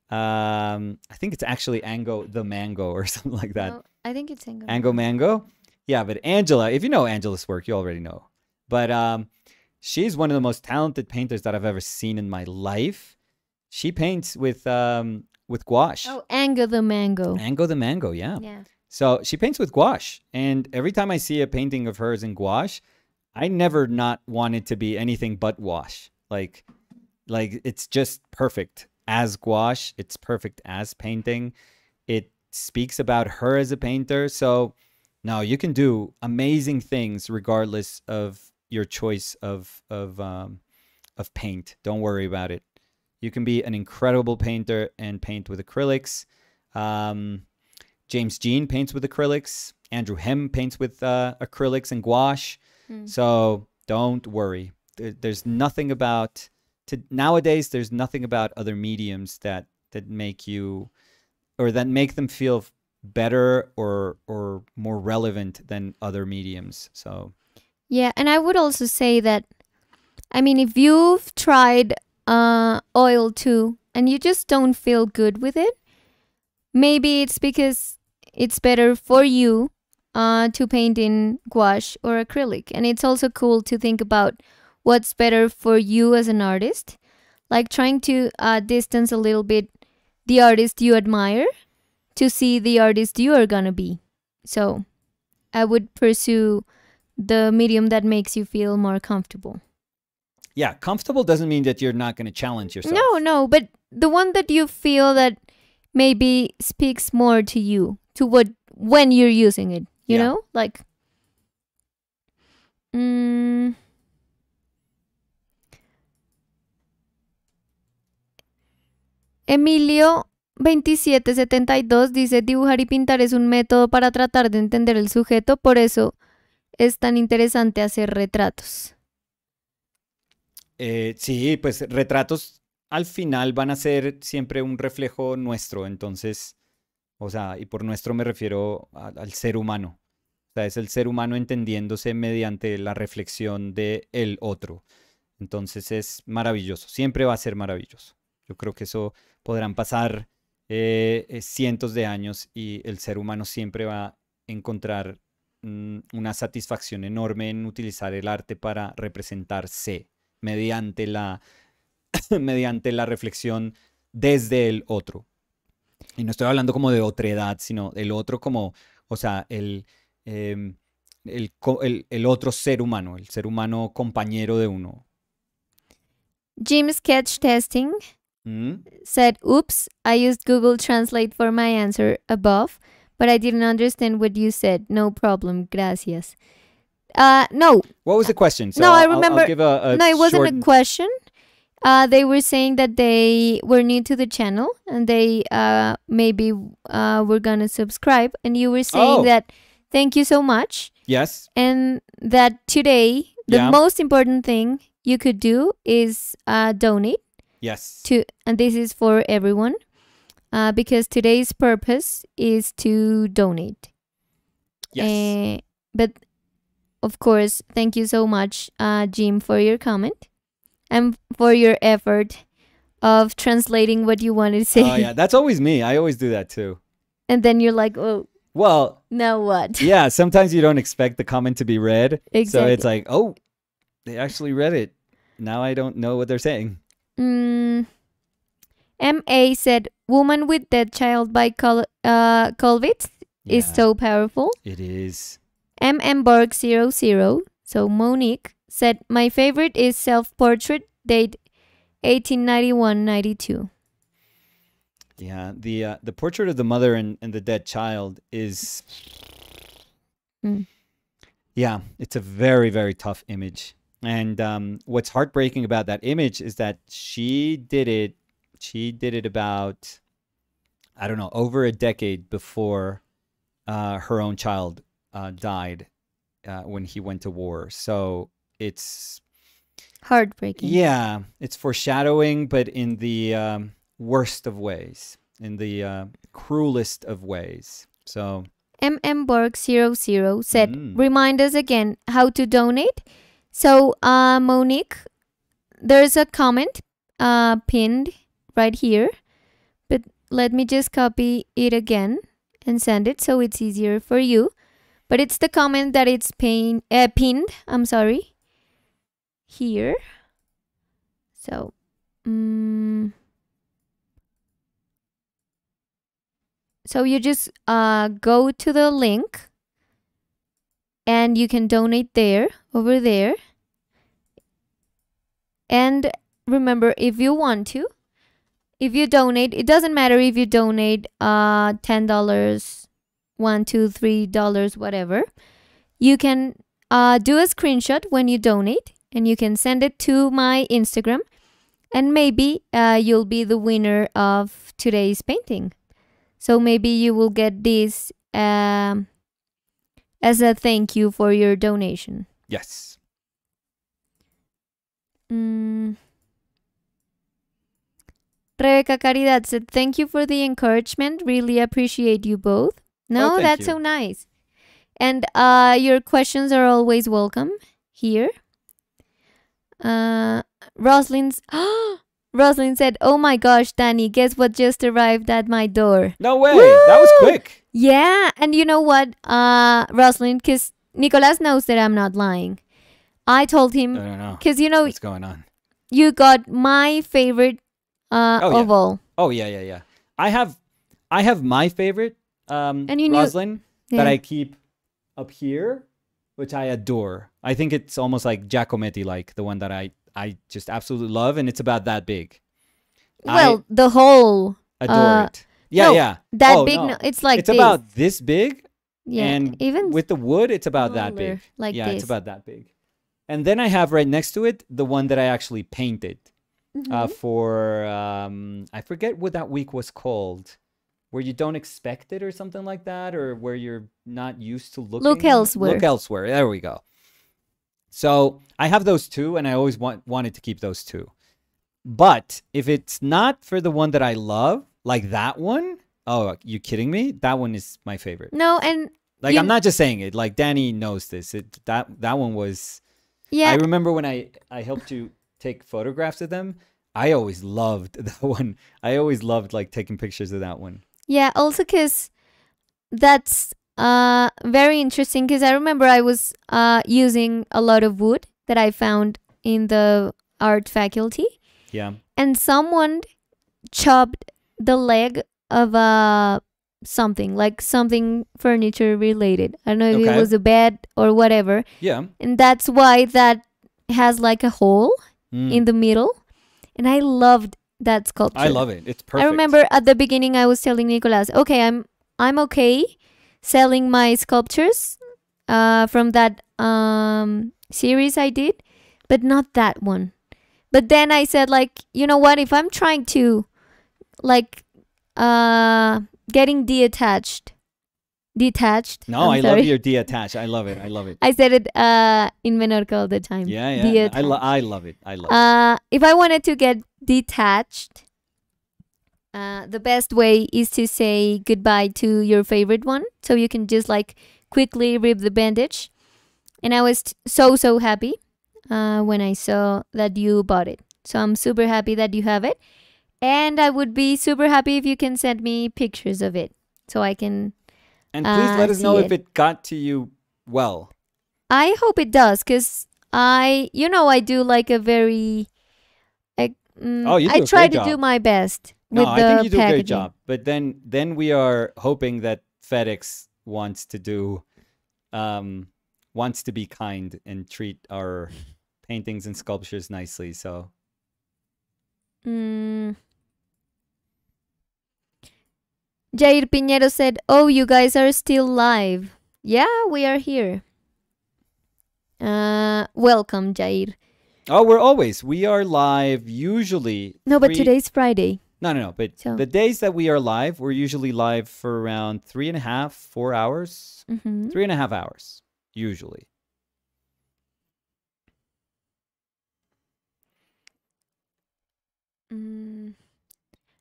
Um, I think it's actually Ango the Mango or [laughs] something like that. No, I think it's Ango. Ango Mango. Yeah, but Angela, if you know Angela's work, you already know. But um, she's one of the most talented painters that I've ever seen in my life. She paints with um, with gouache. Oh, Ango the mango. Ango the Mango, yeah. Yeah. So she paints with gouache, and every time I see a painting of hers in gouache, I never not want it to be anything but gouache. Like, like it's just perfect as gouache. It's perfect as painting. It speaks about her as a painter. So, no, you can do amazing things regardless of your choice of of um, of paint. Don't worry about it. You can be an incredible painter and paint with acrylics. Um, James Jean paints with acrylics. Andrew Hem paints with uh, acrylics and gouache. Hmm. So don't worry. There, there's nothing about to nowadays. There's nothing about other mediums that that make you or that make them feel better or or more relevant than other mediums. So Yeah, and I would also say that, I mean, if you've tried uh, oil too and you just don't feel good with it, maybe it's because it's better for you uh, to paint in gouache or acrylic. And it's also cool to think about what's better for you as an artist, like trying to uh, distance a little bit the artist you admire to see the artist you are gonna be. So I would pursue the medium that makes you feel more comfortable. yeah, comfortable doesn't mean that you're not going to challenge yourself. No, no, but the one that you feel that maybe speaks more to you, to what when you're using it, you Yeah. know? Like mm, Emilio 2772 dice dibujar y pintar es un método para tratar de entender el sujeto, por eso es tan interesante hacer retratos. Eh, sí, pues retratos al final van a ser siempre un reflejo nuestro, entonces, o sea, y por nuestro me refiero al ser humano. O sea, es el ser humano entendiéndose mediante la reflexión de el otro. Entonces es maravilloso, siempre va a ser maravilloso. Yo creo que eso podrán pasar eh, eh, cientos de años y el ser humano siempre va a encontrar mm, una satisfacción enorme en utilizar el arte para representarse mediante la, [coughs] mediante la reflexión desde el otro. Y no estoy hablando como de otredad, sino el otro como, o sea, el, em, el, el- el otro ser humano, el ser humano compañero de uno. Jim Sketch Testing Hmm? said, Oops, I used Google Translate for my answer above, but I didn't understand what you said. No problem. Gracias. Uh, no, What was the question? So No, I I'll- I'll- I'll remember- give a, a no, it wasn't short- a question. Uh, they were saying that they were new to the channel and they uh, maybe uh, were gonna subscribe. And you were saying Oh. that thank you so much, Yes. and that today the Yeah. most important thing you could do is uh, donate Yes. to, and this is for everyone, uh, because today's purpose is to donate. Yes. Eh, but of course, thank you so much, uh, Jim, for your comment and for your effort of translating what you wanted to say. oh yeah, that's always me. I always do that too. and then you're like, oh, Well, now what? [laughs] yeah. Sometimes you don't expect the comment to be read, so it's like, oh, they actually read it. Now I don't know what they're saying. Mm, M.A. said, Woman with Dead Child by Col- uh, Kollwitz is so powerful. It is. M.M. Borg 00, so Monique, said, My favorite is Self Portrait, date 1891 92. Yeah. The uh, the portrait of the mother and, and the dead child is. Mm. Yeah, it's a very very tough image. And um, what's heartbreaking about that image is that she did it. She did it about, I don't know, over a decade before uh, her own child uh, died uh, when he went to war. So it's Heartbreaking. yeah, it's foreshadowing, but in the um, worst of ways, in the uh, cruelest of ways. So MM Borg 00 said, Mm. remind us again how to donate. So, uh, Monique, there's a comment uh, pinned right here, but let me just copy it again and send it so it's easier for you. But it's the comment that it's pin, uh, pinned, I'm sorry, here. So, mm, So you just uh, go to the link and you can donate there, over there. And remember, if you want to, if you donate, it doesn't matter if you donate uh, $10, one, two, three dollars, whatever. You can uh, do a screenshot when you donate and you can send it to my Instagram. And maybe uh, you'll be the winner of today's painting. So maybe you will get this um, as a thank you for your donation. yes, Mm. Rebecca Caridad said, Thank you for the encouragement. Really appreciate you both. No, thank that's you. so nice. And uh, your questions are always welcome here. Uh, Roslyn's. [gasps] Roslyn said, Oh my gosh, Danny, guess what just arrived at my door? no way. That was quick. Yeah, and you know what, uh, Roslyn, because Nicolas knows that I'm not lying. I told him, because you know, what's going on. you got my favorite uh, Oh, yeah. Oh yeah, yeah, yeah. I have, I have my favorite, um, And you knew- Roslyn that I keep up here, which I adore. I think it's almost like Giacometti, like the one that I I just absolutely love, and it's about that big. well, the whole adore uh, it. Yeah, no, yeah. that Oh, big. no. No, it's like it's this. about this big, yeah, and even with the wood, it's about that big. like yeah, this. it's about that big. And then I have right next to it the one that I actually painted uh, Mhm. for um, I forget what that week was called, where you don't expect it or something like that, or where you're not used to looking. Look elsewhere. Look elsewhere. There we go. So I have those two, and I always want wanted to keep those two. But if it's not for the one that I love, like that one, oh, you kidding me? That one is my favorite. no, and Like You I'm not just saying it. Like Danny knows this. It that that one was. yeah, I remember when I I helped you take photographs of them. I always loved [laughs] that one. I always loved like taking pictures of that one. Yeah, also because that's uh very interesting because I remember I was uh using a lot of wood that I found in the art faculty Yeah. and someone chopped the leg of uh something like something furniture related. I don't know if it was a bed or whatever. Yeah. And that's why that has like a hole Mm. in the middle. And I loved that sculpture. I love it. It's perfect. I remember at the beginning I was telling Nicolas, okay, I'm I'm okay selling my sculptures uh, from that um, series I did, but not that one. But then I said like, you know what? If I'm trying to like uh getting detached detached No, I love your detached. I love it. I love it. I said it uh in Menorca all the time. Yeah, yeah. I, lo- Detached. I love it. I love it. Uh, if I wanted to get detached, uh, the best way is to say goodbye to your favorite one. So you can just like quickly rip the bandage. And I was so, so happy uh, when I saw that you bought it. So I'm super happy that you have it. And I would be super happy if you can send me pictures of it so I can. And please let uh, us know see if it. it got to you well. I hope it does because I, you know, I do like a very. Like, mm, Oh, you do I try to do my best No, with I the think you do a great job. But then, then we are hoping that FedEx wants to do, um, wants to be kind and treat our paintings and sculptures nicely. So Mm. Jair Piñero said, "Oh, you guys are still live. Yeah, we are here. Uh, welcome, Jair. Oh, we're always. We are live usually. No, but today's Friday. No, no, no. But So- the days that we are live, we're usually live for around three and a half, four hours. hmm Three and a half hours, usually. Mm.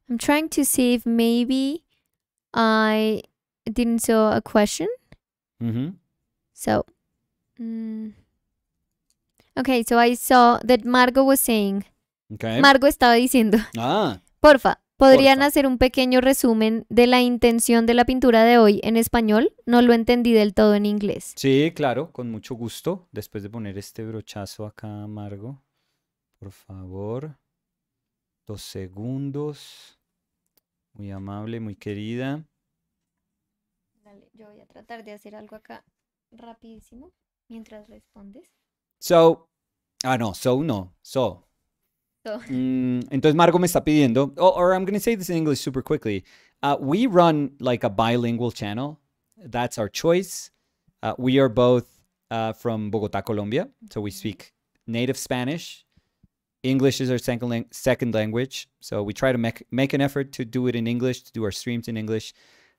I'm trying to see if maybe I didn't saw a question. Mm-hmm. So, mm. okay. So I saw that Margo was saying. Okay. Margo estaba diciendo. ah, Porfa, ¿podrían Porfa. hacer un pequeño resumen de la intención de la pintura de hoy en español? No lo entendí del todo en inglés. sí, claro, con mucho gusto. Después de poner este brochazo acá, Margo. Por favor. Dos segundos. Muy amable, muy querida. yo voy a tratar de hacer algo acá rapidísimo mientras respondes. So, ah, no, so no, so. So. Mm, entonces Margo me está pidiendo, oh, or I'm going to say this in English super quickly. Uh, we run like a bilingual channel. That's our choice. Uh, we are both uh, from Bogota, Colombia. So we speak native Spanish. English is our second, lang- second language. So we try to make, make an effort to do it in English, to do our streams in English,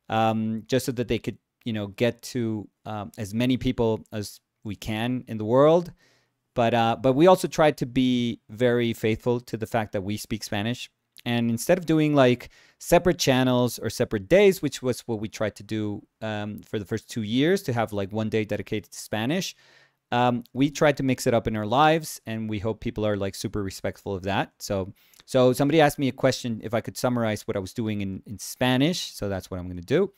um, just so that they could, you know, get to um, as many people as we can in the world but uh, but we also try to be very faithful to the fact that we speak Spanish. And instead of doing like separate channels or separate days, which was what we tried to do um, for the first two years, to have like one day dedicated to Spanish, um, we tried to mix it up in our lives, and we hope people are like super respectful of that. So so somebody asked me a question if I could summarize what I was doing in Spanish, so that's what I'm going to do.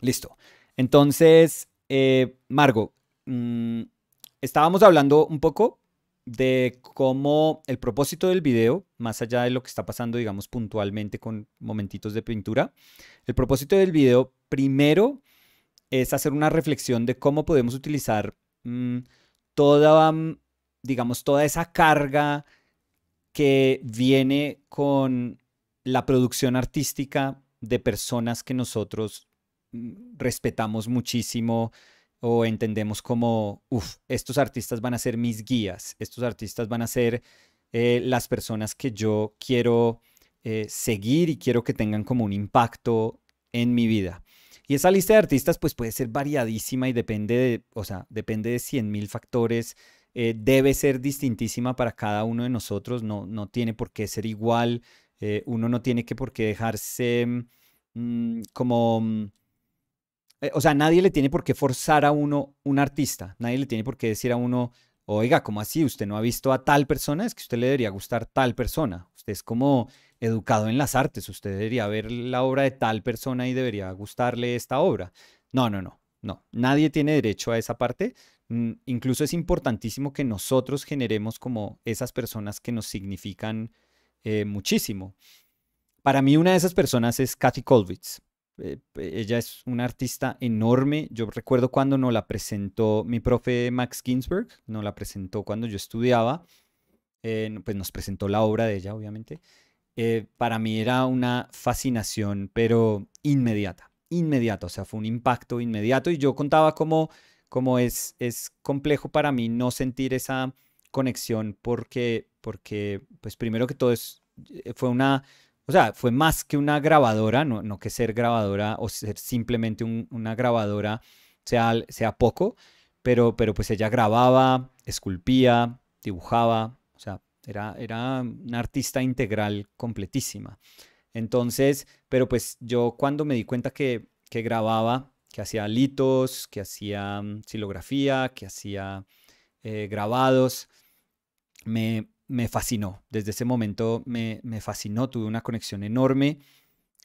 Listo. Entonces, eh, Margo, mm, estábamos hablando un poco de cómo el propósito del video, más allá de lo que está pasando, digamos, puntualmente con momentitos de pintura, el propósito del video primero es hacer una reflexión de cómo podemos utilizar mm, toda, mm, digamos, toda esa carga que viene con la producción artística de personas que nosotros mm, respetamos muchísimo, o entendemos como, uff, estos artistas van a ser mis guías, estos artistas van a ser eh, las personas que yo quiero eh, seguir y quiero que tengan como un impacto en mi vida. Y esa lista de artistas pues puede ser variadísima y depende de, o sea, depende de 100 mil factores, eh, debe ser distintísima para cada uno de nosotros, no, no tiene por qué ser igual, eh, uno no tiene que por qué dejarse mm, como... mm, eh, o sea, nadie le tiene por qué forzar a uno un artista, nadie le tiene por qué decir a uno, oiga, ¿cómo así? ¿Usted no ha visto a tal persona? Es que usted le debería gustar tal persona. Usted es como educado en las artes, usted debería ver la obra de tal persona y debería gustarle esta obra. No, no, no, no. Nadie tiene derecho a esa parte. Mm, Incluso es importantísimo que nosotros generemos como esas personas que nos significan eh, muchísimo. Para mí una de esas personas es Kathy Kollwitz. Eh, ella es una artista enorme. Yo recuerdo cuando nos la presentó mi profe Max Ginsberg, nos la presentó cuando yo estudiaba, eh, pues nos presentó la obra de ella, obviamente. Eh, para mí era una fascinación, pero inmediata, inmediata, o sea, fue un impacto inmediato y yo contaba cómo, cómo es, es complejo para mí no sentir esa conexión porque, porque, pues primero que todo es, eh, fue una, o sea, fue más que una grabadora, no, no que ser grabadora o ser simplemente una grabadora sea, sea poco, pero, pero pues ella grababa, esculpía, dibujaba, era, era una artista integral completísima. Entonces, pero pues yo cuando me di cuenta que, que grababa, que hacía litos, que hacía mm, silografía, que hacía eh, grabados, me, me, fascinó. Desde ese momento me, me, fascinó, tuve una conexión enorme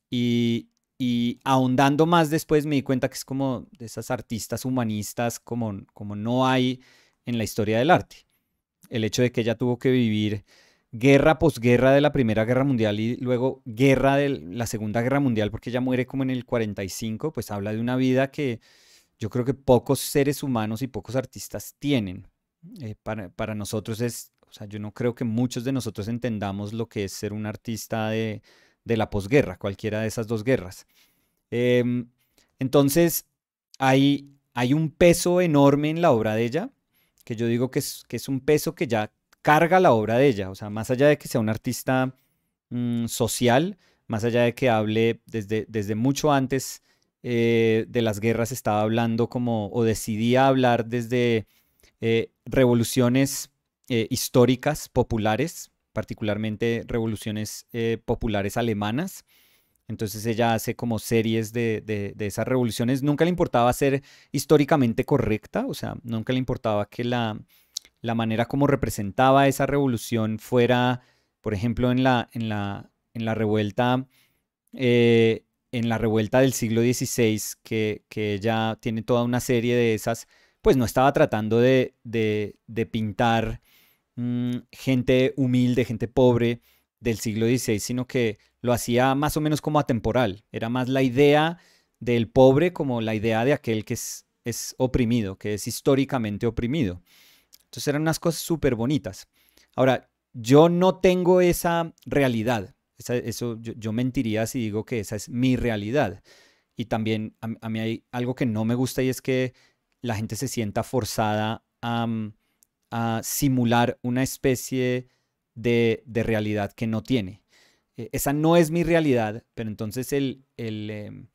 y, y, ahondando más después me di cuenta que es como de esas artistas humanistas como, como no hay en la historia del arte el hecho de que ella tuvo que vivir guerra posguerra de la Primera Guerra Mundial y luego guerra de la Segunda Guerra Mundial, porque ella muere como en el 45, pues habla de una vida que yo creo que pocos seres humanos y pocos artistas tienen. Eh, para, nosotros es, o sea, yo no creo que muchos de nosotros entendamos lo que es ser un artista de, la posguerra, cualquiera de esas dos guerras. Em, entonces, hay, hay un peso enorme en la obra de ella, que yo digo que es, que es un peso que ya carga la obra de ella, o sea, más allá de que sea un artista mm, social, más allá de que hable desde, desde mucho antes eh, de las guerras, estaba hablando como, o decidía hablar desde eh, revoluciones eh, históricas populares, particularmente revoluciones populares alemanas, entonces ella hace como series de, esas revoluciones. Nunca le importaba ser históricamente correcta, o sea, nunca le importaba que la, la manera como representaba esa revolución fuera, por ejemplo, en la, en la, en la revuelta. Eh, en la revuelta del siglo XVI, que, que, ella tiene toda una serie de esas, pues no estaba tratando de, pintar mm, gente humilde, gente pobre del siglo XVI, sino que lo hacía más o menos como atemporal. Era más la idea del pobre como la idea de aquel que es, es oprimido, que es históricamente oprimido. Entonces eran unas cosas súper bonitas. Ahora, yo no tengo esa realidad. eso yo, mentiría si digo que esa es mi realidad. Y también a, mí hay algo que no me gusta y es que la gente se sienta forzada a, a simular una especie de, de realidad que no tiene. Eh, esa no es mi realidad, pero entonces el, em,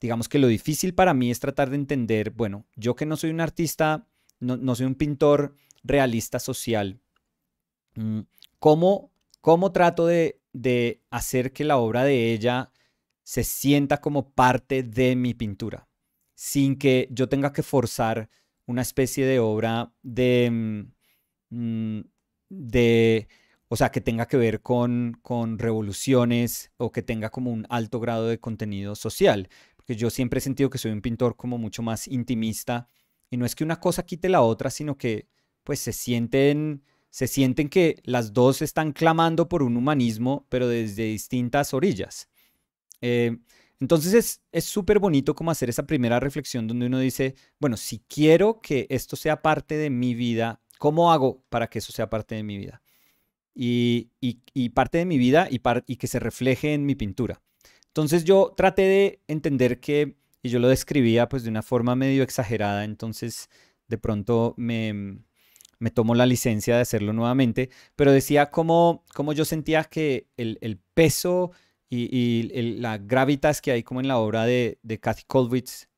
digamos que lo difícil para mí es tratar de entender, bueno, yo que no soy un artista, no, soy un pintor realista social, mm, ¿cómo, cómo trato de, de hacer que la obra de ella se sienta como parte de mi pintura, sin que yo tenga que forzar una especie de obra de, mm, mm, de o sea, que tenga que ver con, con revoluciones o que tenga como un alto grado de contenido social. Porque yo siempre he sentido que soy un pintor como mucho más intimista y no es que una cosa quite la otra, sino que pues se sienten, se sienten que las dos están clamando por un humanismo, pero desde distintas orillas. Eh, entonces es súper bonito como hacer esa primera reflexión donde uno dice, bueno, si quiero que esto sea parte de mi vida, ¿cómo hago para que eso sea parte de mi vida? Y, parte de mi vida y, y que se refleje en mi pintura. Entonces yo traté de entender que, y yo lo describía pues de una forma medio exagerada, entonces de pronto me, me tomo la licencia de hacerlo nuevamente, pero decía cómo, cómo yo sentía que el, peso y, la gravitas que hay como en la obra de, de Kathy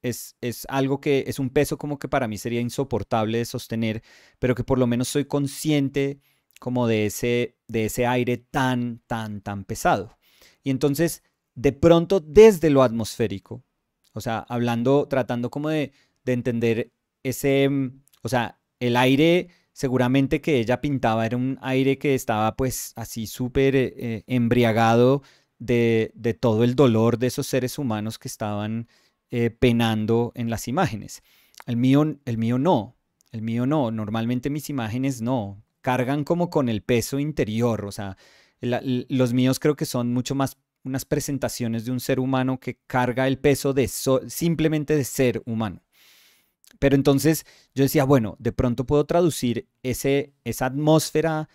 es, es algo que es un peso como que para mí sería insoportable de sostener, pero que por lo menos soy consciente como de ese, de ese aire tan, tan, tan pesado. Y entonces, de pronto, desde lo atmosférico, o sea, hablando, tratando como de, de entender ese, mm, o sea, el aire seguramente que ella pintaba era un aire que estaba pues así súper eh, eh, embriagado de, de, todo el dolor de esos seres humanos que estaban eh, penando en las imágenes. El mío, el mío no, el mío no, normalmente mis imágenes no, cargan como con el peso interior, o sea, los míos creo que son mucho más unas presentaciones de un ser humano que carga el peso de simplemente de ser humano. Pero entonces yo decía, bueno, de pronto puedo traducir ese, esa atmósfera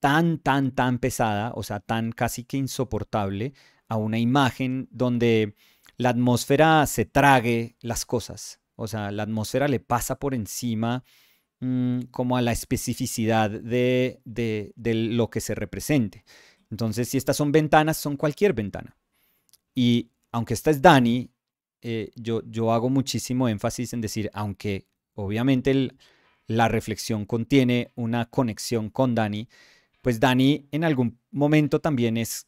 tan, tan, tan pesada, o sea, tan casi que insoportable, a una imagen donde la atmósfera se trague las cosas. O sea, la atmósfera le pasa por encima mm, como a la especificidad de, de, lo que se represente. Entonces, si estas son ventanas, son cualquier ventana. Y aunque esta es Dani, eh, yo, yo hago muchísimo énfasis en decir, aunque obviamente la reflexión contiene una conexión con Dani, pues Dani en algún momento también es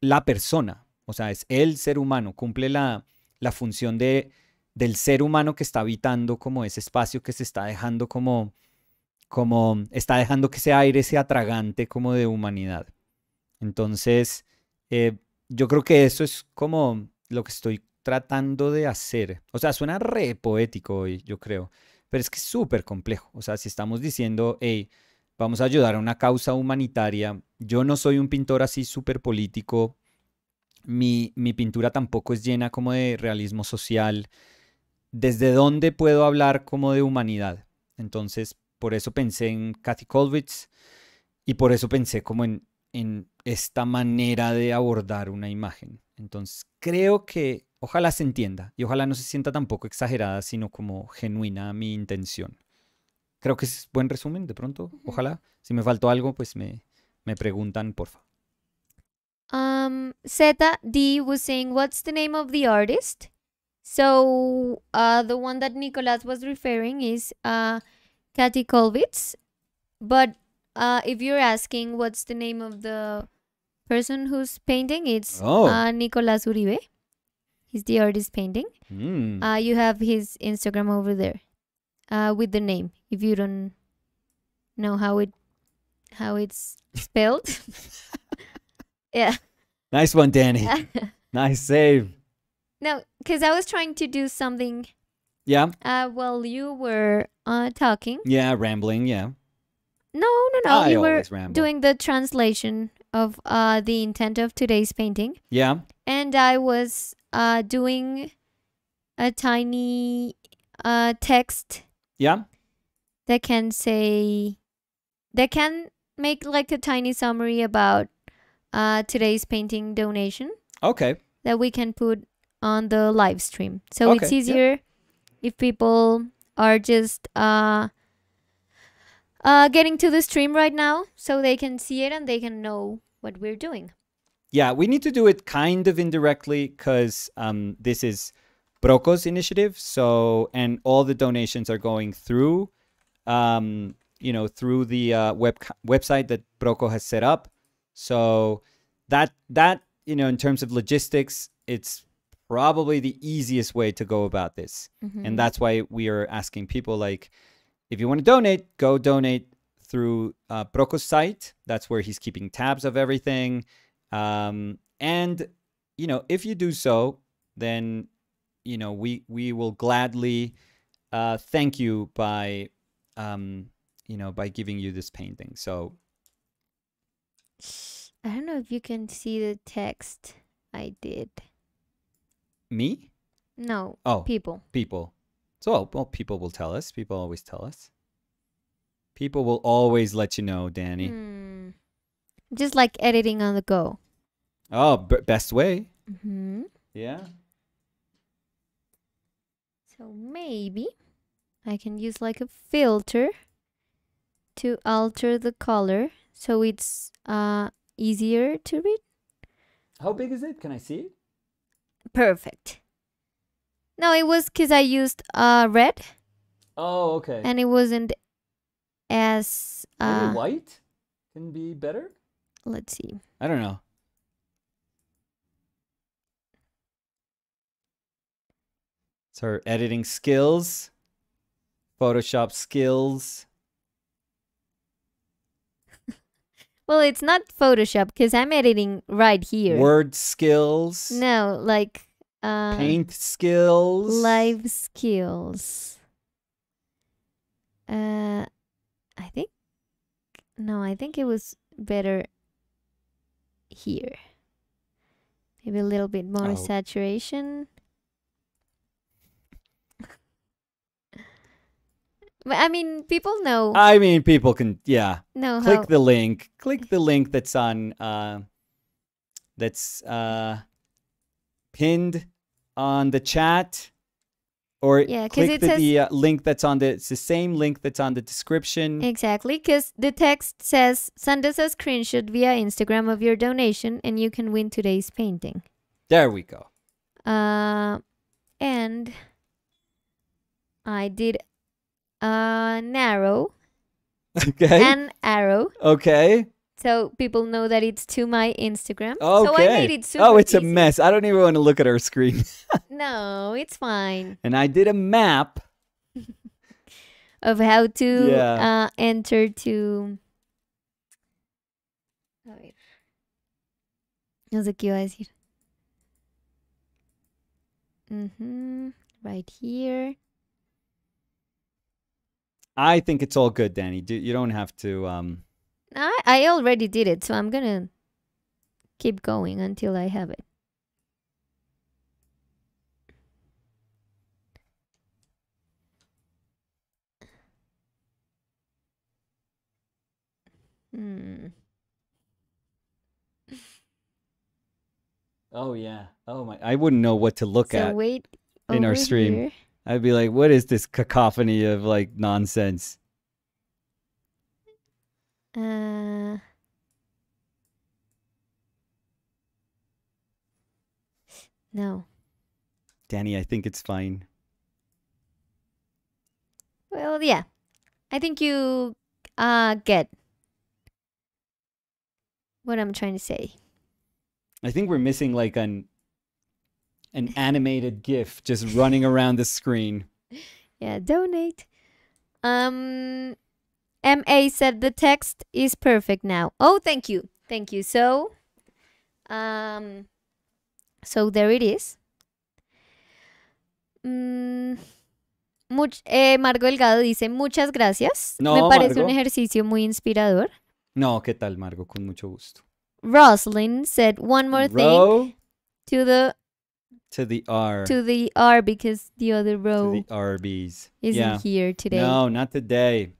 la persona, o sea, es el ser humano, cumple la, la función de, del ser humano que está habitando como ese espacio que se está dejando como, como, está dejando que ese aire sea tragante como de humanidad. Entonces, eh, yo creo que eso es como lo que estoy tratando de hacer. O sea, suena re poético hoy, yo creo, pero es que es súper complejo. O sea, si estamos diciendo, hey, vamos a ayudar a una causa humanitaria, yo no soy un pintor así súper político, mi, mi pintura tampoco es llena como de realismo social. ¿Desde dónde puedo hablar como de humanidad? Entonces, por eso pensé en Kathy Kollwitz y por eso pensé como en, en esta manera de abordar una imagen. Entonces, creo que ojalá se entienda y ojalá no se sienta tampoco exagerada, sino como genuina mi intención. Creo que es buen resumen, de pronto, ojalá. Si me faltó algo, pues me, me preguntan, porfa. Um, Zeta D was saying, "What's the name of the artist?" So, uh, the one that Nicolas was referring is uh, Kathy Kollwitz. But uh, if you're asking what's the name of the person who's painting, it's Oh. uh, Nicolas Uribe. He's the artist painting. Mm. Uh, you have his Instagram over there uh, with the name. If you don't know how it how it's spelled, [laughs] [laughs] yeah. nice one, Danny. [laughs] nice save. No, because I was trying to do something Yeah, uh, while you were uh, talking. yeah, rambling, yeah. No, no, no. I you were always ramble. doing the translation of uh, the intent of today's painting. Yeah, And I was uh, doing a tiny uh, text yeah. that can say, that can make like a tiny summary about uh, today's painting donation Okay. that we can put on the live stream. So it's Okay, yeah. easier if people are just uh uh getting to the stream right now so they can see it and they can know what we're doing. Yeah, we need to do it kind of indirectly because um, this is Proko's initiative. So, and all the donations are going through, um, you know, through the uh, web website that Broco has set up. So that that you know, in terms of logistics, it's probably the easiest way to go about this. Mhm. and that's why we are asking people like if you want to donate go donate through uh, Proko's site that's where he's keeping tabs of everything um, and you know if you do so then you know we we will gladly uh, thank you by um, you know by giving you this painting so I don't know if you can see the text I did. Me No, oh people. people so well people will tell us people always tell us people will always let you know danny Hmm. Just like editing on the go. oh b- best way hmm yeah So maybe I can use like a filter to alter the color so it's uh easier to read. How big is it? Can I see it? Perfect. No, it was because I used uh red Oh, okay. and it wasn't as Maybe uh white can be better. let's see. I don't know. It's her editing skills, Photoshop skills. Well, it's not Photoshop because I'm editing right here. Word skills, No, like uh paint skills. live skills. Uh I think no, I think it was better here. Maybe a little bit more Oh. saturation. I mean, people know I mean, people can, yeah. No. Click how. the link. Click the link that's on, uh, that's uh, pinned on the chat. Or Yeah, click it the, says- the uh, link that's on the, it's the same link that's on the description. Exactly, because the text says send us a screenshot via Instagram of your donation and you can win today's painting. There we go. Uh, and I did a narrow Okay. an arrow okay. so people know that it's to my Instagram. Okay. So I made it super oh, it's a mess. I don't even want to look at our screen. [laughs] No, it's fine. and I did a map. [laughs] Of how to Yeah. uh, enter to. A ver. No sé qué iba a decir. Mhm, Right here. I think it's all good, Danny. Do, you don't have to. Um, I I already did it, so I'm gonna keep going until I have it. Hmm. [laughs] oh yeah. Oh my. I wouldn't know what to look so at. wait in our stream. here. I'd be like, what is this cacophony of like nonsense? Uh, no. Danny, I think it's fine. Well, yeah. I think you uh get what I'm trying to say. I think we're missing like an an animated GIF just running around the screen. Yeah, donate. Um MA said the text is perfect now. Oh, thank you. Thank you. So um so there it is. Mm, much, eh, Margo Delgado dice muchas gracias. No, Me parece un ejercicio muy inspirador. No, ¿qué tal, Margo? Con mucho gusto. Roslyn said one more thing to the to the R. to the R because the other to row the RBs. isn't yeah. here today. No, not today.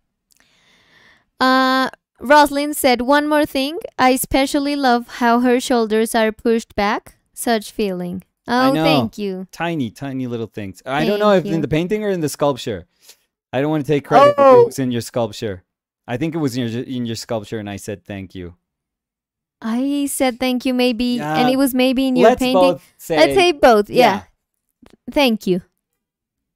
Uh Roslyn said one more thing. I especially love how her shoulders are pushed back. Such feeling. Oh, thank you. Tiny, tiny little things. I don't know if Thank in the painting or in the sculpture. I don't want to take credit Oh. it was in your sculpture. I think it was in your in your sculpture, and I said thank you. I said thank you maybe and it was maybe in your Let's painting. both say, Let's say both. Yeah. yeah. Thank you.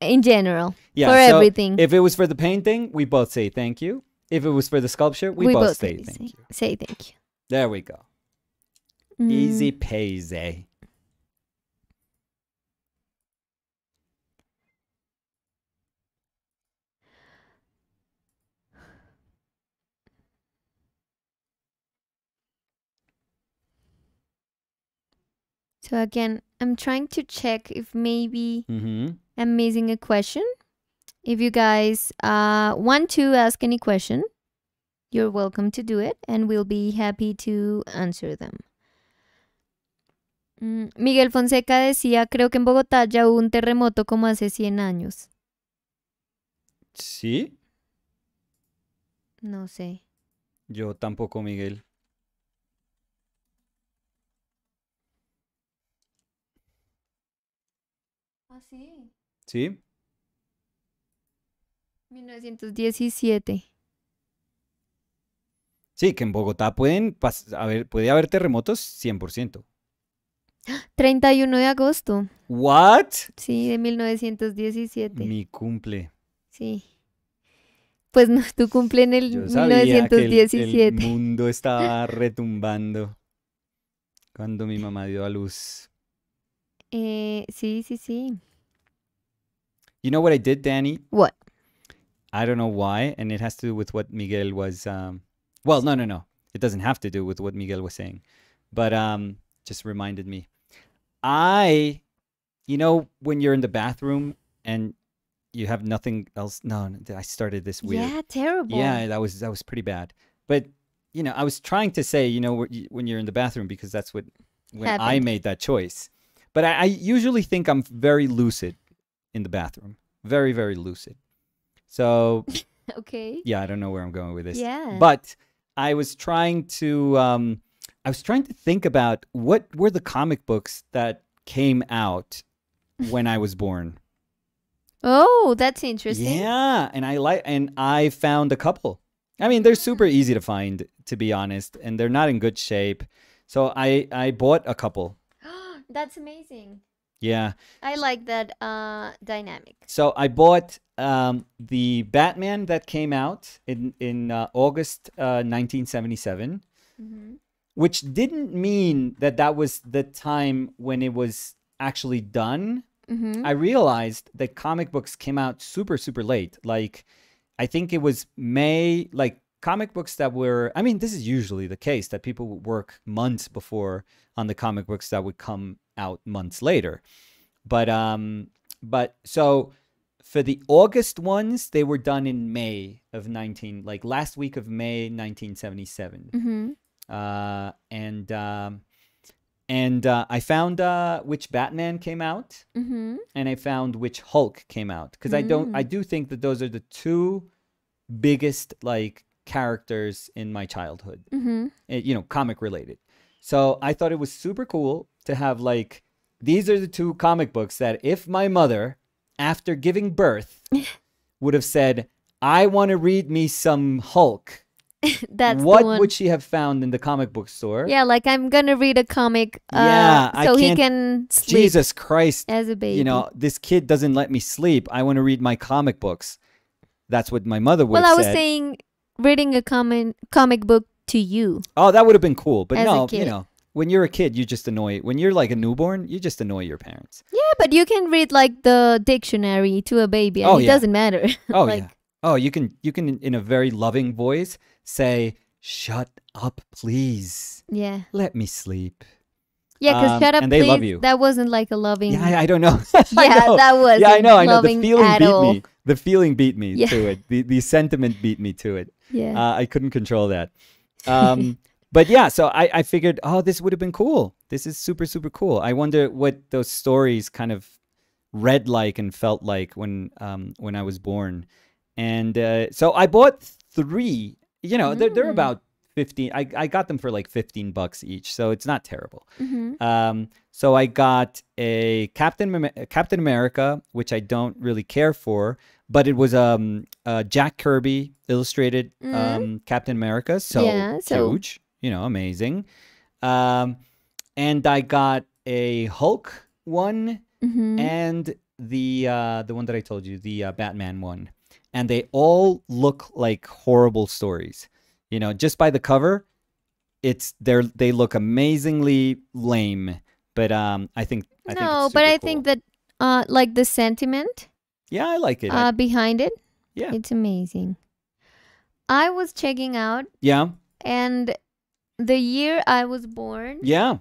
In general. yeah, for so everything. If it was for the painting, we both say thank you. If it was for the sculpture, we, both, say thank you. Say thank you. There we go. Mm, Easy peasy. So again, I'm trying to check if maybe Mm-hmm. I'm missing a question. If you guys uh, want to ask any question, you're welcome to do it and we'll be happy to answer them. Mm, Miguel Fonseca decía, creo que en Bogotá ya hubo un terremoto como hace 100 años. Sí. No sé. Yo tampoco, Miguel. Ah, sí. Sí. 1917. Sí, que en Bogotá pueden haber, puede haber terremotos 100%. 31 [gasps] de agosto. What? Sí, de 1917. Mi cumple. Sí. Pues no, tu cumple en el Yo sabía que el- el, 1917. mundo [laughs] estaba retumbando cuando mi mamá dio a luz. Eh, sí, sí, sí. You know what I did, Danny? What? I don't know why, and it has to do with what Miguel was. Um, well, no, no, no. It doesn't have to do with what Miguel was saying, but um, just reminded me. I, you know, when you're in the bathroom and you have nothing else. No, no, I started this weird. Yeah, terrible. Yeah, that was that was pretty bad. But you know, I was trying to say, you know, when you're in the bathroom because that's what when I made that choice. But I, I usually think I'm very lucid in the bathroom, very very lucid. So [laughs] Okay. yeah, I don't know where I'm going with this. Yeah. But I was trying to um I was trying to think about what were the comic books that came out when I was born. Oh, that's interesting. Yeah, and I like and I found a couple. I mean, they're super easy to find to be honest, and they're not in good shape. So I I bought a couple. [gasps] that's amazing. Yeah. I like that uh dynamic. So I bought um, the Batman that came out in in uh, August uh, 1977, Mm-hmm. which didn't mean that that was the time when it was actually done. Mm-hmm. I realized that comic books came out super super late. Like I think it was May. Like comic books that were. I mean, this is usually the case that people would work months before on the comic books that would come out months later. But um, but so for the August ones, they were done in May of 19, like last week of May 1977. Mm-hmm. Uh, and um, and uh, I found uh, which Batman came out, Mm-hmm. and I found which Hulk came out because I don't, I do think that those are the two biggest like characters in my childhood Mm-hmm. eh, you know, comic related. So I thought it was super cool to have like these are the two comic books that if my mother, after giving birth, [laughs] would have said, I want to read me some Hulk, [laughs] That's what would she have found in the comic book store? yeah, like I'm gonna read a comic. Uh, Yeah, so he can't- sleep Jesus Christ. as a baby. You know, this kid doesn't let me sleep. I want to read my comic books. That's what my mother would well, I was said. saying reading a comic comic book to you. Oh, that would have been cool. But no, you know, when you're a kid, you just annoy. When you're like a newborn, you just annoy your parents. Yeah, but you can read like the dictionary to a baby, and Oh, it yeah. doesn't matter. [laughs] [laughs] Oh like, yeah. Oh, you can you can in a very loving voice say, "Shut up, please. yeah, Let me sleep." yeah. Because Um, shut up, and they please. love you. That wasn't like a loving. Yeah, I, I don't know. [laughs] Yeah, know. that was. yeah, I know. I know. The feeling beat all. me. The feeling beat me Yeah. to it. The the sentiment beat me to it. Yeah. Uh, I couldn't control that. [laughs] Um, but yeah, so I, I figured, oh, this would have been cool. This is super, super cool. I wonder what those stories kind of read like and felt like when um, when I was born. And uh, so I bought three. You know, they're, they're Mm. about 15. I, I got them for like 15 bucks each. So it's not terrible. hmm Um, so I got a Captain Captain America, which I don't really care for, but it was um uh, Jack Kirby illustrated Mhm. um Captain America, so Yeah, so- huge, you know, amazing. Um, and I got a Hulk one hmm and the uh the one that I told you, the uh, Batman one, and they all look like horrible stories. You know, just by the cover, it's they're they look amazingly lame. But um, I think I no, it's but I think that uh, like the sentiment yeah, I like it. Uh, behind it, yeah, it's amazing. I was checking out, yeah, and the year I was born, yeah,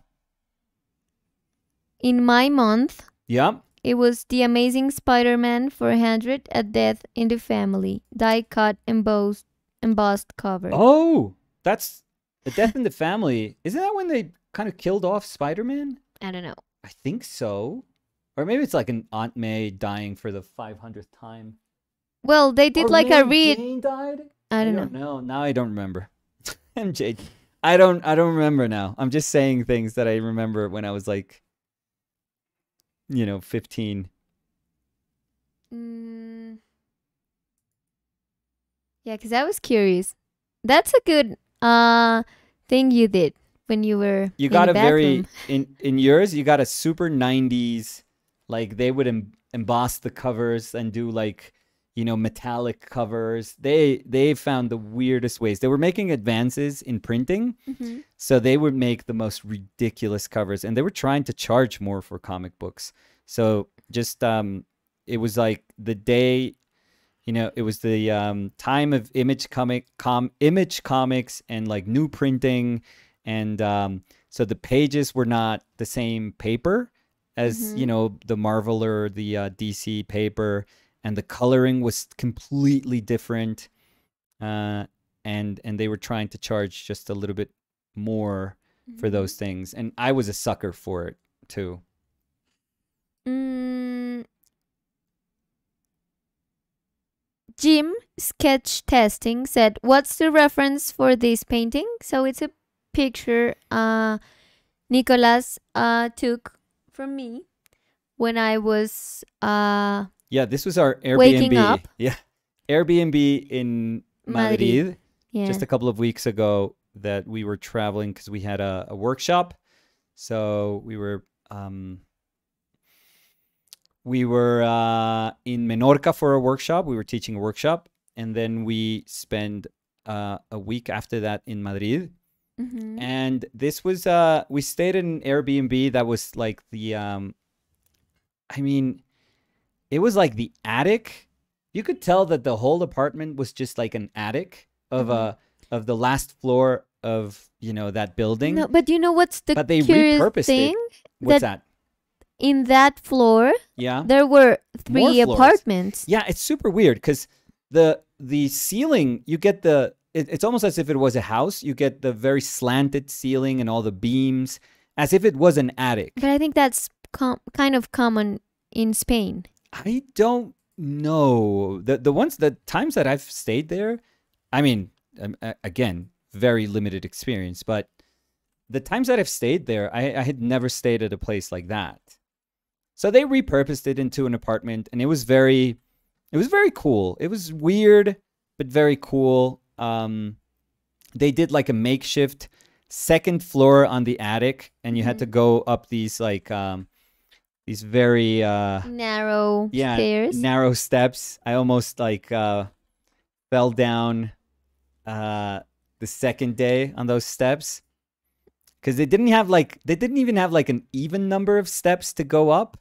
in my month, yeah. it was The Amazing Spider-Man 400: A Death in the Family, die-cut embossed embossed cover. Oh, that's a death in the family. Isn't that when they kind of killed off Spider-Man? I don't know. I think so. Or maybe it's like an Aunt May dying for the 500th time. Well, they did Or like a read. Jane died? I don't know. know. Now I don't remember. [laughs] MJ. I don't I don't remember now. I'm just saying things that I remember when I was like you know, 15. Mm. Yeah, because I was curious. That's a good uh thing you did when you were. You got a very [laughs] in in yours, you got a super 90s like they would em- emboss the covers and do like you know metallic covers. They they found the weirdest ways. They were making advances in printing. Mhm. So they would make the most ridiculous covers and they were trying to charge more for comic books. So just um it was like the day you know, it was the um time of image comic com image comics and like new printing and um so the pages were not the same paper as, you Mhm. know, the Marvel or the uh, DC paper and the coloring was completely different. Uh and and they were trying to charge just a little bit more for Mhm. those things and i was a sucker for it too Mm, Jim Sketch Testing said, "What's the reference for this painting?" So it's a picture uh, Nicolas uh, took from me when I was uh, Yeah, this was our Airbnb. Waking up. Yeah. Airbnb in Madrid, Madrid. yeah. just a couple of weeks ago that we were traveling because we had a, a workshop. So we were um, we were uh, in Menorca for a workshop. We were teaching a workshop, and then we spent uh, a week after that in Madrid. Mhm. And this was uh, we stayed in an Airbnb that was like the um, I mean, it was like the attic. You could tell that the whole apartment was just like an attic of Mhm. a of the last floor of you know that building. No, but you know what's the But they curious repurposed it. thing? What's that? In that floor, Yeah. there were three apartments. Yeah, it's super weird because the the ceiling you get the it, it's almost as if it was a house. You get the very slanted ceiling and all the beams as if it was an attic. But I think that's com- kind of common in Spain. I don't know the the ones the times that I've stayed there. I mean, um, again, very limited experience, but the times that I've stayed there, I, I had never stayed at a place like that. So they repurposed it into an apartment, and it was very, it was very cool. It was weird, but very cool. Um, they did like a makeshift second floor on the attic, and you had to go up these like um, these very uh, Narrow yeah stairs. narrow steps i almost like uh fell down uh the second day on those steps because they didn't have like they didn't even have like an even number of steps to go up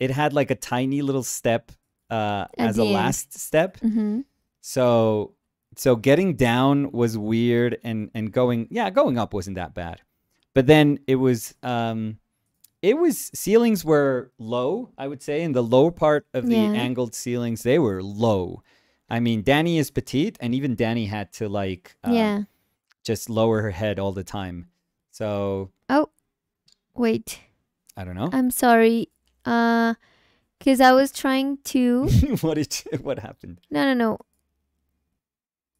it had like a tiny little step uh as a last step. Hmm so so getting down was weird and and going yeah going up wasn't that bad. But then it was um it was ceilings were low i would say in the lower part of the Yeah. angled ceilings they were low. I mean danny is petite and even danny had to like uh, yeah. just lower her head all the time. So oh Wait, i don't know. I'm sorry. Uh, because I was trying to. [laughs] what did you, what happened No, no, no.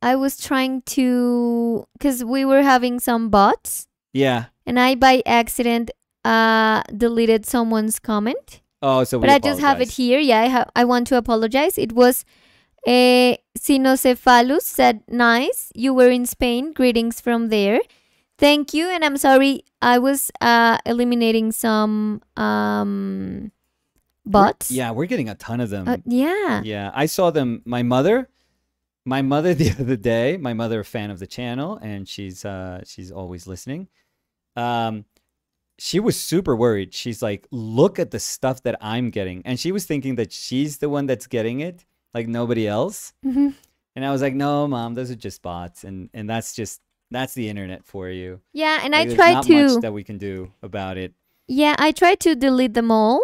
I was trying to. Because we were having some bots, yeah and I by accident uh deleted someone's comment. oh so we but I just have it here. Yeah, I have. I want to apologize. It was uh, Sinocephalus said, "Nice, you were in Spain. Greetings from there. Thank you." And I'm sorry, I was uh eliminating some um We're- bots. yeah we're getting a ton of them Uh, yeah. Yeah, I saw them. My mother, my mother [laughs] the other day. My mother, a fan of the channel, and she's uh she's always listening. Um, she was super worried. She's like, "Look at the stuff that I'm getting," and she was thinking that she's the one that's getting it, like nobody else. Mhm. And I was like, "No, mom, those are just bots, and and that's just that's the internet for you." Yeah, and Like, I there's tried not to. much that we can do about it. Yeah, I tried to delete them all,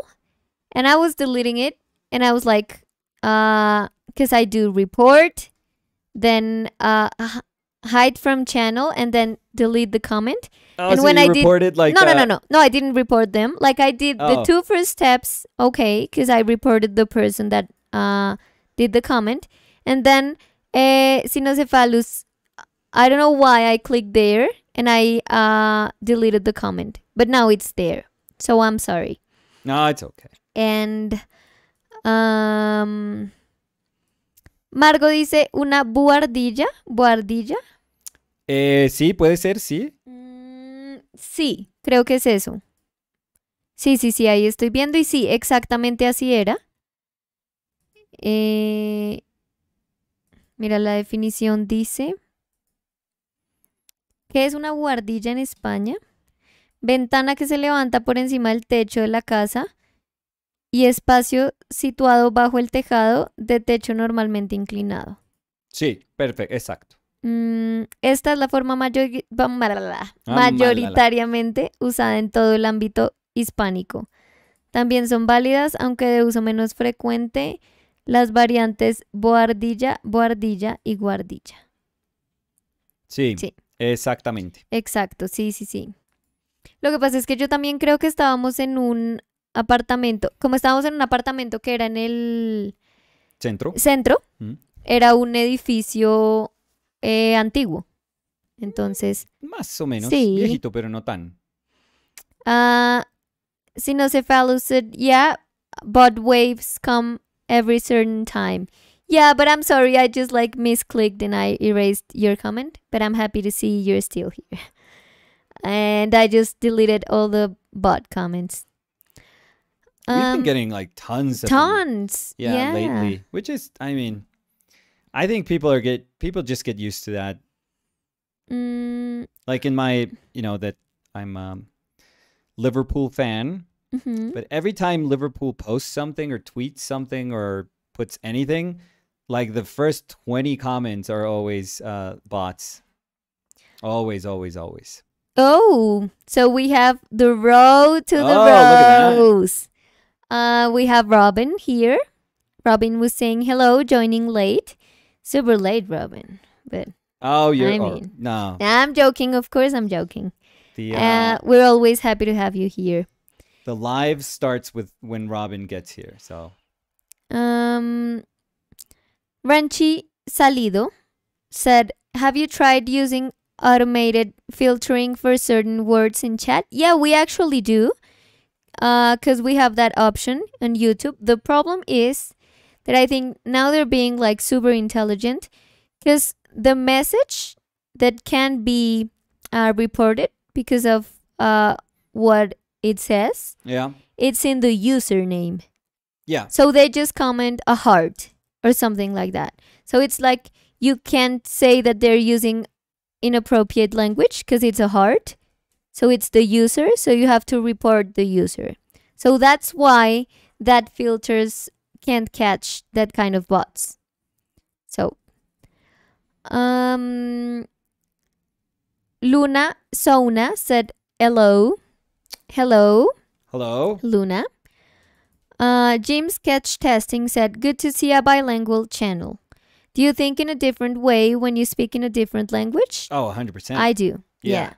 and I was deleting it, and I was like, uh, because I do report, then uh, hide from channel, and then delete the comment. Oh, And so when you I did- reported like no, no, uh, no, no, no. I didn't report them. Like I did the Oh. two first steps, okay, because I reported the person that uh did the comment, and then uh, Sinocephalus. I don't know why I clicked there and I uh deleted the comment, but now it's there. So I'm sorry. No, it's okay. And um Margo dice una buhardilla, buhardilla. Eh, sí, puede ser, sí. Mm, sí, creo que es eso. Sí, sí, sí, ahí estoy viendo y sí, exactamente así era. Eh, mira, la definición dice que es una buhardilla en España, ventana que se levanta por encima del techo de la casa y espacio situado bajo el tejado de techo normalmente inclinado. Sí, perfecto, exacto. Mm, esta es la forma mayori- Ah, mayoritariamente usada en todo el ámbito hispánico. También son válidas, aunque de uso menos frecuente, las variantes boardilla, boardilla y guardilla. Sí, Sí. Exactamente. Exacto, sí, sí, sí. Lo que pasa es que yo también creo que estábamos en un apartamento, como estábamos en un apartamento que era en el Centro. centro, Mm. era un edificio eh, antiguo. Entonces, Más o menos. Sí. Viejito, pero no tan. uh, Sinocephalus said, yeah, but waves come every certain time. Yeah, but I'm sorry, I just like misclicked and I erased your comment, but I'm happy to see you're still here. And I just deleted all the bot comments. We've been Um, getting like tons of them. tons. Yeah, yeah. lately, which is, I mean, I think people are get people just get used to that. Mm, Like in my, you know, that I'm um, Liverpool fan, mhm. but every time Liverpool posts something or tweets something or puts anything, like the first twenty comments are always uh, bots. Always, always, always. Oh, so we have the road to the Oh, that. rose. Uh, we have Robin here. Robin was saying hello, joining late. Super late, Robin. But Oh, you're I oh, no. I'm joking. Of course, I'm joking. The Uh, uh, we're always happy to have you here. the live starts with when Robin gets here. So Um, Ranchi Salido said, "Have you tried using automated filtering for certain words in chat?" Yeah, we actually do, because we have that option on YouTube. The problem is that I think now they're being like super intelligent, because the message that can be uh, reported because of uh, what it says, yeah, it's in the username. yeah. So they just comment a heart or something like that. So it's like you can't say that they're using inappropriate language because it's a heart. So it's the user. So you have to report the user. So that's why that filters can't catch that kind of bots. So, um, Luna Sona said hello. Hello. Hello. Luna. Uh, Jim Sketch Testing said, Good to see a bilingual channel. Do you think in a different way when you speak in a different language? Oh, 100%. I do. Yeah.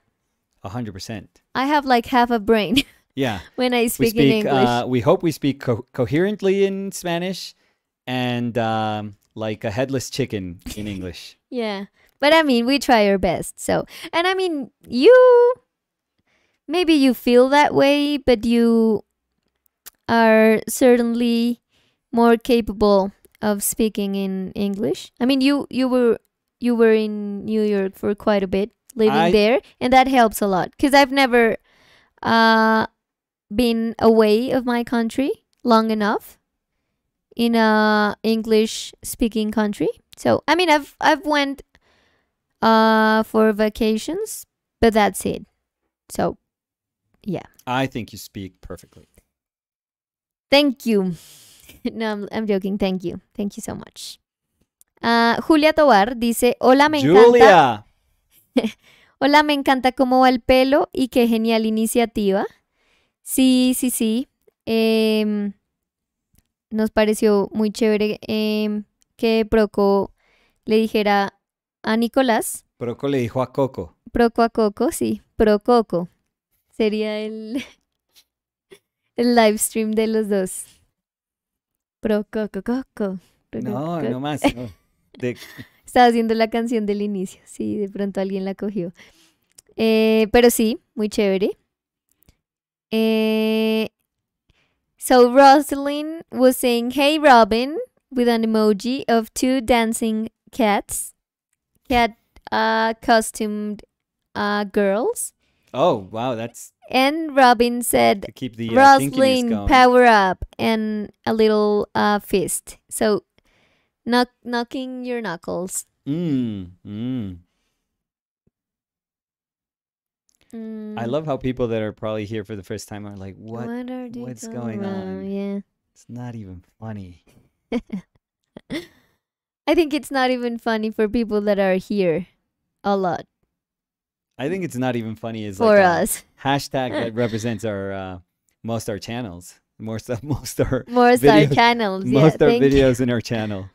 Yeah. 100%. I have like half a brain [laughs] Yeah. when I speak, speak, in English. uh, we hope we speak co- coherently in Spanish and um, like a headless chicken in [laughs] English. yeah. But I mean, we try our best. So, and I mean, you maybe you feel that way, but you are certainly more capable of speaking in English. I mean, you you were you were in New York for quite a bit, living I- there, and that helps a lot because I've never uh been away of my country long enough in a English speaking country. So, I mean, I've I've went uh for vacations, but that's it. So, yeah. I think you speak perfectly. Thank you. [laughs] no, I'm, joking. Thank you. Thank you so much. Ah, Julia Tobar dice, hola, me encanta. Julia. [laughs] Hola, me encanta cómo va el pelo y qué genial iniciativa. Sí, sí, sí. Em, nos pareció muy chévere em, que Proco le dijera a Nicolás, Proco le dijo a Coco. Proco a Coco, sí, Prococo. Sería el, el live stream de los dos. Prococo, Coco. No, no más. [laughs] no. De- Estaba haciendo la canción del inicio. Sí, de pronto alguien la cogió. Eh, pero sí, muy chévere. Eh, so Rosalind was saying, "Hey Robin," with an emoji of two dancing cats, cat uh, costumed uh, girls. oh, wow. That's And Robin said, to keep the uh, Rosalind, power up, and a little uh, fist. So, knock, knocking your knuckles. Mm, mm. I Mm, love how people that are probably here for the first time are like, what? are they what's going going on? Yeah. It's not even funny. [laughs] I think it's not even funny for people that are here a lot I think it's not even funny as for like us. hashtag that [laughs] represents our uh, most our channels. Most [laughs] most our More star videos- channels. yeah, most our thank you. videos in our channel.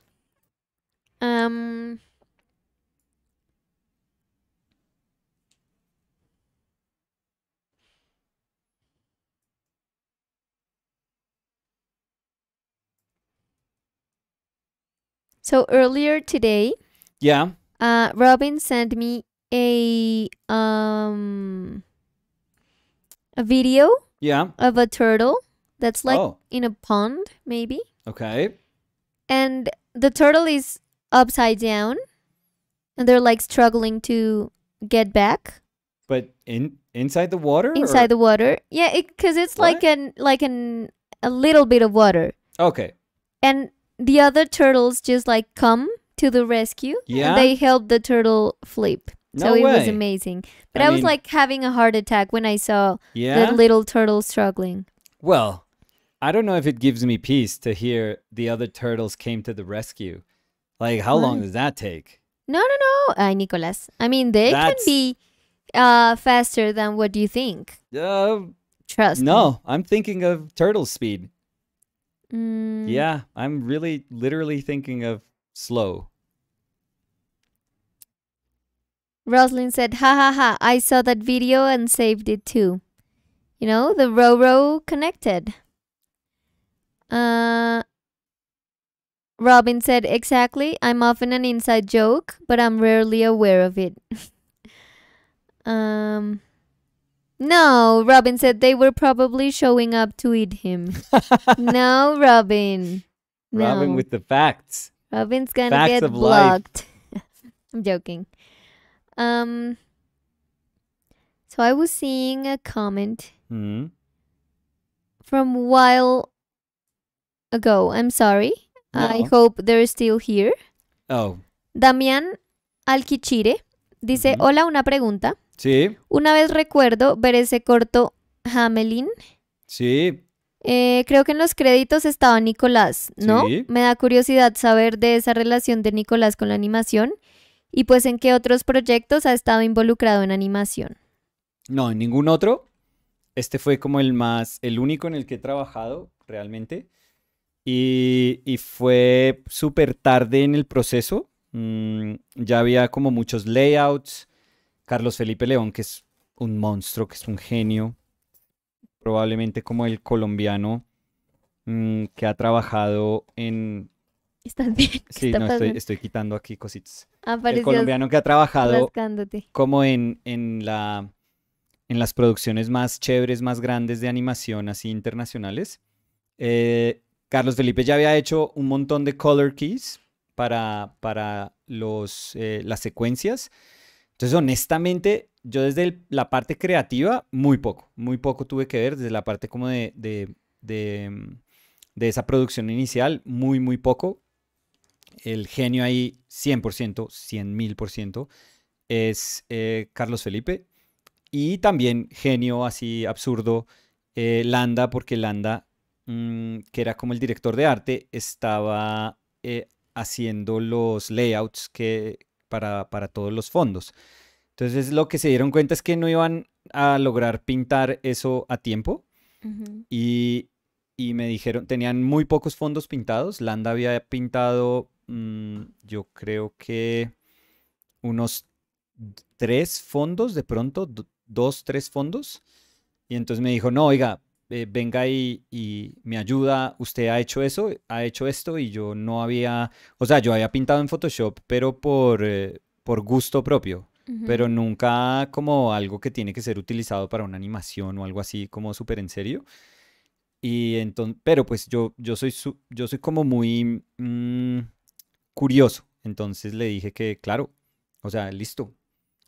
Um, So earlier today, Yeah. uh, Robin sent me a um a video Yeah. of a turtle that's like oh, in a pond, maybe, okay. and the turtle is upside down, and they're like struggling to get back But in inside the water? inside the water. Yeah, because it's like an like an a little bit of water, Okay. and the other turtles just like come to the rescue. Yeah? and they help the turtle flip. No so it was amazing. But I I, was like having a heart attack when I saw Yeah. the little turtle struggling. Well, I don't know if it gives me peace to hear the other turtles came to the rescue. Like, how long does that take? No, no, no, Ay, Nicolas. I mean, they That's- can be uh, faster than what do you think. Uh, Trust me. no, I'm thinking of turtle speed. Mm, Yeah, I'm really, literally thinking of slow. Roslyn said, ha ha ha, I saw that video and saved it too. You know, the Roro connected. Uh, Robin said, exactly. I'm often an inside joke, but I'm rarely aware of it. [laughs] um, no, Robin said they were probably showing up to eat him. [laughs] no, Robin. No. Robin with the facts. Robin's gonna Facts get blocked. [laughs] I'm joking. Um. So I was seeing a comment Hmm. from while ago. I'm sorry. I hope they're still here. Oh, Damián Alquichire dice, Ujú. hola, una pregunta. sí, Una vez recuerdo ver ese corto Hamelin. sí. Eh, creo que en los créditos estaba Nicolás, ¿no? Sí. Me da curiosidad saber de esa relación de Nicolás con la animación y pues en qué otros proyectos ha estado involucrado en animación. No, en ningún otro. Este fue como el más, el único en el que he trabajado realmente. Y, fue súper tarde en el proceso. Mm, ya había como muchos layouts. Carlos Felipe León, que es un monstruo, que es un genio. Probablemente como el colombiano mm, que ha trabajado en... ¿Estás bien? [laughs] ¿Qué Sí, está no, estoy, estoy quitando aquí cositas. El Apareció colombiano que ha trabajado rascándote. como en, en la, en las producciones más chéveres, más grandes de animación, así internacionales. Eh, Carlos Felipe ya había hecho un montón de color keys para, para los, eh, las secuencias. Entonces, honestamente, yo desde el- la parte creativa, muy poco, muy poco tuve que ver, desde la parte como de, de, de, mm, de esa producción inicial, muy, muy poco. El genio ahí, 100%, 100 mil por ciento es eh, Carlos Felipe. Y también genio así absurdo, eh, Landa, porque Landa, mm, que era como el director de arte, estaba eh, haciendo los layouts que, para, para todos los fondos. Entonces lo que se dieron cuenta es que no iban a lograr pintar eso a tiempo y, y me dijeron, tenían muy pocos fondos pintados. Landa había pintado, mm, yo creo que unos tres fondos de pronto, dos, tres fondos. Y entonces me dijo, no, oiga, eh, venga y, y me ayuda, usted ha hecho eso, ha hecho esto y yo no había, o sea, yo había pintado en Photoshop, pero por, eh, por gusto propio pero nunca como algo que tiene que ser utilizado para una animación o algo así como súper en serio. Y entonces, pero pues yo, yo soy, su- yo soy como muy mm, curioso. Entonces le dije que, claro, o sea, listo.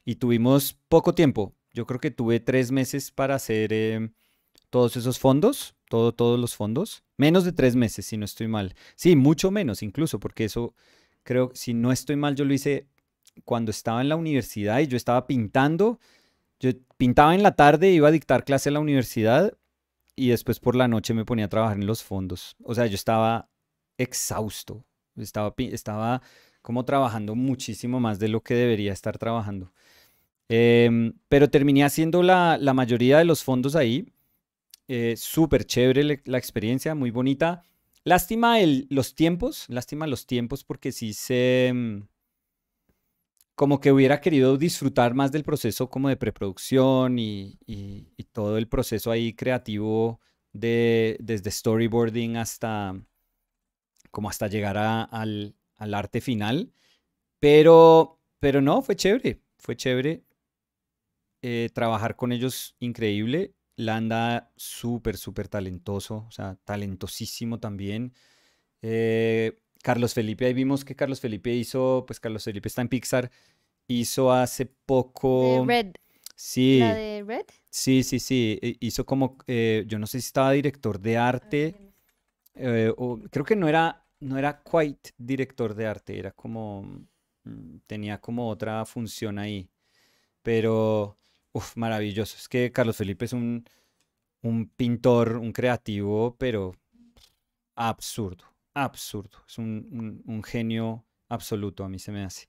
Y tuvimos poco tiempo. Yo creo que tuve tres meses para hacer eh, todos esos fondos, todo, todos los fondos. Menos de tres meses, si no estoy mal. Sí, mucho menos incluso, porque eso creo, si no estoy mal, yo lo hice cuando estaba en la universidad y yo estaba pintando. Yo pintaba en la tarde, iba a dictar clase en la universidad y después por la noche me ponía a trabajar en los fondos. O sea, yo estaba exhausto. Estaba, estaba como trabajando muchísimo más de lo que debería estar trabajando. Em, pero terminé haciendo la, la mayoría de los fondos ahí. Eh, Súper chévere la experiencia, muy bonita. Lástima el, los tiempos, lástima los tiempos porque sí se... mm, como que hubiera querido disfrutar más del proceso como de preproducción y, y- y todo el proceso ahí creativo de, desde storyboarding hasta como hasta llegar a- al, al arte final. Pero, pero no, fue chévere, fue chévere. Eh, trabajar con ellos, increíble. Landa, súper, súper talentoso, o sea, talentosísimo también. Eh, Carlos Felipe, ahí vimos que Carlos Felipe hizo, pues Carlos Felipe está en Pixar, hizo hace poco... De Red. Sí, ¿La de Red? sí, sí, sí, hi- hizo como, eh, yo no sé si estaba director de arte, eh, o creo que no era, no era quite director de arte, era como, mm, tenía como otra función ahí, pero, uff, maravilloso. Es que Carlos Felipe es un, un pintor, un creativo, pero absurdo, absurdo. Es un, un- genio absoluto, a mí se me hace.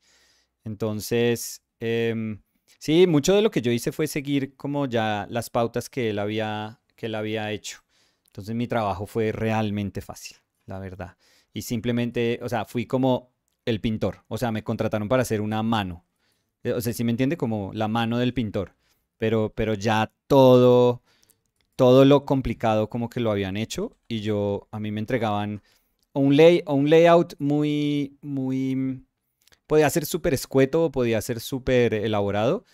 Entonces, em, sí, mucho de lo que yo hice fue seguir como ya las pautas que él había, que él había hecho. Entonces mi trabajo fue realmente fácil, la verdad. Y simplemente, o sea, fui como el pintor. O sea, me contrataron para hacer una mano. Eh, O sea, si me entiende, como la mano del pintor. Pero, pero ya todo, todo lo complicado como que lo habían hecho. Y yo, a mí me entregaban un lay, un layout muy, muy, mm, podía ser súper escueto podía ser súper elaborado.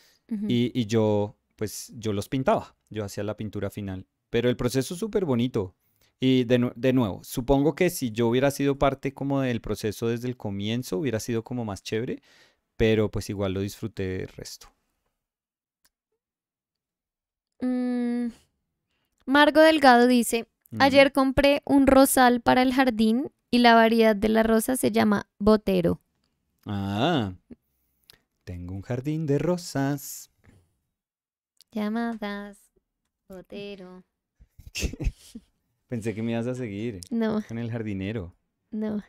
Y, y yo, pues, yo los pintaba. Yo hacía la pintura final. Pero el proceso es súper bonito. Y de, de nuevo, supongo que si yo hubiera sido parte como del proceso desde el comienzo, hubiera sido como más chévere. Pero pues igual lo disfruté el resto. Mm, Margo Delgado dice, ayer compré un rosal para el jardín y la variedad de la rosa se llama botero. Ah, tengo un jardín de rosas. Llamadas botero. [laughs] Pensé que me ibas a seguir No, con el jardinero. no.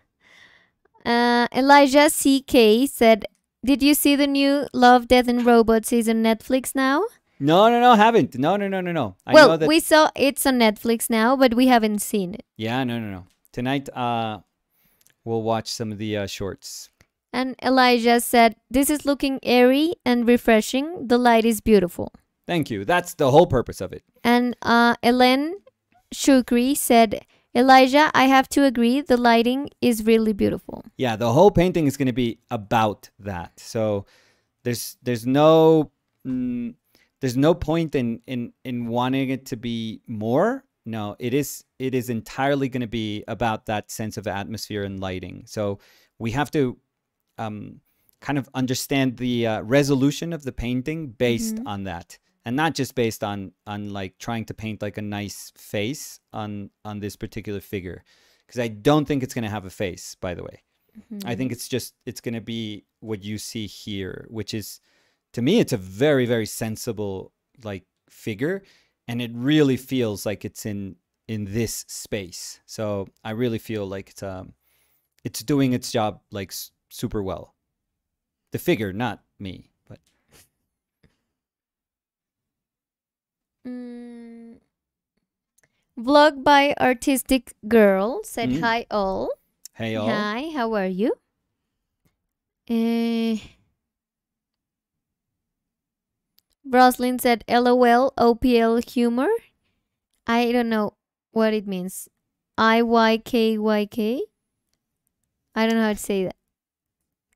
Uh, Elijah C.K. said, Did you see the new Love, Death and Robots is on Netflix now? No, no, no, haven't. No, no, no, no, no. I well, that. we saw it's on Netflix now, but we haven't seen it. Yeah, no, no, no. Tonight, uh, we'll watch some of the uh, shorts. And Elijah said, This is looking airy and refreshing. The light is beautiful. Thank you. That's the whole purpose of it. And uh, Ellen Shukri said, Elijah, I have to agree, the lighting is really beautiful. Yeah, the whole painting is going to be about that. So there's there's no mm, there's no point in in in wanting it to be more. No, it is it is entirely going to be about that sense of atmosphere and lighting. So we have to um, kind of understand the uh, resolution of the painting based Mhm. on that and not just based on on like trying to paint like a nice face on on this particular figure because i don't think it's going to have a face by the way. I think it's just it's going to be what you see here which is to me it's a very very sensible like figure and it really feels like it's in in this space. So i really feel like it's um it's doing its job like s- super well. The figure not me but Mm. Vlog by Artistic Girl said, Mm. Hi, all. hey all Hi, how are you? Eh, Roslyn said, LOL, OPL humor. I don't know what it means. I Y K Y K. I don't know how to say that.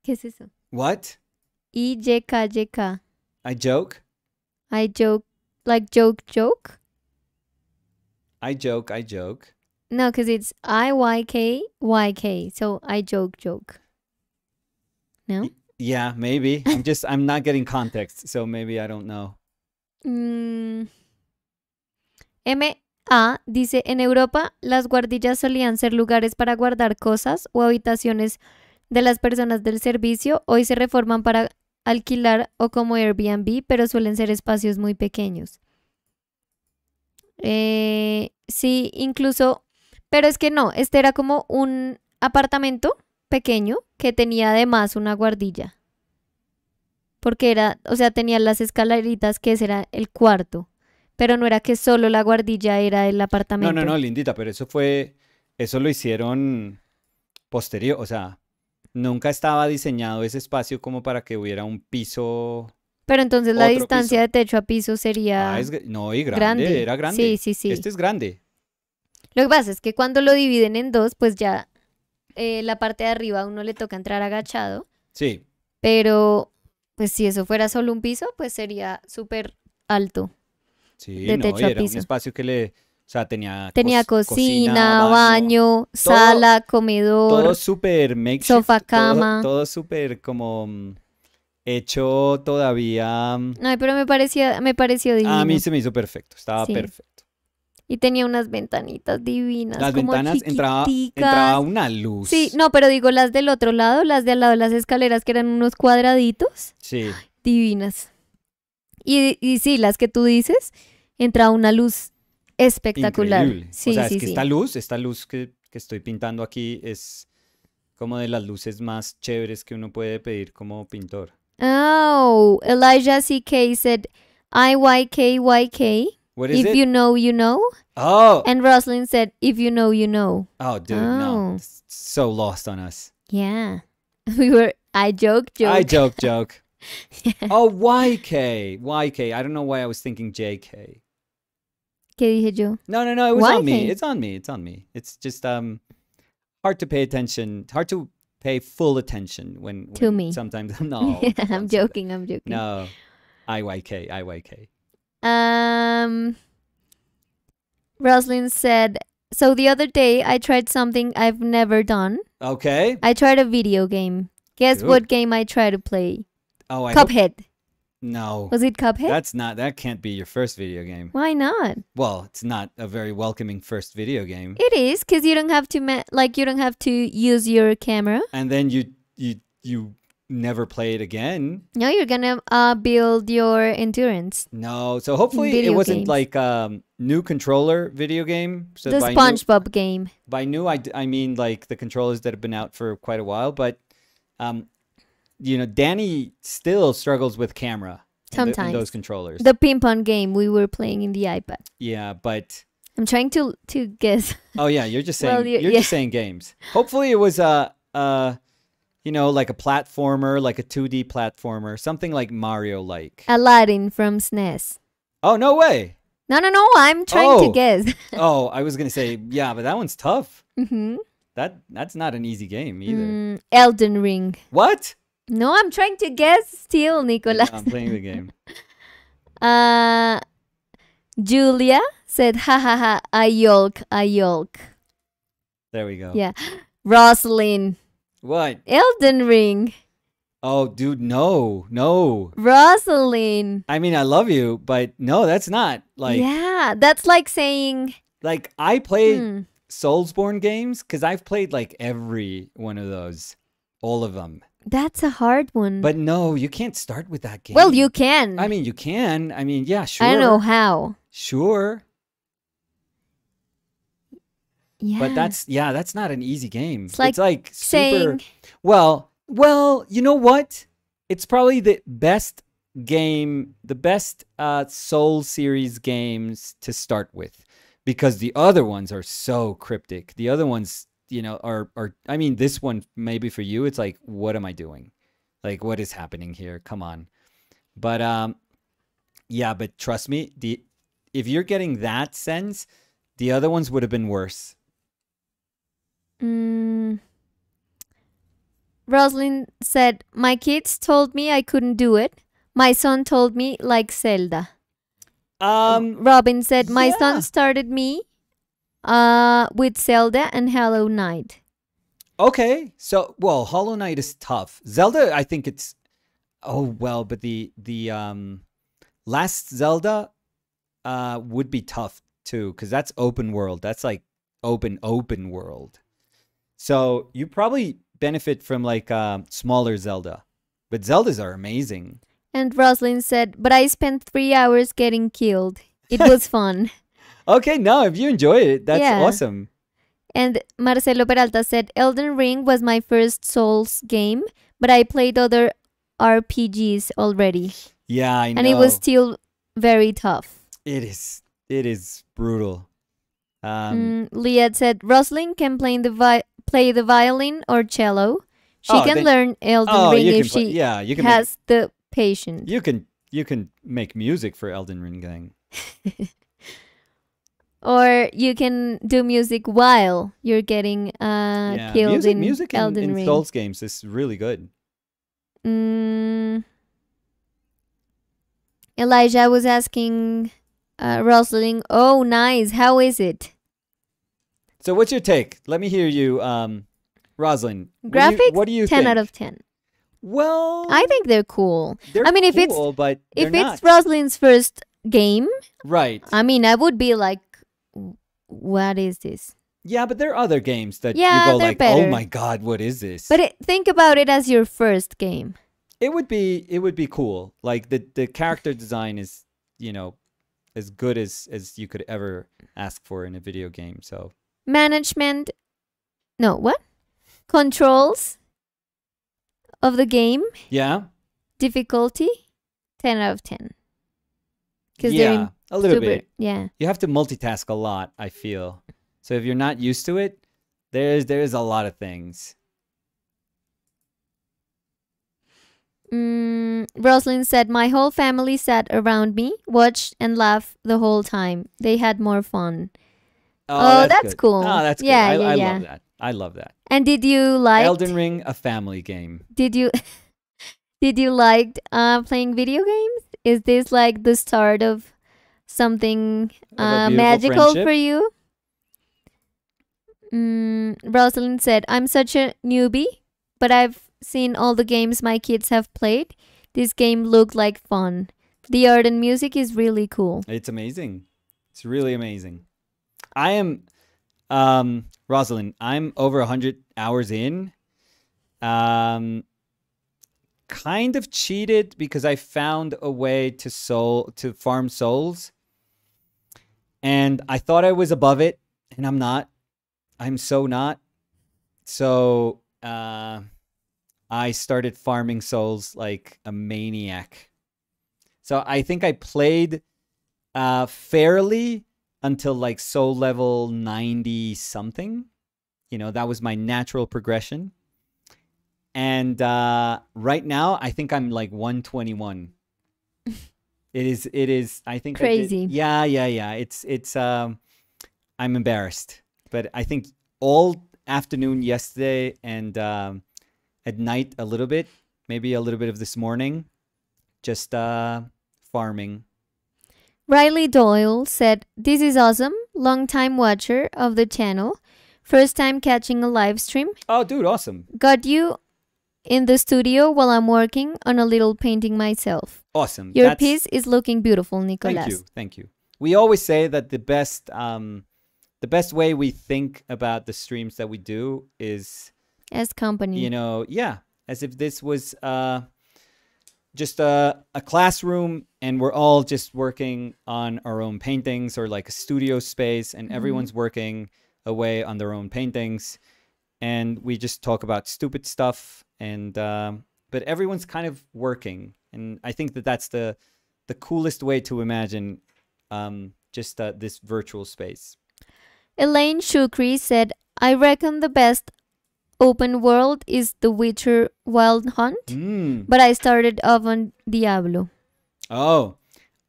¿Qué es eso? what I J K J K. i joke I joke, like joke, joke. i joke i joke No, because it's I Y K Y K. So I joke, joke. No? yeah maybe i'm just i'm not getting context so maybe i don't know Mm. M.A. dice, en Europa las guardillas solían ser lugares para guardar cosas o habitaciones de las personas del servicio. Hoy se reforman para alquilar o como Airbnb, pero suelen ser espacios muy pequeños. Eh, sí, incluso, pero es que no, este era como un apartamento pequeño que tenía además una guardilla. Porque era, o sea, tenía las escaleritas que ese era el cuarto. Pero no era que solo la guardilla era el no apartamento. no no lindita pero eso fue eso lo hicieron posterior o sea nunca estaba diseñado ese espacio como para que hubiera un piso Pero entonces la distancia piso. de techo a piso sería Ah, es no y grande, grande. era grande Sí, sí, sí. este es grande Lo que pasa es que cuando lo dividen en dos, pues ya eh, la parte de arriba a uno le toca entrar agachado, Sí. pero pues si eso fuera solo un piso, pues sería súper alto. Sí, De no, techo y a era un espacio que le, o sea, tenía Tenía cos- cocina, baño, sala, comedor. todo súper sofá, todo- cama. todo, súper como mm, hecho todavía. mm, Ay, pero me parecía, me pareció divino. A mí se me hizo perfecto, estaba Sí. perfecto. Y tenía unas ventanitas divinas. Las como ventanas entraba, entraba una luz. Sí, no, pero digo las del otro lado, las de al lado de las escaleras que eran unos cuadraditos, Sí, divinas. Y, y sí, las que tú dices, entraba una luz espectacular. increíble. Sí, o sea, sí, es que sí. esta luz, esta luz que, que estoy pintando aquí es como de las luces más chéveres que uno puede pedir como pintor. Oh, Elijah CK said IYKYK. What is If it? you know, you know. oh, And Rosalind said, if you know, you know. oh, dude, no, Oh. it's so lost on us. Yeah. [laughs] We were, I joke, joke. I joke, joke. [laughs] oh, YK, YK. I don't know why I was thinking JK. ¿Qué dije yo? No, no, no. It was on me. It's on me. It's on me. It's just um hard to pay attention. Hard to pay full attention when, To me. Sometimes no. I'm don't say that. joking, I'm joking. No. IYK, IYK. Um, Rosalind said, so the other day I tried something I've never done. Okay. I tried a video game. Guess what game I tried to play? Oh, I Cuphead. No. Was it Cuphead? That's not. That can't be your first video game. Why not? Well, it's not a very welcoming first video game. It is because you don't have to ma- like you don't have to use your camera. And then you you you never play it again. No, you're gonna uh, build your endurance. No. So hopefully it wasn't games. like um new controller video game. So the by new- SpongeBob game. by new I, d- I mean like the controllers that have been out for quite a while but um you know danny still struggles with camera in the- Sometimes. those controllers The ping pong game we were playing in the iPad. yeah but I'm trying to to guess. oh yeah you're just [laughs] saying Well, you- you're yeah. just saying games hopefully it was a uh you know like a platformer like a 2d platformer something like mario like Aladdin from SNES. oh no way No, no, no. I'm trying to Oh. guess. [laughs] oh i was gonna say yeah but that one's tough hmm that that's not an easy game either Mm, Elden Ring. what No, I'm trying to guess still, Nicolas. i'm playing the game [laughs] Uh, Julia said, ha ha ha, I yolk, I yolk. there we go Yeah. Rosalind. what Elden Ring. Oh, dude, no, no. Rosalind. I mean, I love you, but no, that's not like yeah, that's like saying, like I played hmm, Soulsborne games because I've played like every one of those, all of them. That's a hard one. But no, you can't start with that game. well, you can. I mean, you can. I mean, yeah, sure. I don't know how. Sure, Yeah. but that's yeah, that's not an easy game. It's like super. saying, Well, well, you know what? It's probably the best game, the best uh, Soul series games to start with, because the other ones are so cryptic. The other ones, you know, are are. I mean, this one maybe for you, it's like, what am I doing? Like, what is happening here? Come on. But um, yeah, but trust me, the if you're getting that sense, the other ones would have been worse. mm, Rosalind said, My kids told me I couldn't do it. My son told me like Zelda. Um, Robin said, My yeah. son started me uh, with Zelda and Hollow Knight. Okay, so well, Hollow Knight is tough. Zelda, I think it's oh well, but the the um last Zelda uh would be tough too because that's open world. That's like open open world. So you probably benefit from like um smaller Zelda, but Zeldas are amazing. And Rosalind said, But I spent three hours getting killed. It was [laughs] fun. Okay, no, if you enjoy it, that's Yeah. awesome. And Marcelo Peralta said, Elden Ring was my first Souls game, but I played other RPGs already. Yeah, I know. And it was still very tough. it is it is brutal. Um, mm, Leah said, Rosalind can play the, vi- play the violin or cello. She Oh, can then- learn Elden oh, Ring if play- she yeah, you can make- has the patience. You can you can make music for Elden Ring gang. [laughs] Or you can do music while you're getting uh, yeah, killed music, in music in, Elden in Ring. Souls games is really good. Mm. Elijah was asking uh, Rosalind, "Oh, nice. How is it? So, what's your take? Let me hear you, um, Rosalind. What do you- Graphics? What do you Ten think? out of ten. Well, I think they're cool. they're I mean, if it's- cool, but If they're it's not. Rosalind's first game, right, I mean, I would be like, "W- "What is this?" yeah, but there are other games that Yeah, you go they're like, "Oh my god, what is this?" But it, think about it as your first game. it would be it would be cool. Like the the character design is, you know, as good as as you could ever ask for in a video game. So Management, no, what? Controls of the game, yeah, difficulty, ten out of ten. Because they're yeah, in a little super, bit. yeah. You have to multitask a lot. I feel so. If you're not used to it, there's there's a lot of things. Mm, Rosalind said, My whole family sat around me, watched, and laughed the whole time. They had more fun. Oh, that's good. cool. Oh, that's Yeah, good. I, yeah, I yeah. love that. I love that. And did you like? Elden Ring, a family game. Did you? [laughs] did you like uh, playing video games? Is this like the start of something uh, magical friendship? for you? Mm, Rosalind said, "I'm such a newbie, but I've seen all the games my kids have played. This game looked like fun. The art and music is really cool." It's amazing. It's really amazing. I am, um, Rosalind. I'm over hundred hours in. Um, kind of cheated because I found a way to soul to farm souls, and I thought I was above it, and I'm not. I'm so not. So, uh, I started farming souls like a maniac. So I think I played uh fairly until like soul level 90 something. You know, that was my natural progression. And uh right now I think I'm like 121. It is it is I think I did- Crazy. yeah, yeah, yeah. It's it's um I'm embarrassed. But I think all afternoon yesterday and um at night a little bit, maybe a little bit of this morning, just uh farming. Riley Doyle said, This is awesome. Long time watcher of the channel. First time catching a live stream. Oh, dude, awesome. Got you in the studio while I'm working on a little painting myself. Awesome. Your That's- piece is looking beautiful, Nicolas. Thank you. Thank you. We always say that the best um the best way we think about the streams that we do is As company. you know, yeah, as if this was uh just a, a classroom and we're all just working on our own paintings or like a studio space and Mhm. everyone's working away on their own paintings and we just talk about stupid stuff and um, but everyone's kind of working and i think that that's the the coolest way to imagine um, just uh, this virtual space Elaine Shukri said, I reckon the best open world is The Witcher Wild Hunt, mm. but I started off on Diablo. Oh,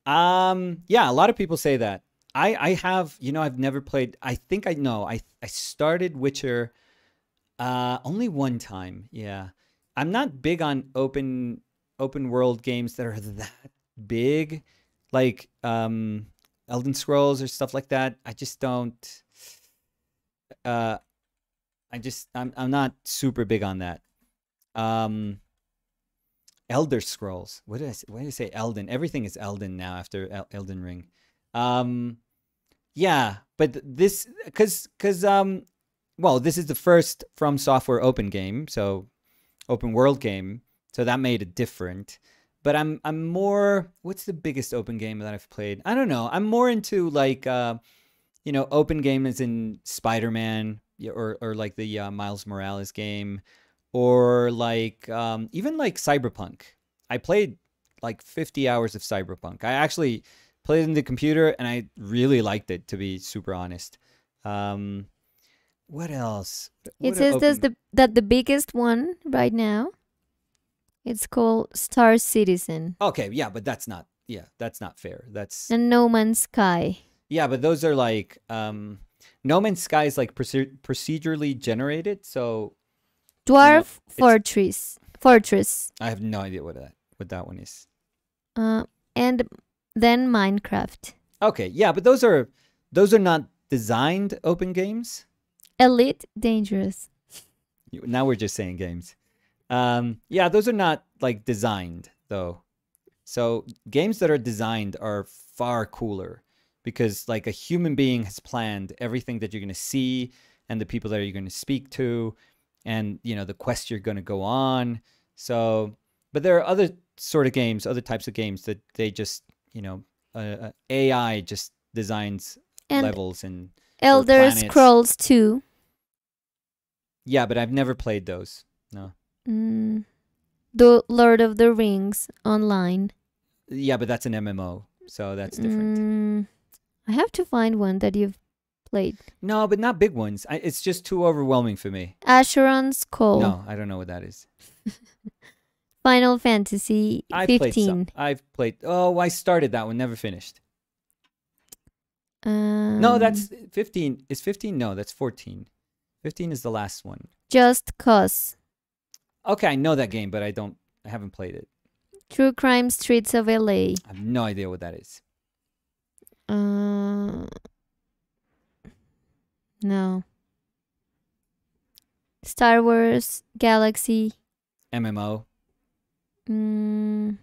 um, yeah. A lot of people say that. I I have you know I've never played. I think I know. I I started Witcher, uh, only one time. Yeah, I'm not big on open open world games that are that big, like um, Elden Scrolls or stuff like that. I just don't. Uh, I just I'm I'm not super big on that. Um. Elder Scrolls. What did I say? Why did I say Elden? Everything is Elden now after El- Elden Ring. Um, yeah, but this because because um, well, this is the first From Software open game, so open world game, so that made it different. But I'm I'm more. What's the biggest open game that I've played? I don't know. I'm more into like uh, you know, open game as in Spider Man or or like the uh, Miles Morales game or like um, even like cyberpunk i played like 50 hours of cyberpunk i actually played it in the computer and i really liked it to be super honest um, what else It What says open- there's the, that the biggest one right now, it's called Star Citizen okay yeah but that's not yeah that's not fair that's and No Man's Sky. Yeah, but those are like um, No Man's Sky is like proce- procedurally generated, so Dwarf Fortress. Fortress. I have no idea what that what that one is. Uh, and then Minecraft. Okay, yeah, but those are those are not designed open games. Elite Dangerous. Now we're just saying games. Um, yeah, those are not like designed though. So games that are designed are far cooler because like a human being has planned everything that you're going to see and the people that you're going to speak to and you know the quest you're going to go on. So, but there are other sort of games, other types of games that they just you know uh, uh, AI just designs And levels and Elder. Scrolls 2. Yeah, but I've never played those. No. Mm, the Lord of the Rings online. Yeah, but that's an MMO, so that's different. Mm, I have to find one that you've played. No, but not big ones. I, it's just too overwhelming for me. Asheron's Call. No, I don't know what that is. [laughs] Final Fantasy I've played some. I've played. Oh, I started that one, never finished. Um, no, that's 15. Is 15? No, that's 14. 15 is the last one. Just Cause. Okay, I know that game, but I don't. I haven't played it. True Crime Streets of LA. I have no idea what that is. Uh, no. Star Wars Galaxy. MMO. Mm,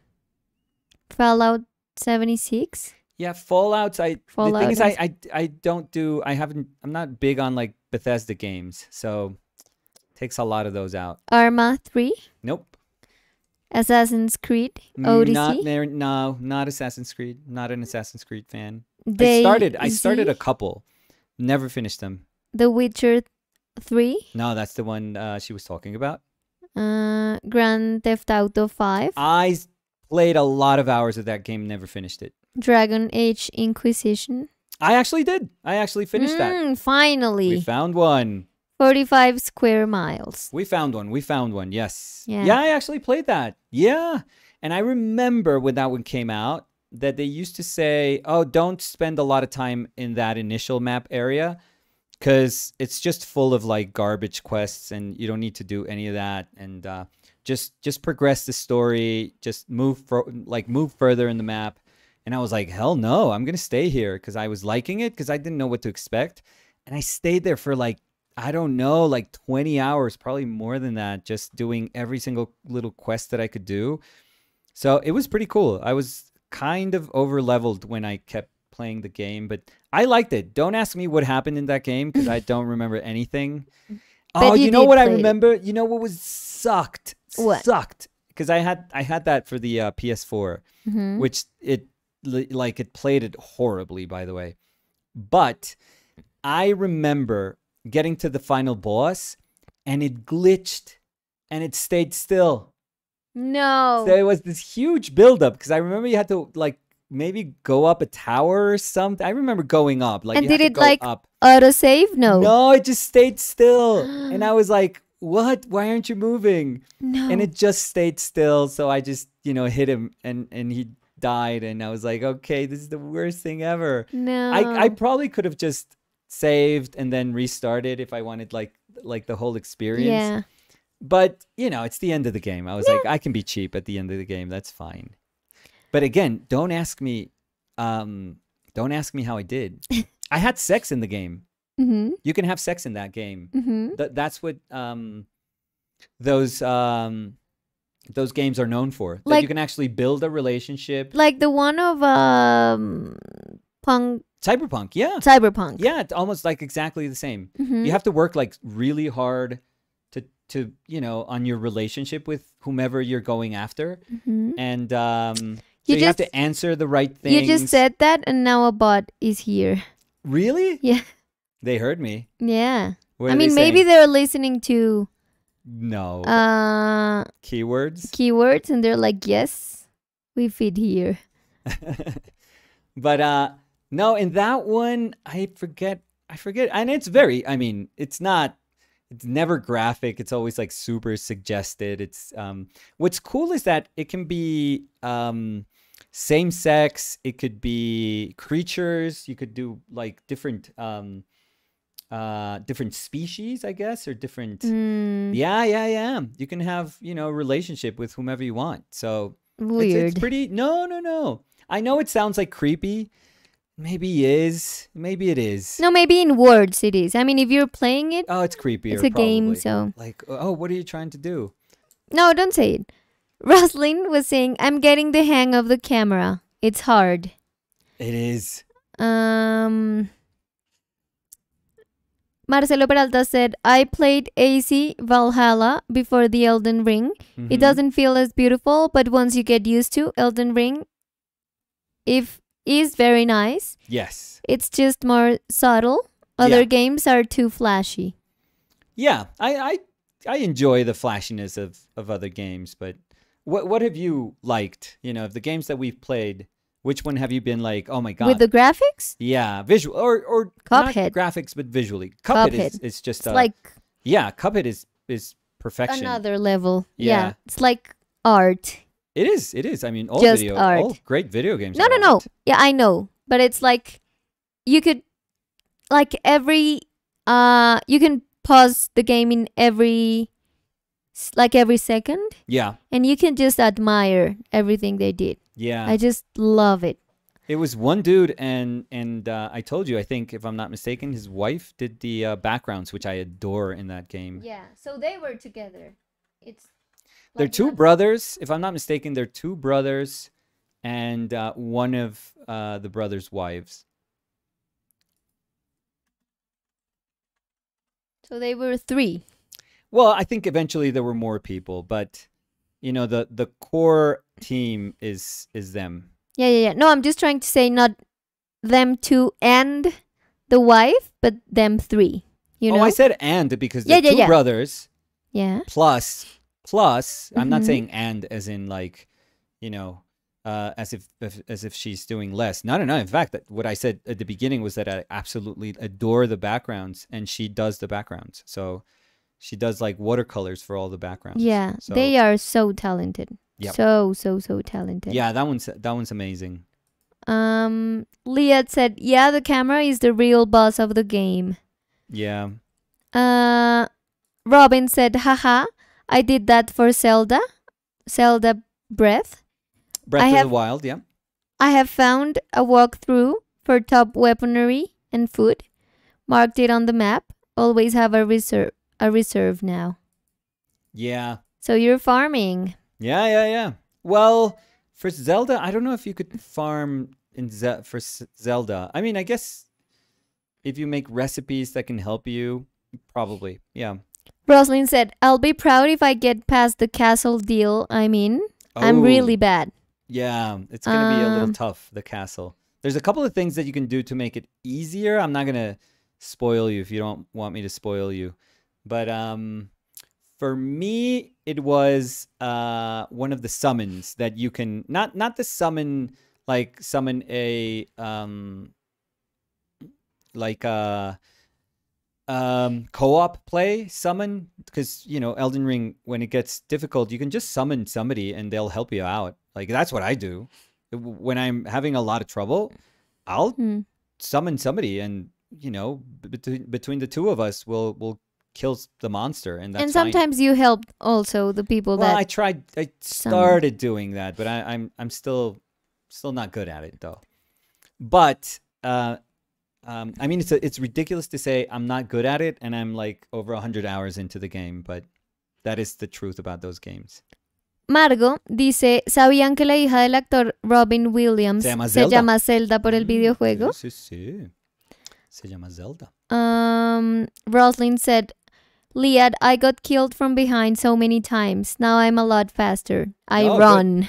Fallout 76. Yeah, Fallout's. I the Fallout thing is, I, I I don't do. I haven't. I'm not big on like Bethesda games, so takes a lot of those out. Arma 3. Nope. Assassin's Creed Odyssey. Not there. No, not Assassin's Creed. Not an Assassin's Creed fan. I started. I started a couple. Never finished them. The Witcher 3. No, that's the one uh, she was talking about. Uh, Grand Theft Auto 5. I played a lot of hours of that game. Never finished it. Dragon Age Inquisition. I actually did. I actually finished that. Finally. We found one. 45 square miles. We found one. We found one. Yes. Yeah. Yeah, I actually played that. Yeah. And I remember when that one came out that they used to say, oh, don't spend a lot of time in that initial map area because it's just full of like garbage quests and you don't need to do any of that. And uh, just just progress the story, just move like move further in the map. And I was like, hell no, I'm gonna stay here because I was liking it because I didn't know what to expect. And I stayed there for like I don't know, like 20 hours, probably more than that, just doing every single little quest that I could do. So it was pretty cool. I was kind of over leveled when I kept playing the game, but I liked it. Don't ask me what happened in that game because I don't remember anything. Oh, you you know what I play it. remember? You know what was sucked? What? Sucked. Because I had I had that for the uh, PS4 Mhm. which it like it played it horribly by the way but i remember getting to the final boss and it glitched and it stayed still No. so it was this huge buildup because i remember you had to like maybe go up a tower or something i remember going up like And did it, like, up Autosave? No. no it just stayed still [gasps] and i was like what why aren't you moving No. and it just stayed still so i just you know hit him and and he died and i was like okay this is the worst thing ever. No. i i probably could have just saved and then restarted if i wanted like like the whole experience. Yeah. but you know it's the end of the game. I was like i can be cheap at the end of the game. That's fine. But again don't ask me um don't ask me how i did. [laughs] I had sex in the game. Mm-hmm. you can have sex in that game. Mm-hmm. Th- that's what um those um those games are known for. That you can actually build a relationship. Like the one of um, punk Cyberpunk, yeah. cyberpunk. Yeah, it's almost like exactly the same. Mhm. You have to work like really hard to to, you know, on your relationship with whomever you're going after. Mhm. And um so You you, have to answer the right things. You just said that, and now a bot is here. Really? Yeah. They heard me. Yeah. I mean, maybe they're listening to no uh keywords. keywords, and they're like, "Yes, we fit here." [laughs] but uh no in that one i forget i forget and it's very i mean it's not it's never graphic it's always like super suggested it's um what's cool is that it can be um same sex. It could be creatures. You could do like different um uh different species, I guess, or different. Mm, Yeah, yeah, yeah. You can have you know a relationship with whomever you want. So it's, weird. it's pretty. No, no, no. I know it sounds like creepy. Maybe is. Maybe it is. no, maybe in words it is. I mean, if you're playing it, Oh, it's creepier. it's a game, so Like, oh, what are you trying to do? no, don't say it. Roslyn was saying, "I'm getting the hang of the camera. It's hard." It is. Um, Marcelo Peralta said, I played AC Valhalla before the Elden Ring. It Mhm. doesn't feel as beautiful, but once you get used to Elden Ring, if is very nice. Yes. It's just more subtle. Other Yeah. games are too flashy. Yeah. I, I, I enjoy the flashiness of of other games, but what what have you liked? You know, of the games that we've played, which one have you been like? Oh my god. With the graphics, yeah, visual or or not Cuphead. graphics, but visually. Cuphead, is, Cuphead. is just it's uh, like yeah. Cuphead is is perfection. another level. Yeah. It's like art. It is. It is. I mean, all Just video, art. all great video games. No, no, no. art. Yeah, I know. But it's like you could like every uh you can pause the game in every like every second Yeah, and you can just admire everything they did. Yeah. I just love it. It was one dude, and and uh, I told you, I think if I'm not mistaken, his wife did the uh, backgrounds, which I adore in that game. Yeah. So they were together. It's They're two brothers, if I'm not mistaken. They're two brothers, and uh, one of uh, the brothers' wives. So they were three. Well, I think eventually there were more people, but you know the the core team is is them. Yeah, yeah, yeah. No, I'm just trying to say not them two and the wife, but them three. You know? oh, I said and because Yeah, the yeah, two yeah. brothers yeah. plus plus. I'm not Mhm. saying and as in like, you know, uh, as if, if as if she's doing less. No, no, no. In fact, that what I said at the beginning was that I absolutely adore the backgrounds, and she does the backgrounds. So she does like watercolors for all the backgrounds. Yeah. So, They are so talented. Yep. So, so, so talented. Yeah, that one's that one's amazing. Um, Leah said, "Yeah, the camera is the real boss of the game." Yeah. Uh, Robin said, "Haha, I did that for Zelda, Zelda Breath. Breath I of have- the Wild. Yeah. I have found a walkthrough for top weaponry and food. Marked it on the map. Always have a reserve, a reserve now. Yeah. So you're farming. Yeah, yeah, yeah. Well, for Zelda, I don't know if you could farm in Ze- for S- Zelda. I mean, I guess if you make recipes that can help you, probably. Yeah. Roslyn said, "I'll be proud if I get past the castle deal. I'm in. I'm Oh, really bad." Yeah, it's gonna be a little Um, tough. The castle. There's a couple of things that you can do to make it easier. I'm not gonna spoil you if you don't want me to spoil you, but um, for me, it was uh one of the summons that you can not not the summon like summon a um like a um co-op play summon because you know Elden Ring when it gets difficult you can just summon somebody and they'll help you out like that's what I do when I'm having a lot of trouble I'll Hmm. summon somebody and you know between between the two of us we'll we'll kill s- the monster and that's and fine. sometimes you help also the people well that I tried I started doing that but I, I'm I'm still still not good at it though but uh um, I mean, it's a, it's ridiculous to say I'm not good at it, and I'm like over hundred hours into the game, but that is the truth about those games. Margo dice, ¿sabían que la hija del actor Robin Williams Se llama Zelda. llama Zelda por el Mm, videojuego? Sí, sí, sí. Se llama Zelda. Um, Roslyn said, Liad, I got killed from behind so many times. Now I'm a lot faster. I Oh, good. run.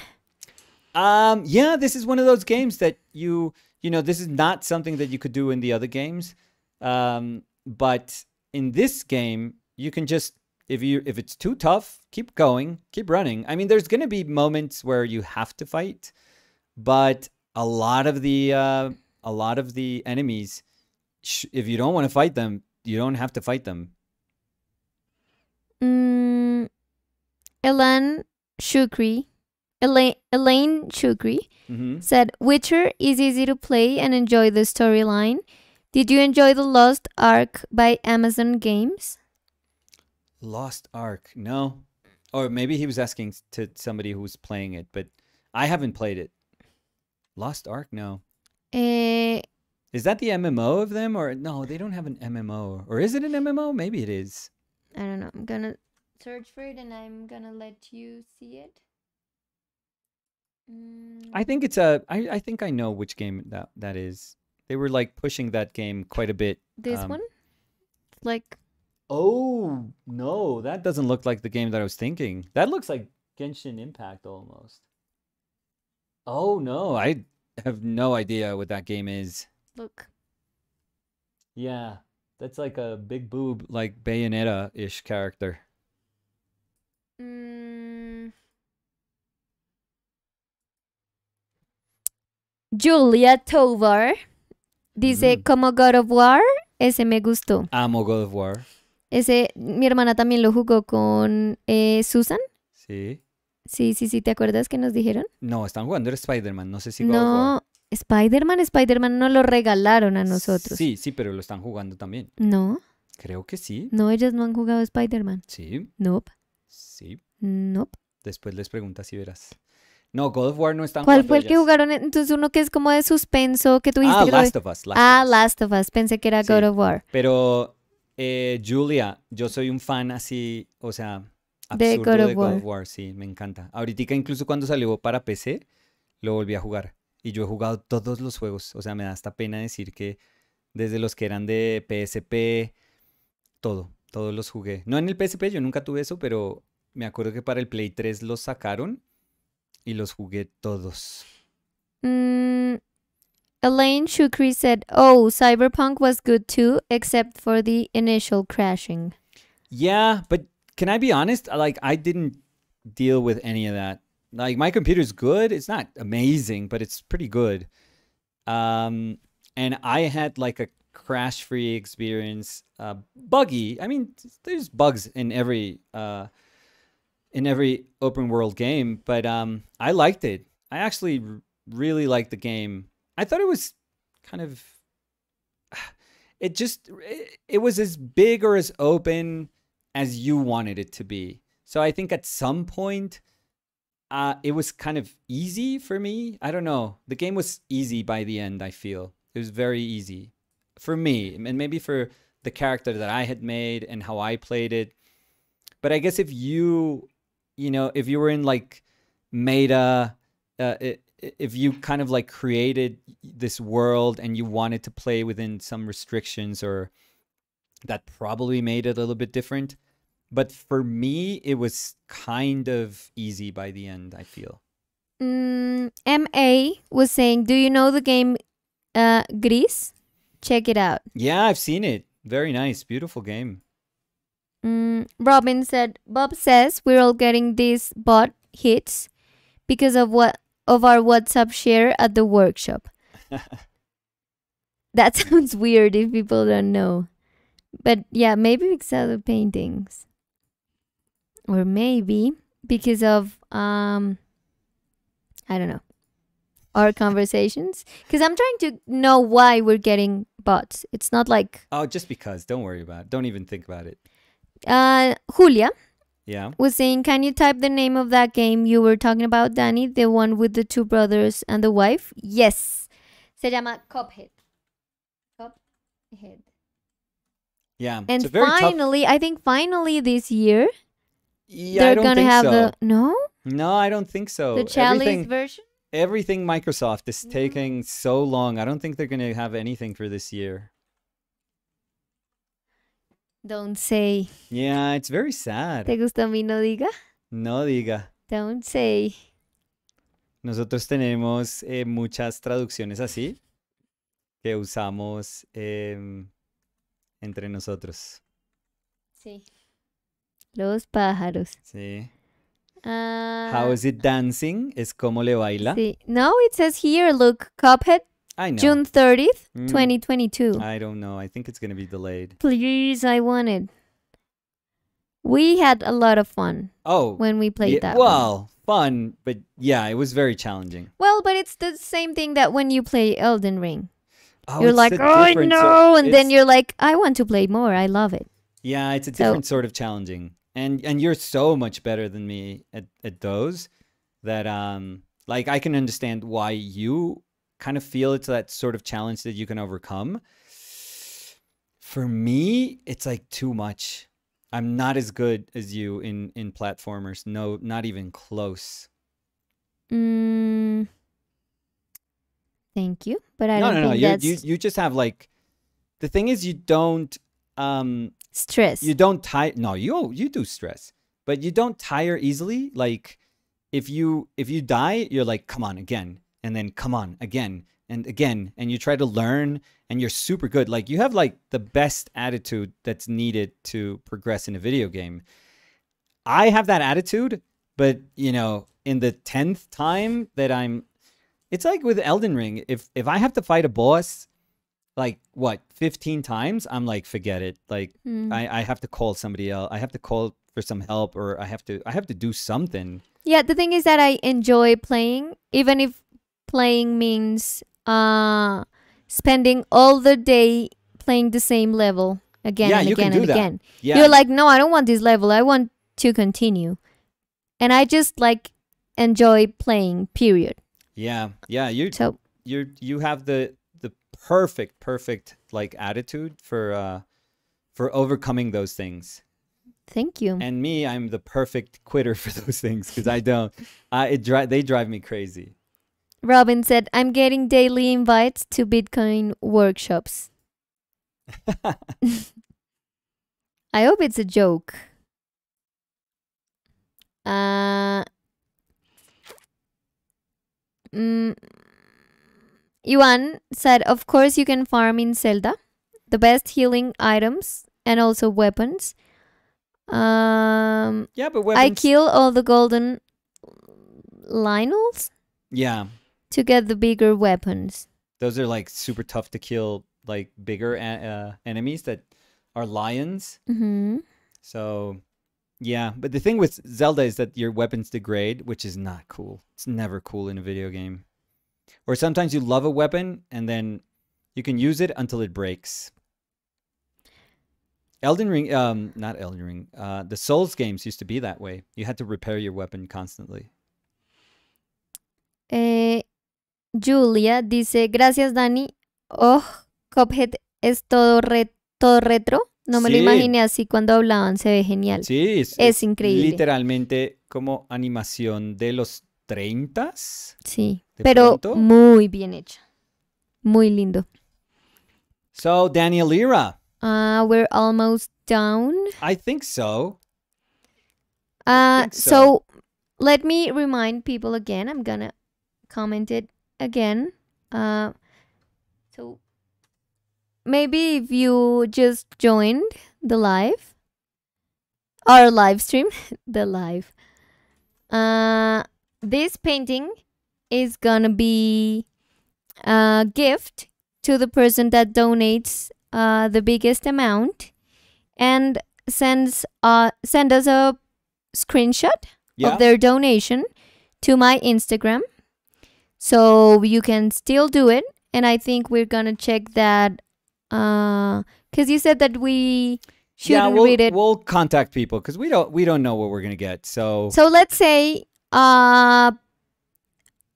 Um, yeah, this is one of those games that you you know this is not something that you could do in the other games, um, but in this game you can just if you if it's too tough, keep going, keep running. I mean, there's gonna be moments where you have to fight, but a lot of the uh, a lot of the enemies, sh- if you don't want to fight them, you don't have to fight them. Mm, Elan Shukri Elaine, Elaine Shukri hmm said, Witcher is easy to play and enjoy the storyline. Did you enjoy The Lost Ark by Amazon Games? Lost Ark. No. Or maybe he was asking to somebody who was playing it, but I haven't played it. Lost Ark? No. Eh, Is that the MMO of them or no, they don't have an MMO. Or is it an MMO? Maybe it is. I don't know. I'm gonna search for it and I'm gonna let you see it. Mm, I think it's a I, I think I know which game that that is. They were like pushing that game quite a bit. this um, one? Like, Oh, no, that doesn't look like the game that I was thinking. That looks like Genshin Impact almost. Oh no, I have no idea what that game is. look. Yeah, that's like a big boob, like Bayonetta-ish character. Mm. Julia Tovar dice Mm. como God of War, ese me gustó. Amo God of War. Ese, mi hermana también lo jugó con eh, Susan. Sí. Sí, sí, sí, ¿te acuerdas que nos dijeron? No, están jugando Spider-Man, no sé si God of War. Spider-Man, Spider-Man no lo regalaron a nosotros. Sí, sí, pero lo están jugando también. No, Creo que sí. no, ellos no han jugado Spider-Man. Sí, Nope, sí. nope. Después les preguntas y verás. No, God of War no están ¿Cuál jugando fue el que ellas. jugaron? Entonces uno que es como de suspenso, que tú dijiste Ah, que lo- Last of Us. Last Ah, of. Last of Us. Pensé que era Sí. God of War. Pero, eh, Julia, yo soy un fan así, o sea, De absurdo God of de God War. of War, sí, me encanta. Ahorita incluso cuando salió para PC, lo volví a jugar. Y yo he jugado todos los juegos, o sea, me da hasta pena decir que desde los que eran de PSP, todo, todos los jugué. No en el PSP, yo nunca tuve eso, pero me acuerdo que para el Play 3 los sacaron y los jugué todos. Mm, Elaine Shukri said, "Oh, Cyberpunk was good too, except for the initial crashing." Yeah, but can I be honest? Like, I didn't deal with any of that. Like, my computer's good. It's not amazing, but it's pretty good. Um, and I had like a crash-free experience. Uh, buggy. I mean, there's bugs in every uh, in every open world game, but um, I liked it. I actually really liked the game. I thought it was kind of. [sighs] It just it, it was as big or as open as you wanted it to be. So I think at some point, uh, it was kind of easy for me. I don't know. The game was easy by the end. I feel it was very easy for me, and maybe for the character that I had made and how I played it. But I guess if you, you know, if you were in like meta, uh, if you kind of like created this world and you wanted to play within some restrictions or that probably made it a little bit different. But for me, it was kind of easy by the end, I feel. Mm, Ma was saying, "Do you know the game uh, Gris? Check it out." Yeah, I've seen it. Very nice. Beautiful game. Mm, Robin said, "Bob says we're all getting these bot hits because of what of our WhatsApp share at the workshop." [laughs] That [laughs] sounds weird if people don't know. But yeah, maybe because of the paintings. Or maybe because of um I don't know. Our conversations. Because I'm trying to know why we're getting bots. It's not like Oh, just because. Don't worry about it. Don't even think about it. uh Julia Yeah. was saying, Can you type the name of that game you were talking about, Danny? The one with the two brothers and the wife? Yes. Se llama Cuphead. Cuphead. Yeah. And very tough. finally, I think finally this year, Yeah, they're gonna have so. the no No, I don't think so. the chalice everything, version. everything Microsoft is No. taking so long. I don't think they're gonna have anything for this year. Don't say. Yeah, it's very sad. ¿Te gustó mi no diga? No diga. Don't say. Nosotros tenemos eh, muchas traducciones así que usamos em, entre nosotros. Sí. Los pájaros. Sí. Ah, How is it dancing? Es como le baila. sí. No, it says here, look, Cuphead, I know. June 30th, Mm, 2022. I don't know. I think it's going to be delayed. Please, I want it. We had a lot of fun Oh, when we played yeah, that. one. well, fun, but yeah, it was very challenging. Well, but it's the same thing that when you play Elden Ring. Oh, you're like, oh no, and then you're like, I want to play more. I love it. Yeah, it's a So- different sort of challenging. And and you're so much better than me at, at those that um like I can understand why you kind of feel it's that sort of challenge that you can overcome. For me, it's like too much. I'm not as good as you in in platformers. No, not even close. Mm, thank you, but I no, don't no, no. think You you you just have like the thing is you don't um stress. you don't tire no you you do stress but you don't tire easily. Like if you if you die you're like come on again and then come on again and again and you try to learn and you're super good. Like you have like the best attitude that's needed to progress in a video game. I have that attitude but you know in the 10th time that i'm it's like with elden ring. If if i have to fight a boss like what 15 times i'm like forget it like Mm. I, I have to call somebody else. I have to call for some help, or I have to I have to do something. Yeah, the thing is that I enjoy playing, even if playing means uh spending all the day playing the same level again Yeah, and you can again do and that. again. Yeah, You're like, no, I don't want this level. I want to continue. And I just like enjoy playing, period. yeah, yeah. You So you you have the perfect perfect like attitude for uh for overcoming those things. thank you. And me, I'm the perfect quitter for [laughs] those things because I don't. I it dri- they drive me crazy. Robin said, I'm getting daily invites to Bitcoin workshops. [laughs] I hope it's a joke. Uh, mm, Yuan said, Of course, you can farm in Zelda. The best healing items and also weapons. Um, Yeah, but I kill all the golden Lynels yeah, to get the bigger weapons. those are like super tough to kill. Like bigger uh, enemies that are lions. Mm-hmm. So, yeah, but the thing with Zelda is that your weapons degrade, which is not cool. It's never cool in a video game. Or sometimes you love a weapon and then you can use it until it breaks. Elden Ring, um, not Elden Ring, uh, the Souls games used to be that way. You had to repair your weapon constantly. Eh, Julia dice, gracias Dani. Oh, Cuphead es todo, re- todo retro. No me lo imaginé así cuando hablaban, se ve genial. Sí, es, Es increíble. Literalmente como animación de los 30 Sí, ¿De pero pronto? muy bien hecha. Muy lindo. So, Daniel Lira, Uh, we're almost down. I think so. Uh, think so. so. let me remind people again. I'm gonna comment it again. Uh, so maybe if you just joined the live, our live stream, [laughs] the live. Uh, this painting is gonna be a gift to the person that donates uh, the biggest amount and sends uh send us a screenshot Yeah. of their donation to my Instagram. So you can still do it. And I think we're going to check that. Because you said that we shouldn't we'll, read it. we'll contact people because we don't we don't know what we're gonna get. So, so let's say uh,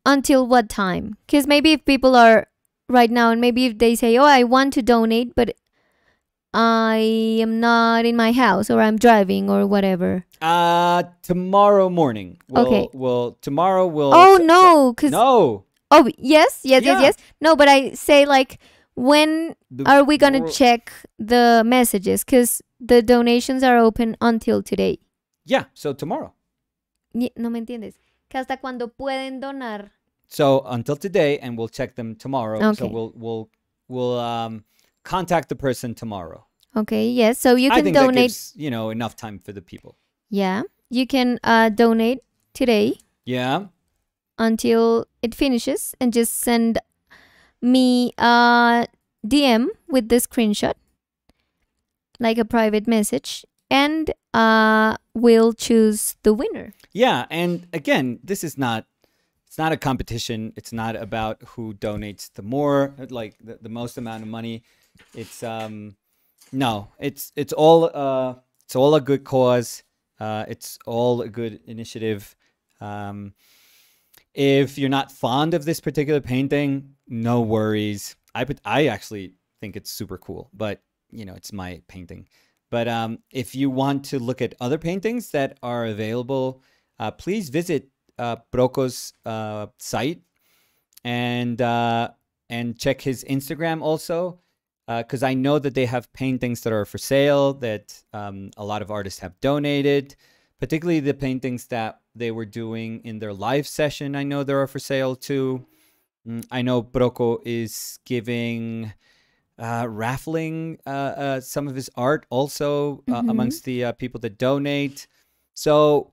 until what time? Because maybe if people are right now, and maybe if they say, oh, I want to donate, but I am not in my house or I'm driving or whatever. uh, tomorrow morning. We'll, Okay. We'll tomorrow we'll. Oh, no. Because No. Oh yes, yes, Yeah. yes, yes. No, but I say like when The- are we gonna check the messages? Cause the donations are open until today. Yeah. So tomorrow. No me entiendes. Que hasta cuando pueden donar. So until today, and we'll check them tomorrow. So we'll we'll we'll um contact the person tomorrow. Okay, yes. So you I can donate. gives you know enough time for the people. Yeah, you can uh, donate today Yeah. until it finishes, and just send me a DM with the screenshot, like a private message, and uh, we'll choose the winner. Yeah, and again, this is not it's not a competition. It's not about who donates the more like the, the most amount of money. It's um no, it's it's all uh it's all a good cause. Uh it's all a good initiative. Um if you're not fond of this particular painting, no worries. I put, I actually think it's super cool, but you know, it's my painting. But um, if you want to look at other paintings that are available, uh, please visit uh, Proko's uh, site and uh, and check his Instagram also, because I know that they have paintings that are for sale that um, a lot of artists have donated, particularly the paintings that they were doing in their live session. I know they are for sale too. Mm, I know Proko is giving uh, raffling uh, uh, some of his art also uh, Mhm. amongst the uh, people that donate. So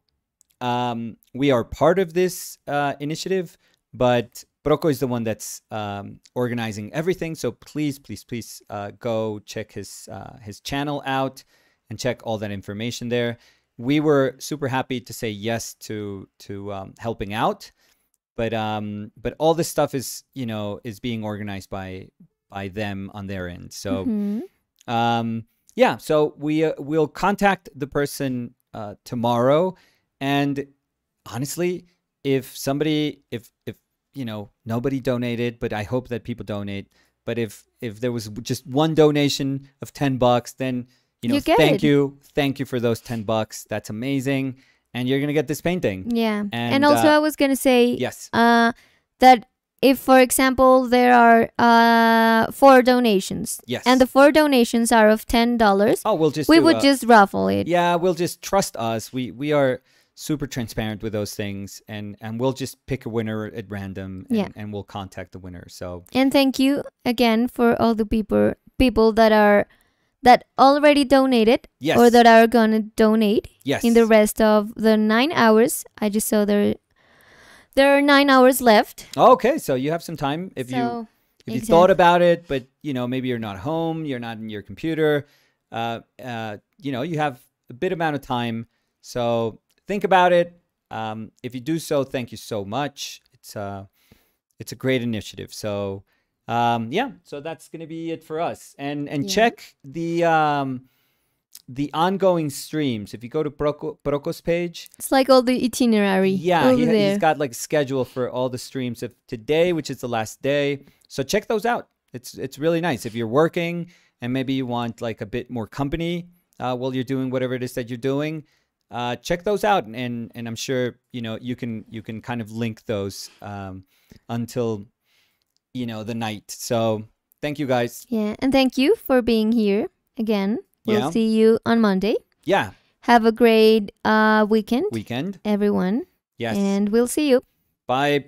um, we are part of this uh, initiative, but Proko is the one that's um, organizing everything. So please, please, please uh, go check his uh, his channel out and check all that information there. We were super happy to say yes to to um, helping out, but um, but all this stuff is you know is being organized by by them on their end. So Mhm. um, yeah, so we uh, will contact the person uh, tomorrow, and honestly, if somebody, if if you know nobody donated, but I hope that people donate. But if if there was just one donation of ten bucks, then you know You thank you, thank you for those ten bucks. That's amazing, and you're gonna get this painting. Yeah. And, And, also, uh, I was going to say Yes. uh, that if, for example, there are uh, four donations Yes. and the four donations are of $10, oh, we'll just we would a- just raffle it. yeah we'll just trust us we we are super transparent with those things and and we'll just pick a winner at random and, Yeah. and we'll contact the winner so And thank you again for all the people people that are that already donated yes or that are gonna donate yes in the rest of the nine hours. I just saw there there are nine hours left. okay so you have some time if you so if you thought about it but you know maybe you're not home you're not in your computer uh uh you know you have a bit amount of time. So think about it. Um if you do so thank you so much. It's uh it's a great initiative. So um yeah so that's gonna be it for us. And and Yeah. check the um the ongoing streams if you go to Proko, Proko's page it's like all the itinerary yeah, he, he's got like schedule for all the streams of today, which is the last day. So check those out. It's it's really nice if you're working and maybe you want like a bit more company uh, while you're doing whatever it is that you're doing. Uh, check those out, and and I'm sure you know you can you can kind of link those um, until you know the night. So thank you guys. yeah, and thank you for being here again. We'll Yeah. see you on Monday. Yeah, Have a great uh, weekend, weekend. everyone, Yes. and we'll see you. Bye.